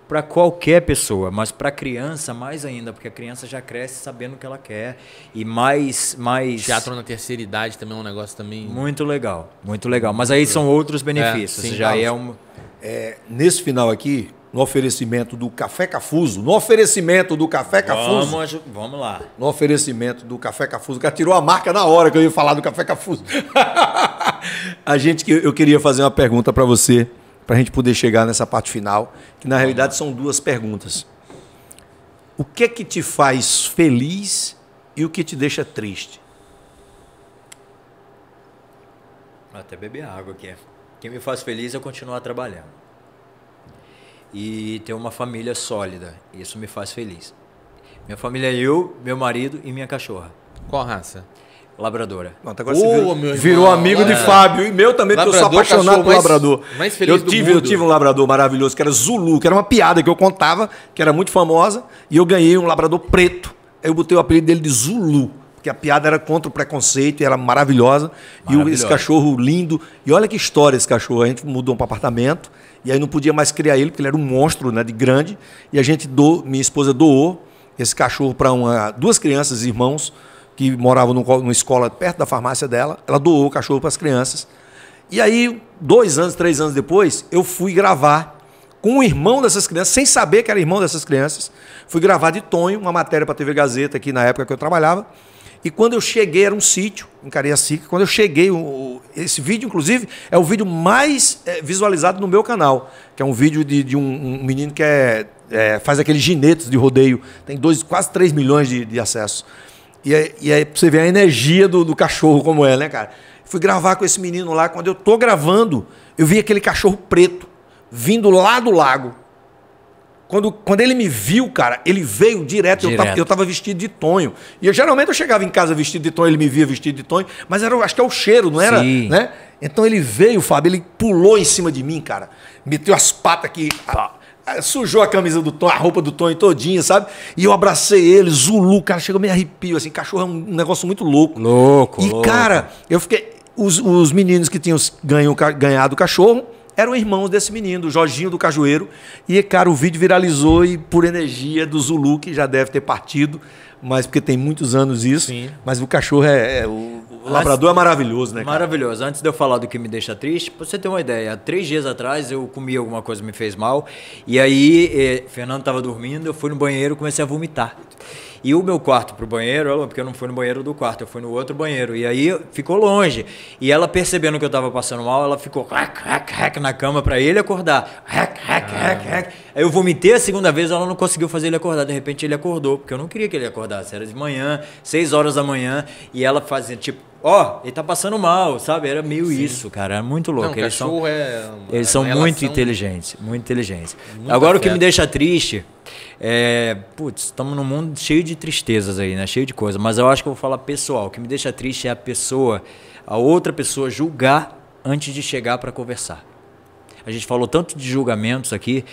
para qualquer pessoa, mas para criança mais ainda, porque a criança já cresce sabendo o que ela quer e mais mais Teatro na terceira idade também é um negócio também. muito legal, muito legal. Mas aí são outros benefícios. É, sim, já é um. É, nesse final aqui, no oferecimento do Café Cafuso, no oferecimento do Café Cafuso, Vamos, vamos lá. no oferecimento do Café Cafuso, cara tirou a marca na hora que eu ia falar do Café Cafuso. <laughs> a gente que eu queria fazer uma pergunta para você, para a gente poder chegar nessa parte final, que na realidade são duas perguntas. O que é que te faz feliz e o que te deixa triste? Vou até beber água aqui. O que me faz feliz é continuar trabalhando. E ter uma família sólida. Isso me faz feliz. Minha família é eu, meu marido e minha cachorra. Qual raça? Labradora. Pronto, agora você virou, virou amigo de é. Fábio e meu também, porque eu sou Labrador, apaixonado por labrador. mais feliz eu tive, eu tive um labrador maravilhoso que era Zulu, que era uma piada que eu contava, que era muito famosa, e eu ganhei um labrador preto. Aí eu botei o apelido dele de Zulu, porque a piada era contra o preconceito e era maravilhosa. E o- esse Maravilhosa. cachorro lindo. E olha que história esse cachorro. A gente mudou para apartamento e aí não podia mais criar ele, porque ele era um monstro, né, de grande. E a gente do, minha esposa doou esse cachorro para uma duas crianças, irmãos, que co- numa escola perto da farmácia dela. Ela doou o cachorro para as crianças. E aí, dois anos, três anos depois, eu fui gravar com o irmão dessas crianças, sem saber que era irmão dessas crianças. Fui gravar de Tonho, uma matéria para a TV Gazeta aqui na época que eu trabalhava. E quando eu cheguei, era um sítio em Cariacica. Quando eu cheguei, o- esse vídeo, inclusive, é o vídeo mais eh, visualizado no meu canal. Que é um vídeo de, de um, um menino que é, é, faz aqueles ginetes de rodeio. Tem dois, quase 3 milhões de, de acessos. E aí, e aí você ver a energia do, do cachorro como é, né, cara? Fui gravar com esse menino lá. Quando eu tô gravando, eu vi aquele cachorro preto vindo lá do lago. Quando, quando ele me viu, cara, ele veio direto. Eu, tava, Direto. eu tava vestido de tonho. E eu, geralmente eu chegava em casa vestido de tonho, ele me via vestido de tonho, mas era, acho que é o cheiro, não era? Sim. Né? Então ele veio, Fábio, ele pulou em cima de mim, cara. Meteu as patas aqui. Sujou a camisa do Tonho, a roupa do Tonho todinha, sabe? E eu abracei ele, Zulu, cara, chegou meio arrepio, assim, cachorro é um negócio muito louco. Louco, E, louco. cara, eu fiquei. Os, os meninos que tinham ganho, o ganhado o cachorro eram irmãos desse menino, do Jorginho do Cajueiro. E, cara, o vídeo viralizou e por energia do Zulu, que já deve ter partido, mas porque tem muitos anos isso. Sim. Mas o cachorro é. é- o, o labrador é maravilhoso, né? Cara? Maravilhoso. Antes de eu falar do que me deixa triste, pra você ter uma ideia, três dias atrás eu comi alguma coisa que me fez mal. E aí, eh, Fernando estava dormindo, eu fui no banheiro e comecei a vomitar. E o meu quarto pro banheiro, porque eu não fui no banheiro do quarto, eu fui no outro banheiro. E aí ficou longe. E ela percebendo que eu tava passando mal, ela ficou hack, hack, hack na cama pra ele acordar. Hack, hack, hack, hack. Aí eu vomitei a segunda vez, ela não conseguiu fazer ele acordar. De repente ele acordou, porque eu não queria que ele acordasse. Era de manhã, 6 horas da manhã, e ela fazia tipo, ó, ele tá passando mal, sabe? Era meio isso, cara. Era muito louco. Não, eles são, é. eles são muito inteligentes, muito inteligentes. Muito Agora o que me afeto. deixa triste é, putz, estamos num mundo cheio de tristezas aí, né? Cheio de coisa, mas eu acho que eu vou falar pessoal. O que me deixa triste é a pessoa, a outra pessoa julgar antes de chegar para conversar. A gente falou tanto de julgamentos aqui,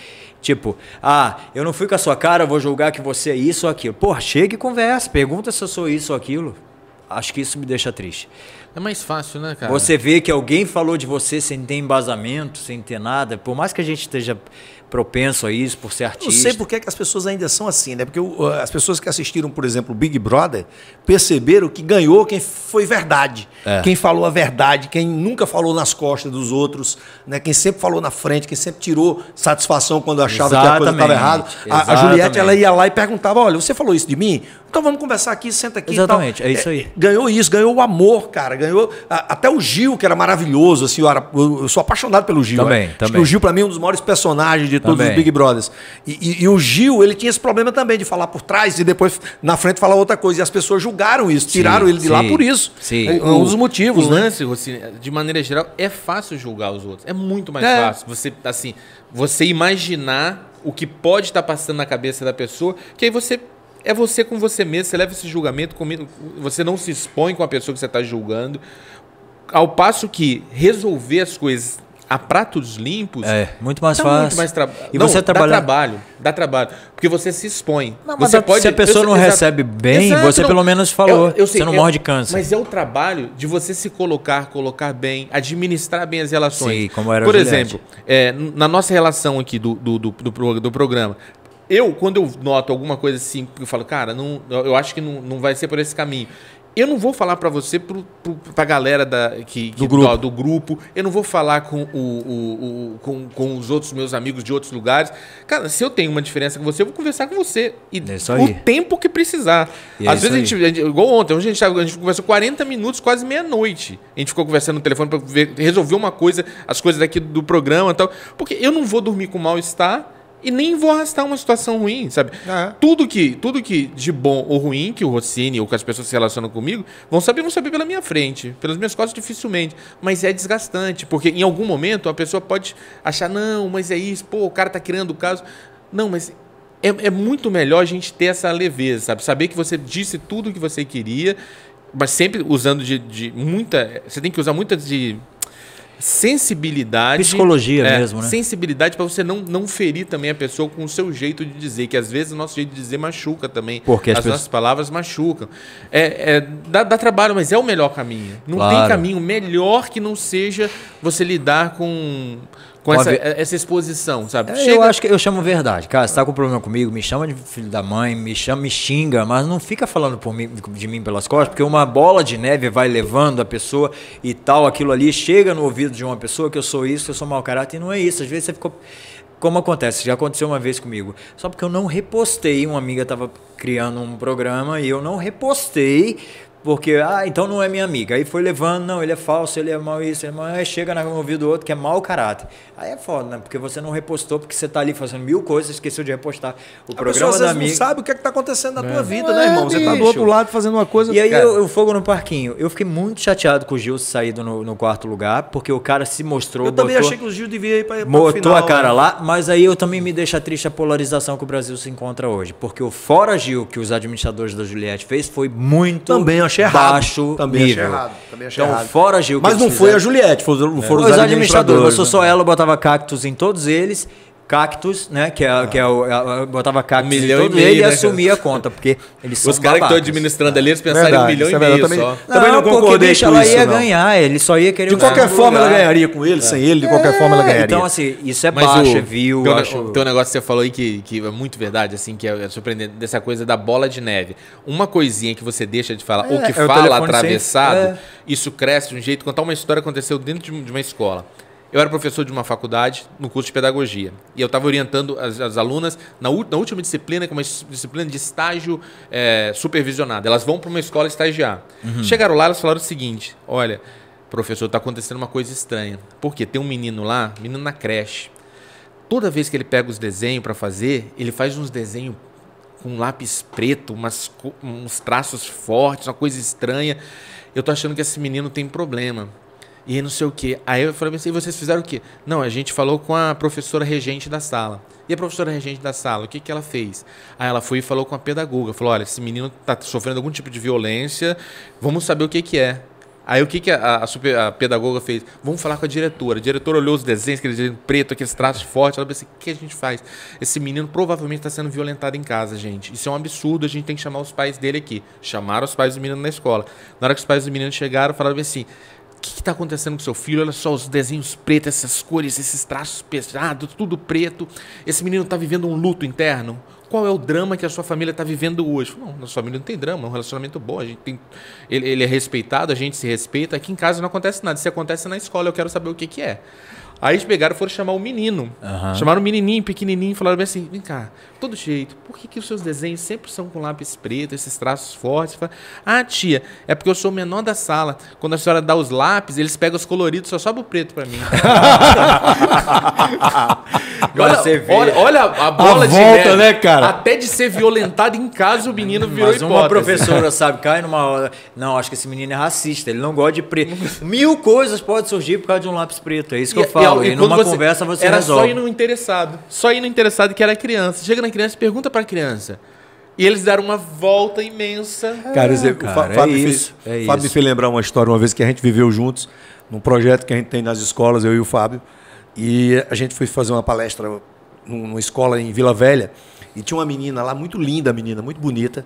tipo, ah, eu não fui com a sua cara, vou julgar que você é isso ou aquilo. Porra, chega e conversa, pergunta se eu sou isso ou aquilo. Acho que isso me deixa triste. É mais fácil, né, cara? Você vê que alguém falou de você sem ter embasamento, sem ter nada, por mais que a gente esteja propenso a isso, por ser artista. Não sei por que, que as pessoas ainda são assim, né? Porque as pessoas que assistiram, por exemplo, o Big Brother, perceberam que ganhou quem foi verdade. É. Quem falou a verdade, quem nunca falou nas costas dos outros, né? Quem sempre falou na frente, quem sempre tirou satisfação quando achava que a coisa estava Exatamente, errada. A, a exatamente. Juliette, ela ia lá e perguntava, olha, você falou isso de mim? Então vamos conversar aqui, senta aqui. e tal." Exatamente, é isso aí. ganhou isso, ganhou o amor, cara. Ganhou a- até o Gil, que era maravilhoso. Assim, eu, era- eu- sou apaixonado pelo Gil. Também, né? Também. o Gil, pra mim, é um dos maiores personagens de todos Também. os Big Brothers. E, e- e o Gil, ele tinha esse problema também de falar por trás e depois na frente falar outra coisa. E as pessoas julgaram isso, tiraram ele de lá sim, por isso. sim. É um dos motivos, o né? lance, Rossini, de maneira geral, é fácil julgar os outros. É muito mais É. fácil. Você, assim, você imaginar o que pode estar passando na cabeça da pessoa, que aí você. É você com você mesmo, você leva esse julgamento comigo, você não se expõe com a pessoa que você está julgando. Ao passo que resolver as coisas a pratos limpos. É, muito mais fácil. Muito mais trabalho. E você trabalhar- Dá trabalho. Dá trabalho. Porque você se expõe. Não, você dá- se a pessoa não recebe bem, você pelo menos falou. Você não morre de câncer. Mas é o trabalho de você se colocar, colocar bem, administrar bem as relações. Sim, como era Por exemplo, é, na nossa relação aqui do, do, do, do do programa, eu, quando eu noto alguma coisa assim, eu falo, cara, não, eu eu acho que não, não vai ser por esse caminho. Eu não vou falar pra você, pro, pro, pra galera da, que, que- Do grupo. do grupo. Eu não vou falar com, o, o- o- com, com os outros meus amigos de outros lugares. Cara, se eu tenho uma diferença com você, eu vou conversar com você. E É o tempo que precisar. É Às vezes a gente, a gente- Igual ontem, a gente, a gente conversou 40 minutos, quase meia-noite. A gente ficou conversando no telefone pra ver- resolver uma coisa, as coisas daqui do programa e tal. Porque eu não vou dormir com mal-estar e nem vou arrastar uma situação ruim, sabe? É. Tudo que tudo que de bom ou ruim que o Rossini ou que as pessoas se relacionam comigo vão saber, vão saber pela minha frente. Pelas minhas costas, dificilmente. Mas é desgastante, porque em algum momento a pessoa pode achar, não, mas é isso, pô, o cara tá criando o caso. Não, mas é, é muito melhor a gente ter essa leveza, sabe? Saber que você disse tudo o que você queria, mas sempre usando de, de muita. Você tem que usar muita de sensibilidade. Psicologia É, mesmo, né? Sensibilidade para você não, não ferir também a pessoa com o seu jeito de dizer, que às vezes o nosso jeito de dizer machuca também. Porque as as pessoas- nossas palavras machucam. É, é, dá, dá trabalho, mas é o melhor caminho. Não tem Claro. caminho melhor que não seja você lidar com, com essa, ve- essa exposição, sabe? É, Eu acho que eu chamo verdade. Cara, você tá com problema comigo, me chama de filho da mãe, me chama, me xinga, mas não fica falando por mim, de mim pelas costas, porque uma bola de neve vai levando a pessoa e tal, aquilo ali chega no ouvido de uma pessoa que eu sou isso, que eu sou mau caráter, e não é isso. Às vezes você ficou. Como acontece, já aconteceu uma vez comigo. Só porque eu não repostei, uma amiga estava criando um programa e eu não repostei. Porque, ah, então não é minha amiga. Aí foi levando, não, ele é falso, ele é mal isso, ele é mal. Aí chega no ouvido do outro que é mau caráter. Aí é foda, né? Porque você não repostou, porque você tá ali fazendo mil coisas, esqueceu de repostar o A pessoa programa às da vezes não amiga. sabe o que é que tá acontecendo na tua vida, É, né, irmão? Você tá do outro lado fazendo uma coisa. E aí Cara, eu, eu fogo no parquinho. Eu fiquei muito chateado com o Gil saído no, no quarto lugar, porque o cara se mostrou. eu também botou- achei que o Gil devia ir pra, pra Botou final, a cara né? lá, mas aí eu também me deixa triste a polarização que o Brasil se encontra hoje. Porque o fora Gil que os administradores da Juliette fez foi muito Também achei errado. baixo Também achei nível. errado, também achei então, errado. fora Gil Mas não foi fizeram- a Juliette, foram, foram os administradores. Eu sou né? só ela, eu botava cactos em todos eles. Cactus, né? Que é, que é o. Eu botava cactus Um milhão em e meio, eles e né, assumia a conta, porque eles são Os caras que estão administrando ali, eles pensaram em um Verdade, milhão e é meio verdade. só. Também- Também não concordei bicho, com ela isso, ia não. ganhar, ele só ia querer De qualquer forma, ela lugar. ganharia com ele, sem ele, de qualquer forma ela ganharia. Então, assim, isso é Mas baixa, o, viu? Tem um, acho... tem um negócio que você falou aí que, que é muito verdade, assim, que é, é surpreendente, dessa coisa da bola de neve. Uma coisinha que você deixa de falar, É, ou que é fala atravessado, é. isso cresce de um jeito. Contar uma história que aconteceu dentro de, de uma escola. Eu era professor de uma faculdade no curso de pedagogia. E eu estava orientando as, as alunas na, na última disciplina, que é uma disciplina de estágio é, supervisionado. Elas vão para uma escola estagiar. Chegaram lá, elas falaram o seguinte: olha, professor, está acontecendo uma coisa estranha. Por quê? Tem um menino lá, menino na creche toda vez que ele pega os desenhos para fazer, ele faz uns desenhos com lápis preto, umas, uns traços fortes, uma coisa estranha. Eu tô achando que esse menino tem problema. E não sei o quê. Aí eu falei assim, e vocês fizeram o quê? Não, a gente falou com a professora regente da sala. E a professora regente da sala, o que, que ela fez? Aí ela foi e falou com a pedagoga. Falou, olha, esse menino tá sofrendo algum tipo de violência, vamos saber o que que é. Aí o que, que a, a super- a pedagoga fez? Vamos falar com a diretora. A diretora olhou os desenhos, aquele desenho preto, aqueles traços fortes. Ela disse: o que a gente faz? Esse menino provavelmente está sendo violentado em casa, gente. Isso é um absurdo, a gente tem que chamar os pais dele aqui. Chamaram os pais do menino na escola. Na hora que os pais do menino chegaram, falaram assim: que está acontecendo com seu filho? Olha só os desenhos pretos, essas cores, esses traços pesados, tudo preto. Esse menino está vivendo um luto interno. Qual é o drama que a sua família está vivendo hoje? Não, na sua família não tem drama, é um relacionamento bom, a gente tem, ele, ele é respeitado, a gente se respeita. Aqui em casa não acontece nada. Se acontece na escola, eu quero saber o que, que é. Aí eles pegaram e foram chamar o menino. Chamaram o menininho, pequenininho, e falaram bem assim: vem cá, todo jeito, por que, que os seus desenhos sempre são com lápis preto, esses traços fortes? Fala, ah, tia, é porque eu sou o menor da sala. Quando a senhora dá os lápis, eles pegam os coloridos, só sobe o preto pra mim. <laughs> Olha, você vê. olha, olha a bola A de volta, neve. né, cara? Até de ser violentado em casa, o menino virou Mas uma hipótese. professora, sabe, cai numa hora. Não, acho que esse menino é racista, ele não gosta de preto. Mil coisas podem surgir por causa de um lápis preto. É isso que eu falo. E, quando numa conversa você era resolve. só ir no interessado. Só ir no interessado que era criança. Chega na criança e pergunta pra criança. E eles deram uma volta imensa. Cara, o cara, é Fábio, me isso, fez, é Fábio me fez lembrar uma história uma vez que a gente viveu juntos, num projeto que a gente tem nas escolas, eu e o Fábio. E a gente foi fazer uma palestra num- numa escola em Vila Velha. E tinha uma menina lá, muito linda, a menina, muito bonita.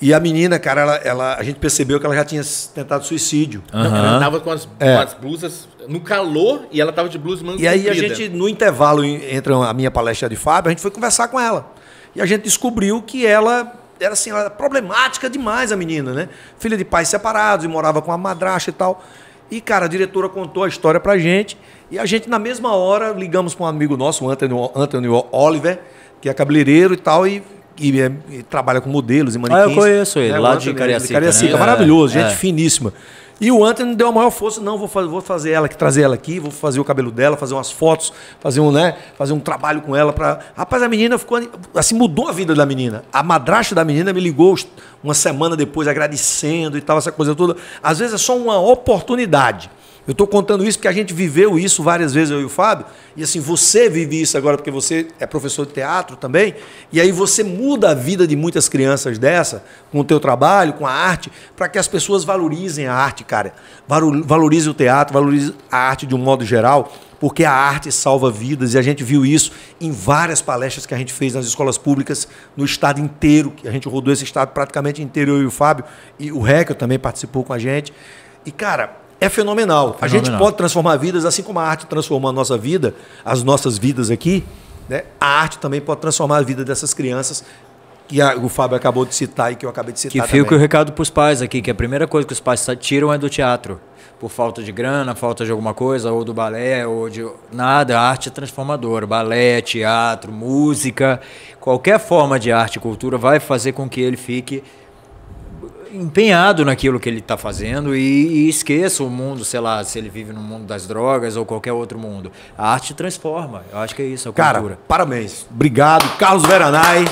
E a menina, cara, ela, ela- a gente percebeu que ela já tinha tentado suicídio. Não, ela tava com as, É. com as blusas no calor e ela tava de blusa manga E aí a comprida. gente, no intervalo entre a minha palestra de Fábio, a gente foi conversar com ela. E a gente descobriu que ela era assim, ela era problemática demais, a menina, né? Filha de pais separados e morava com a madrasta e tal. E, cara, a diretora contou a história pra gente. E a gente, na mesma hora, ligamos para um amigo nosso, o Anthony, Anthony Oliver, que é cabeleireiro e tal, e, e, e trabalha com modelos e manequins. Ah, eu conheço ele, O lá de Cariacica, Cariacica, né? maravilhoso, É, gente é. finíssima. E o Anthony deu a maior força, não, vou, fa- vou fazer ela, aqui, trazer ela aqui, vou fazer o cabelo dela, fazer umas fotos, fazer um, né, fazer um trabalho com ela para. Rapaz, a menina ficou assim, mudou a vida da menina. A madrasta da menina me ligou uma semana depois agradecendo e tal, essa coisa toda. Às vezes é só uma oportunidade. Eu estou contando isso porque a gente viveu isso várias vezes, eu e o Fábio. E assim, você vive isso agora porque você é professor de teatro também. E aí você muda a vida de muitas crianças dessa, com o teu trabalho, com a arte, para que as pessoas valorizem a arte, cara. Valo- Valorize o teatro, valorize a arte de um modo geral, porque a arte salva vidas. E a gente viu isso em várias palestras que a gente fez nas escolas públicas, no estado inteiro. que A gente rodou esse estado praticamente inteiro, eu e o Fábio. E o Reckel também participou com a gente. E, cara, é fenomenal. A gente Fenomenal. pode transformar vidas, assim como a arte transformou a nossa vida, as nossas vidas aqui, né? a arte também pode transformar a vida dessas crianças, que a- o Fábio acabou de citar e que eu acabei de citar Que fica o recado para os pais aqui, que a primeira coisa que os pais tiram é do teatro. Por falta de grana, falta de alguma coisa, ou do balé, ou de nada. A arte é transformadora. Balé, teatro, música, qualquer forma de arte e cultura vai fazer com que ele fique empenhado naquilo que ele está fazendo e, e esqueça o mundo, sei lá, se ele vive no mundo das drogas ou qualquer outro mundo. A arte transforma. Eu acho que é isso, a Cara, cultura. parabéns. Obrigado, Carlos Veranai.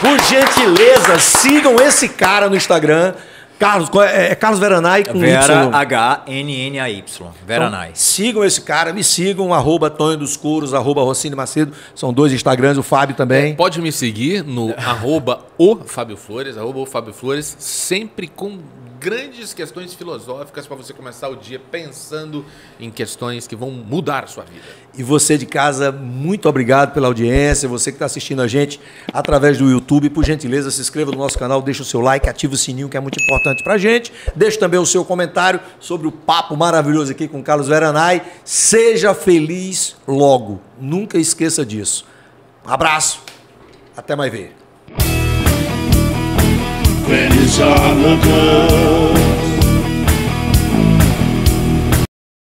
Por gentileza, sigam esse cara no Instagram. Carlos, é, é Carlos Veranai com Vera Y. H-N-N-A-Y. Veranai. Então, sigam esse cara, me sigam, arroba Tonho dos Couros, arroba Rocine Macedo. São dois Instagrams, o Fábio também. Pode me seguir no arroba o Fábio Flores, arroba o Fábio Flores, sempre com grandes questões filosóficas para você começar o dia pensando em questões que vão mudar a sua vida. E você de casa, muito obrigado pela audiência. Você que está assistindo a gente através do YouTube, por gentileza, se inscreva no nosso canal, deixa o seu like, ativa o sininho, que é muito importante para a gente. Deixe também o seu comentário sobre o papo maravilhoso aqui com Carlos Veranai. Seja feliz logo. Nunca esqueça disso. Um abraço. Até mais ver. Feliz Hanukkah.